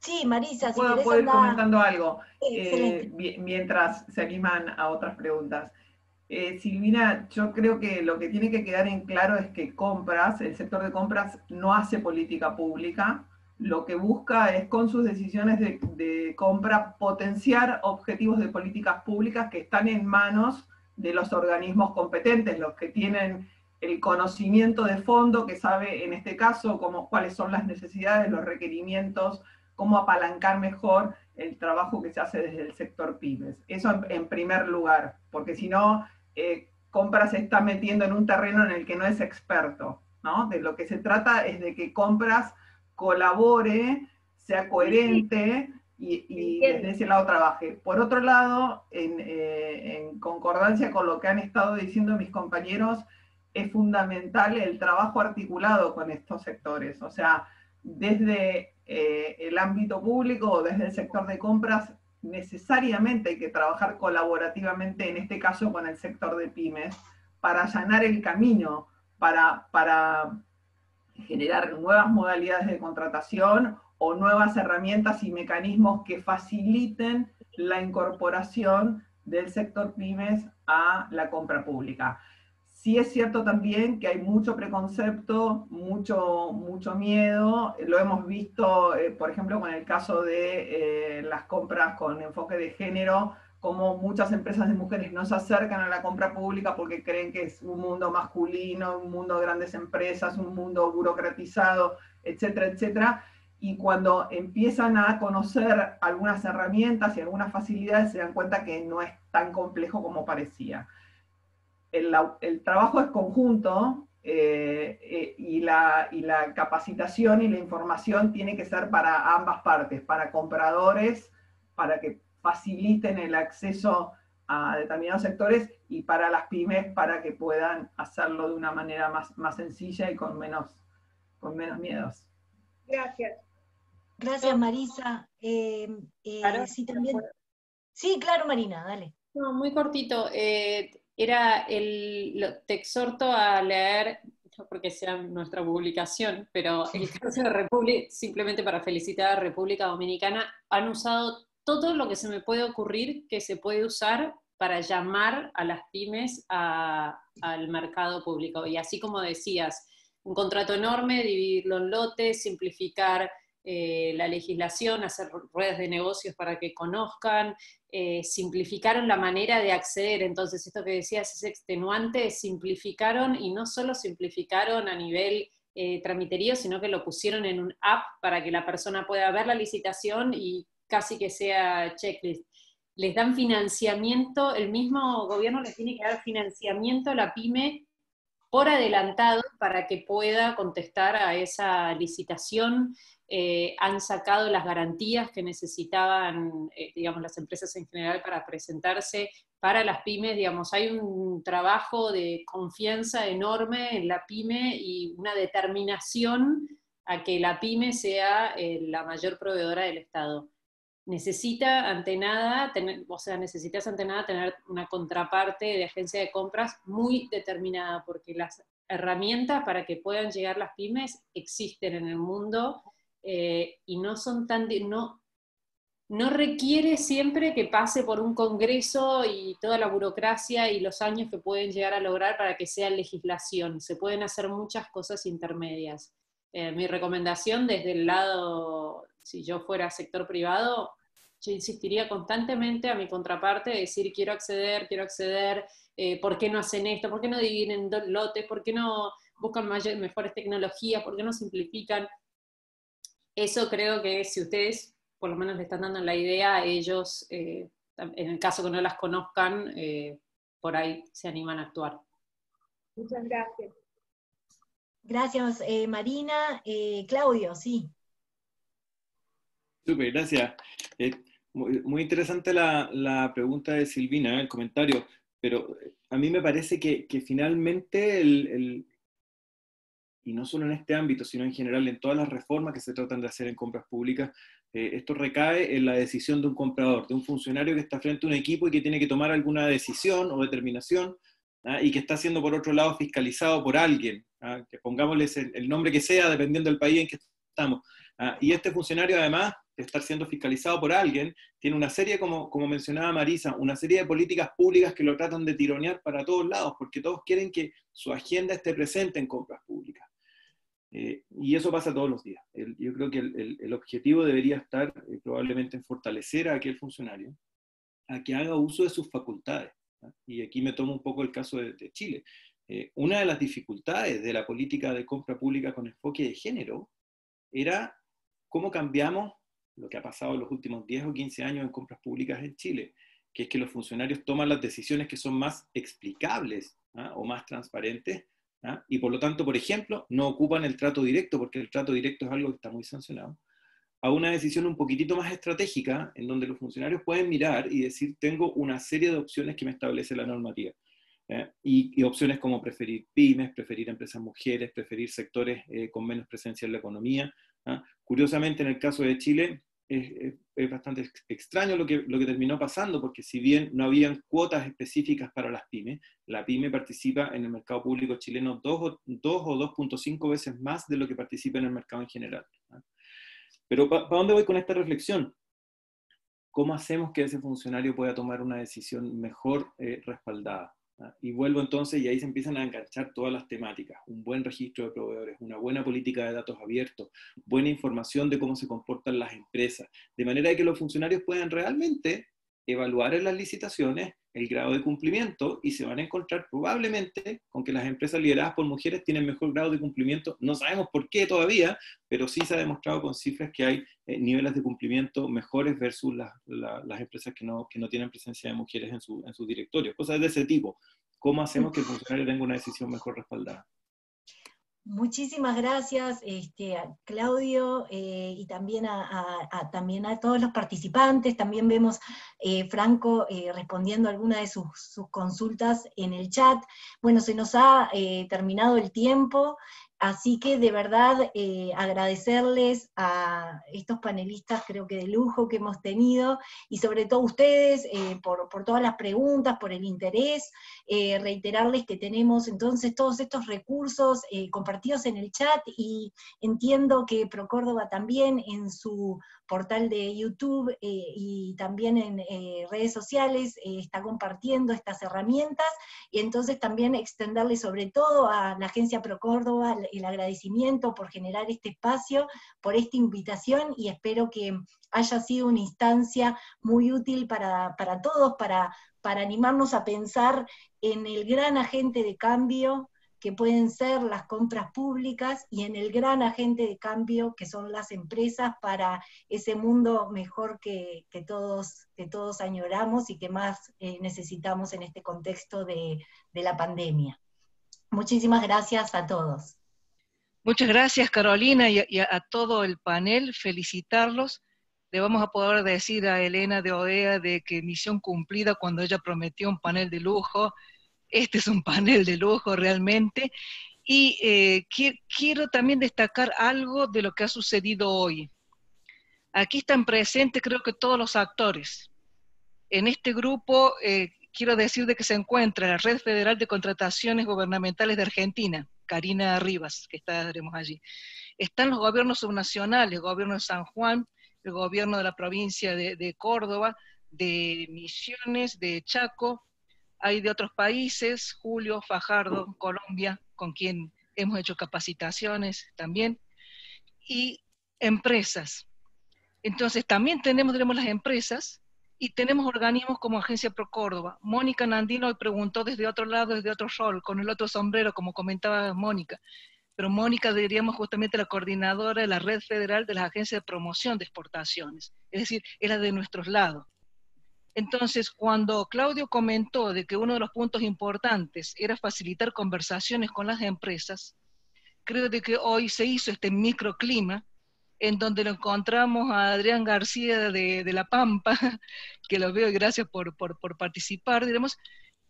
Sí, Marisa, si puedo, puedo ir andar- comentando algo eh, mi- mientras se animan a otras preguntas. Eh, Silvina, yo creo que lo que tiene que quedar en claro es que compras, el sector de compras no hace política pública, lo que busca es con sus decisiones de, de compra potenciar objetivos de políticas públicas que están en manos de los organismos competentes, los que tienen el conocimiento de fondo, que sabe en este caso cómo, cuáles son las necesidades, los requerimientos, cómo apalancar mejor el trabajo que se hace desde el sector pymes. Eso en, en primer lugar, porque si no, eh, compras se está metiendo en un terreno en el que no es experto, ¿no? De lo que se trata es de que compras colabore, sea coherente y, y desde ese lado trabaje. Por otro lado, en, eh, en concordancia con lo que han estado diciendo mis compañeros, es fundamental el trabajo articulado con estos sectores. O sea, desde eh, el ámbito público o desde el sector de compras, necesariamente hay que trabajar colaborativamente, en este caso con el sector de pymes, para allanar el camino, para, para generar nuevas modalidades de contratación o nuevas herramientas y mecanismos que faciliten la incorporación del sector pymes a la compra pública. Sí es cierto también que hay mucho preconcepto, mucho, mucho miedo, lo hemos visto, eh, por ejemplo, con el caso de eh, las compras con enfoque de género, como muchas empresas de mujeres no se acercan a la compra pública porque creen que es un mundo masculino, un mundo de grandes empresas, un mundo burocratizado, etcétera, etcétera. Y cuando empiezan a conocer algunas herramientas y algunas facilidades, se dan cuenta que no es tan complejo como parecía. El, el trabajo es conjunto eh, eh, y, la, y la capacitación y la información tiene que ser para ambas partes, para compradores, para que faciliten el acceso a determinados sectores y para las pymes para que puedan hacerlo de una manera más, más sencilla y con menos, con menos miedos. Gracias. Gracias, Marisa. Eh, eh, Claro. sí, también. Sí, claro, Marina, dale. No, muy cortito. Eh, era el, lo- te exhorto a leer, no porque sea nuestra publicación, pero el caso de República, simplemente para felicitar a República Dominicana, han usado todo lo que se me puede ocurrir que se puede usar para llamar a las pymes a- al mercado público. Y así como decías, un contrato enorme, dividirlo en lotes, simplificar eh, la legislación, hacer ruedas de negocios para que conozcan, eh, simplificaron la manera de acceder. Entonces, esto que decías es extenuante, simplificaron y no solo simplificaron a nivel eh, tramiterío, sino que lo pusieron en un app para que la persona pueda ver la licitación y casi que sea checklist. Les dan financiamiento, el mismo gobierno les tiene que dar financiamiento a la pyme por adelantado para que pueda contestar a esa licitación. Eh, han sacado las garantías que necesitaban, eh, digamos, las empresas en general para presentarse para las pymes, digamos, hay un trabajo de confianza enorme en la pyme y una determinación a que la pyme sea eh, la mayor proveedora del Estado. Necesita ante nada, tener, o sea, necesitas ante nada tener una contraparte de agencia de compras muy determinada, porque las herramientas para que puedan llegar las pymes existen en el mundo eh, y no son tan, no, no requiere siempre que pase por un congreso y toda la burocracia y los años que pueden llegar a lograr para que sea legislación. Se pueden hacer muchas cosas intermedias. Eh, mi recomendación desde el lado, si yo fuera sector privado, yo insistiría constantemente a mi contraparte de decir quiero acceder, quiero acceder, eh, ¿por qué no hacen esto? ¿Por qué no dividen lotes? ¿Por qué no buscan mayor- mejores tecnologías? ¿Por qué no simplifican? Eso creo que si ustedes por lo menos le están dando la idea a ellos, eh, en el caso que no las conozcan, eh, por ahí se animan a actuar. Muchas gracias. Gracias, eh, Marina. Eh, Claudio, sí. Súper, gracias. Eh, muy, muy interesante la, la pregunta de Silvina, el comentario, pero a mí me parece que, que finalmente, el, el- y no solo en este ámbito, sino en general en todas las reformas que se tratan de hacer en compras públicas, eh, esto recae en la decisión de un comprador, de un funcionario que está frente a un equipo y que tiene que tomar alguna decisión o determinación ¿ah? y que está siendo por otro lado fiscalizado por alguien, ¿ah? que pongámosles el, el nombre que sea, dependiendo del país en que estamos. Ah, y este funcionario además de estar siendo fiscalizado por alguien, tiene una serie, como, como mencionaba Marisa, una serie de políticas públicas que lo tratan de tironear para todos lados, porque todos quieren que su agenda esté presente en compras públicas. Eh, y eso pasa todos los días. yo creo que el, objetivo debería estar eh, probablemente en fortalecer a aquel funcionario a que haga uso de sus facultades. Y aquí me tomo un poco el caso de, Chile. Eh, una de las dificultades de la política de compra pública con enfoque de género era cómo cambiamos lo que ha pasado en los últimos 10 o 15 años en compras públicas en Chile, que es que los funcionarios toman las decisiones que son más explicables ¿ah? o más transparentes, ¿ah? y por lo tanto, por ejemplo, no ocupan el trato directo, porque el trato directo es algo que está muy sancionado, a una decisión un poquitito más estratégica, en donde los funcionarios pueden mirar y decir, tengo una serie de opciones que me establece la normativa. Y, opciones como preferir pymes, preferir empresas mujeres, preferir sectores eh, con menos presencia en la economía. ¿ah? Curiosamente, en el caso de Chile, es, bastante extraño lo que, lo que terminó pasando, porque si bien no habían cuotas específicas para las pymes, la pyme participa en el mercado público chileno dos o, dos o 2.5 veces más de lo que participa en el mercado en general. Pero ¿para dónde voy con esta reflexión? ¿Cómo hacemos que ese funcionario pueda tomar una decisión mejor eh, respaldada? Y vuelvo entonces y ahí se empiezan a enganchar todas las temáticas. Un buen registro de proveedores, una buena política de datos abiertos, buena información de cómo se comportan las empresas, de manera que los funcionarios puedan realmente evaluar en las licitaciones el grado de cumplimiento y se van a encontrar probablemente con que las empresas lideradas por mujeres tienen mejor grado de cumplimiento. No sabemos por qué todavía, pero sí se ha demostrado con cifras que hay eh, niveles de cumplimiento mejores versus las empresas que no, que no tienen presencia de mujeres en su, en su directorio. Cosas de ese tipo. ¿Cómo hacemos que el funcionario tenga una decisión mejor respaldada? Muchísimas gracias, este, a Claudio, eh, y también a, también a todos los participantes. También vemos eh, Franco eh, respondiendo algunas de sus, sus, consultas en el chat. Bueno, se nos ha terminado el tiempo. Así que de verdad eh, agradecerles a estos panelistas, creo que de lujo que hemos tenido, y sobre todo ustedes eh, por, todas las preguntas, por el interés, eh, reiterarles que tenemos entonces todos estos recursos compartidos en el chat y entiendo que ProCórdoba también en su portal de YouTube y también en redes sociales está compartiendo estas herramientas, y entonces también extenderles sobre todo a la agencia ProCórdoba, el agradecimiento por generar este espacio, por esta invitación y espero que haya sido una instancia muy útil para, todos, para, para animarnos a pensar en el gran agente de cambio que pueden ser las compras públicas y en el gran agente de cambio que son las empresas para ese mundo mejor que, todos, que todos añoramos y que más eh, necesitamos en este contexto de la pandemia. Muchísimas gracias a todos. Muchas gracias Carolina y a, todo el panel, felicitarlos. Le vamos a poder decir a Elena de OEA de que misión cumplida cuando ella prometió un panel de lujo. Este es un panel de lujo realmente. Y eh, quiero también destacar algo de lo que ha sucedido hoy. Aquí están presentes creo que todos los actores. En este grupo eh, quiero decir de que se encuentra la Red Federal de Contrataciones Gubernamentales de Argentina, Karina Rivas, que estaremos allí. Están los gobiernos subnacionales, el gobierno de San Juan, el gobierno de la provincia de, Córdoba, de Misiones, de Chaco, hay de otros países, Julio, Fajardo, Colombia, con quien hemos hecho capacitaciones también, y empresas. Entonces también tenemos, tenemos las empresas y tenemos organismos como Agencia Pro Córdoba. Mónica Nandino preguntó desde otro lado, desde otro rol, con el otro sombrero, como comentaba Mónica. Pero Mónica diríamos justamente la coordinadora de la red federal de las agencias de promoción de exportaciones, es decir, era de nuestros lados. Entonces, cuando Claudio comentó de que uno de los puntos importantes era facilitar conversaciones con las empresas, creo de que hoy se hizo este microclima en donde lo encontramos a Adrián García de, La Pampa, <laughs> que lo veo y gracias por, participar, diremos,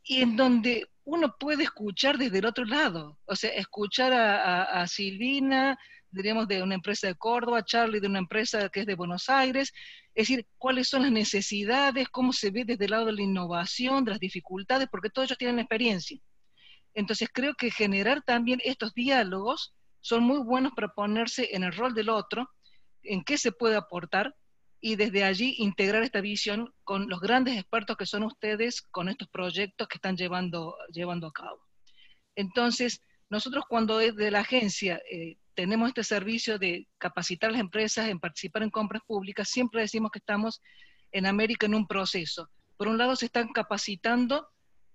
y en donde uno puede escuchar desde el otro lado, o sea, escuchar a, Silvina, diríamos, de una empresa de Córdoba, Charlie de una empresa que es de Buenos Aires, es decir, cuáles son las necesidades, cómo se ve desde el lado de la innovación, de las dificultades, porque todos ellos tienen experiencia. Entonces creo que generar también estos diálogos son muy buenos para ponerse en el rol del otro, en qué se puede aportar y desde allí integrar esta visión con los grandes expertos que son ustedes con estos proyectos que están llevando, llevando a cabo. Entonces, nosotros cuando desde la agencia eh, tenemos este servicio de capacitar a las empresas en participar en compras públicas, siempre decimos que estamos en América en un proceso. Por un lado, se están capacitando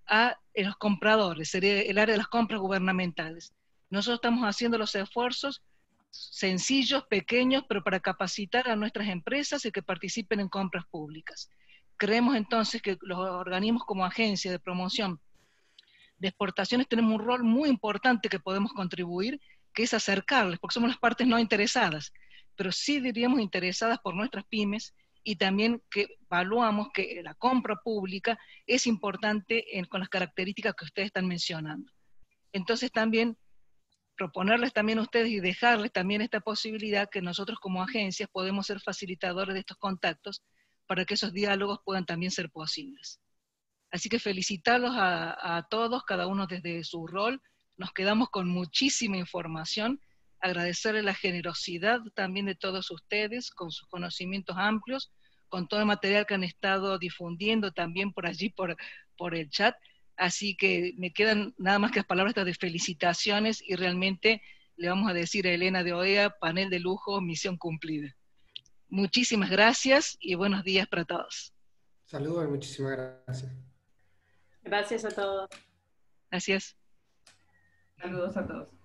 a los compradores, sería el área de las compras gubernamentales. Nosotros estamos haciendo los esfuerzos sencillos, pequeños, pero para capacitar a nuestras empresas y que participen en compras públicas. Creemos entonces que los organismos como agencia de promoción de exportaciones tenemos un rol muy importante que podemos contribuir, que es acercarles, porque somos las partes no interesadas, pero sí diríamos interesadas por nuestras pymes y también que evaluamos que la compra pública es importante con las características que ustedes están mencionando. Entonces también proponerles también a ustedes y dejarles también esta posibilidad que nosotros como agencias podemos ser facilitadores de estos contactos para que esos diálogos puedan también ser posibles. Así que felicitarlos a, a todos, cada uno desde su rol. Nos quedamos con muchísima información. Agradecerles la generosidad también de todos ustedes, con sus conocimientos amplios, con todo el material que han estado difundiendo también por allí, por, por el chat. Así que me quedan nada más que las palabras de felicitaciones y realmente le vamos a decir a Elena de OEA, panel de lujo, misión cumplida. Muchísimas gracias y buenos días para todos. Saludos y muchísimas gracias. Gracias a todos. Gracias. Saludos a todos.